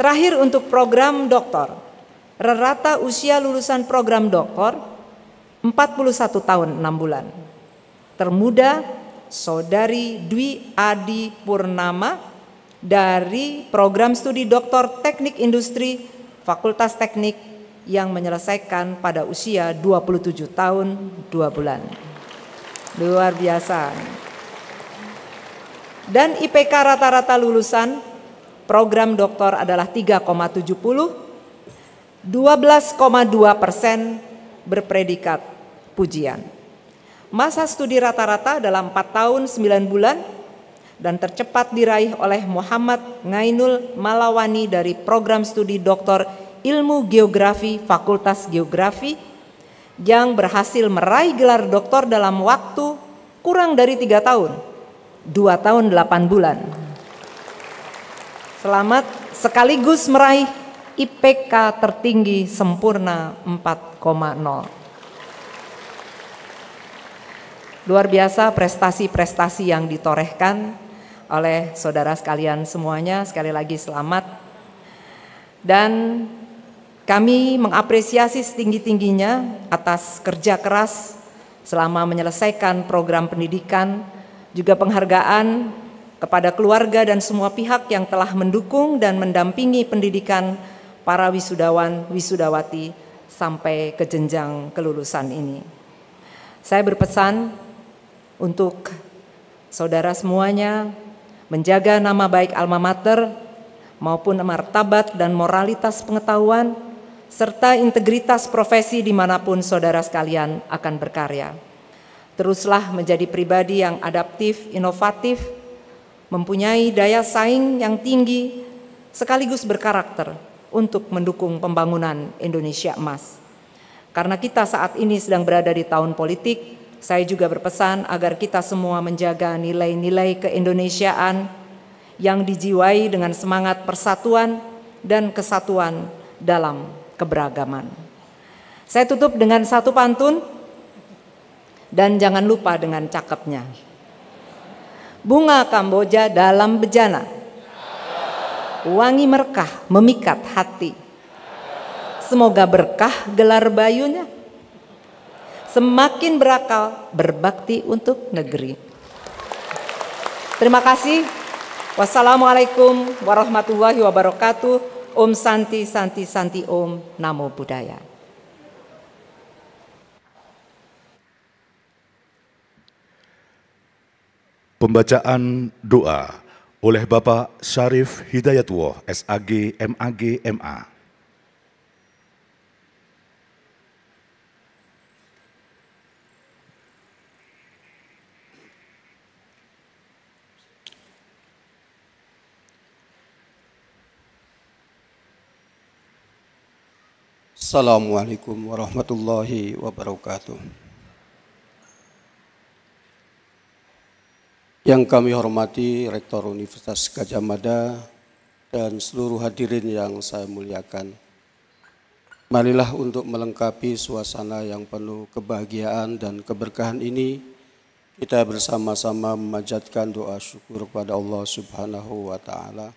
Terakhir untuk program doktor. Rata usia lulusan program doktor 41 tahun 6 bulan. Termuda Saudari Dwi Adi Purnama dari program studi doktor Teknik Industri Fakultas Teknik yang menyelesaikan pada usia 27 tahun 2 bulan. Luar biasa. Dan IPK rata-rata lulusan program doktor adalah 3,70, 12,2 persen berpredikat pujian. Masa studi rata-rata dalam 4 tahun 9 bulan dan tercepat diraih oleh Muhammad Ngainul Malawani dari program studi doktor ilmu geografi Fakultas Geografi yang berhasil meraih gelar doktor dalam waktu kurang dari tiga tahun, dua tahun delapan bulan. Selamat sekaligus meraih IPK tertinggi sempurna 4,0. Luar biasa prestasi-prestasi yang ditorehkan oleh saudara sekalian semuanya. Sekali lagi selamat. Dan kami mengapresiasi setinggi-tingginya atas kerja keras selama menyelesaikan program pendidikan, juga penghargaan kepada keluarga dan semua pihak yang telah mendukung dan mendampingi pendidikan para wisudawan wisudawati sampai ke jenjang kelulusan ini. Saya berpesan untuk saudara semuanya menjaga nama baik alma mater maupun martabat dan moralitas pengetahuan serta integritas profesi di mana pun saudara sekalian akan berkarya. Teruslah menjadi pribadi yang adaptif, inovatif, mempunyai daya saing yang tinggi, sekaligus berkarakter untuk mendukung pembangunan Indonesia emas. Karena kita saat ini sedang berada di tahun politik, saya juga berpesan agar kita semua menjaga nilai-nilai keindonesiaan yang dijiwai dengan semangat persatuan dan kesatuan dalam keberagaman. Saya tutup dengan satu pantun dan jangan lupa dengan cakepnya. Bunga Kamboja dalam bejana, wangi merkah memikat hati Semoga berkah gelar bayunya. Semakin berakal berbakti untuk negeri. Terima kasih. Wassalamualaikum warahmatullahi wabarakatuh. Om Santi Santi Santi Om Namo Buddhaya. Pembacaan doa oleh Bapak Syarif Hidayatullah SAG MAG MA. Assalamualaikum warahmatullahi wabarakatuh. Yang kami hormati Rektor Universitas Gajah Mada dan seluruh hadirin yang saya muliakan. Marilah untuk melengkapi suasana yang penuh kebahagiaan dan keberkahan ini, kita bersama-sama memanjatkan doa syukur kepada Allah Subhanahu wa taala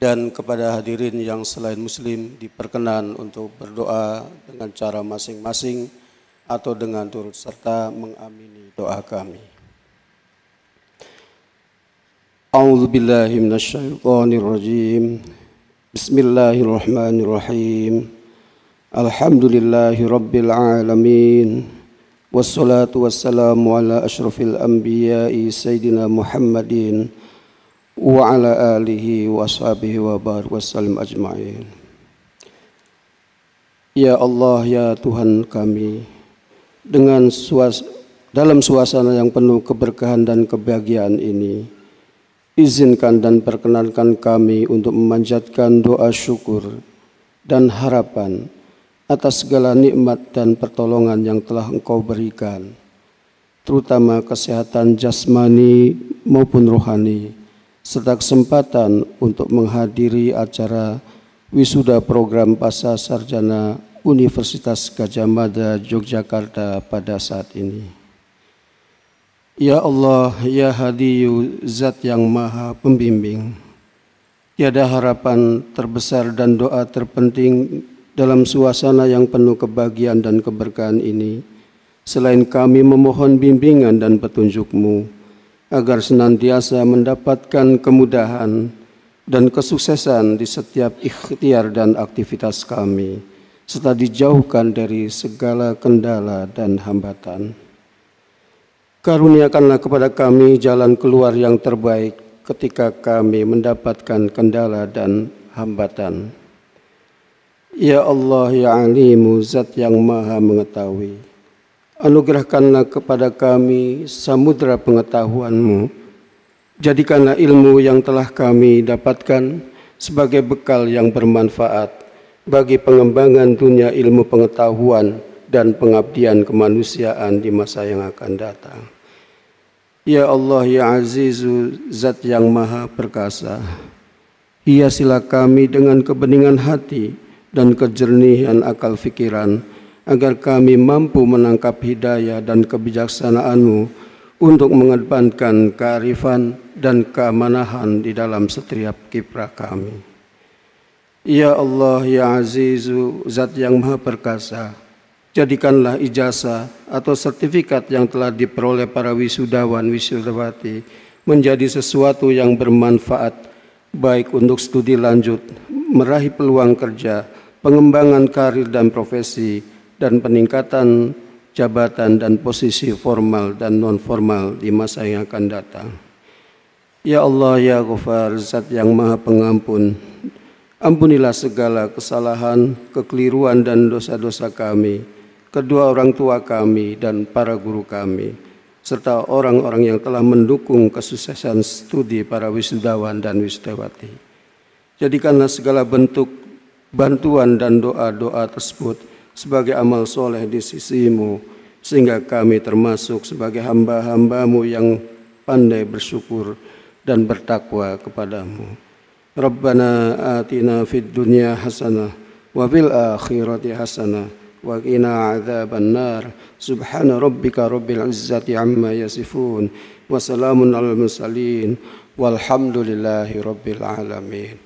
dan kepada hadirin yang selain muslim diperkenan untuk berdoa dengan cara masing-masing atau dengan turut serta mengamini doa kami. Bismillahirrahmanirrahim. Alhamdulillahi rabbil alamin. Wassalatu wassalamu ala asyrafil anbiya'i sayyidina Muhammadin wa ala alihi wa ashabihi wa barik wasallam ajma'in. Ya Allah, ya Tuhan kami, dengan suas dalam suasana yang penuh keberkahan dan kebahagiaan ini, izinkan dan perkenankan kami untuk memanjatkan doa syukur dan harapan atas segala nikmat dan pertolongan yang telah Engkau berikan, terutama kesehatan jasmani maupun rohani, serta kesempatan untuk menghadiri acara wisuda program pasca sarjana Universitas Gajah Mada Yogyakarta pada saat ini. Ya Allah, Ya Hadiyu, Zat yang Maha Pembimbing, tiada harapan terbesar dan doa terpenting dalam suasana yang penuh kebahagiaan dan keberkahan ini, selain kami memohon bimbingan dan petunjukmu, agar senantiasa mendapatkan kemudahan dan kesuksesan di setiap ikhtiar dan aktivitas kami, serta dijauhkan dari segala kendala dan hambatan. Karuniakanlah kepada kami jalan keluar yang terbaik ketika kami mendapatkan kendala dan hambatan. Ya Allah, Ya Alimu, Zat yang Maha Mengetahui, Anugerahkanlah kepada kami samudra pengetahuanmu. Jadikanlah ilmu yang telah kami dapatkan sebagai bekal yang bermanfaat bagi pengembangan dunia ilmu pengetahuan dan pengabdian kemanusiaan di masa yang akan datang. Ya Allah, Ya Azizu, Zat yang Maha Perkasa, hiasilah kami dengan kebeningan hati dan kejernihan akal fikiran, agar kami mampu menangkap hidayah dan kebijaksanaanmu untuk mengedepankan kearifan dan keamanahan di dalam setiap kiprah kami. Ya Allah, Ya Azizu, Zat yang Maha Perkasa, jadikanlah ijazah atau sertifikat yang telah diperoleh para wisudawan wisudawati menjadi sesuatu yang bermanfaat baik untuk studi lanjut, meraih peluang kerja, pengembangan karir dan profesi, dan peningkatan jabatan dan posisi formal dan non formal di masa yang akan datang. Ya Allah ya Ghafar Zat yang Maha Pengampun Ampunilah segala kesalahan, kekeliruan dan dosa-dosa kami kedua orang tua kami dan para guru kami, serta orang-orang yang telah mendukung kesuksesan studi para wisudawan dan wisudawati. Jadikanlah segala bentuk bantuan dan doa-doa tersebut sebagai amal soleh di sisimu, sehingga kami termasuk sebagai hamba-hambamu yang pandai bersyukur dan bertakwa kepadamu. Rabbana atina fid dunya hasanah wa fil akhirati hasanah wa qina adzaban nar. Subhana rabbika rabbil izzati amma yasifun wa salamun alal mursalin walhamdulillahi rabbil alamin.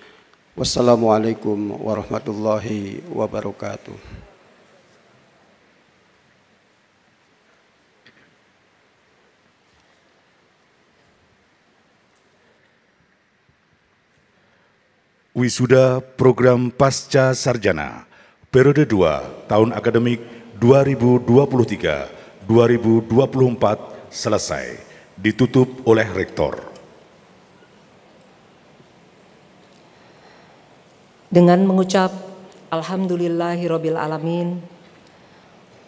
Wassalamualaikum warahmatullahi wabarakatuh. Wisuda Program Pasca Sarjana periode 2 tahun akademik 2023-2024 selesai ditutup oleh Rektor. Dengan mengucap Alhamdulillahirabbil alamin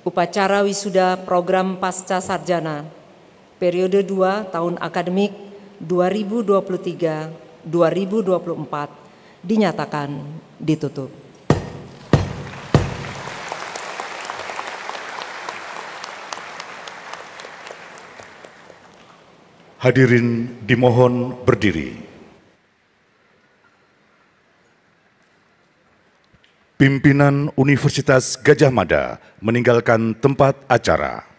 upacara wisuda program Pasca Sarjana periode 2 tahun akademik 2023-2024 dinyatakan ditutup. Hadirin dimohon berdiri. Pimpinan Universitas Gajah Mada meninggalkan tempat acara.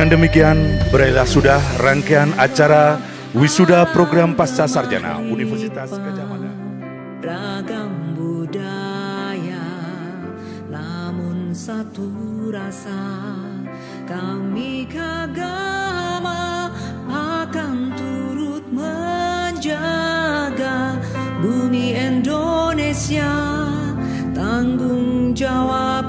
Dengan demikian, berakhirlah sudah rangkaian acara wisuda program pasca sarjana Universitas Gajah Mada. Ragam budaya, namun satu rasa kami kagama akan turut menjaga bumi Indonesia. Tanggung jawab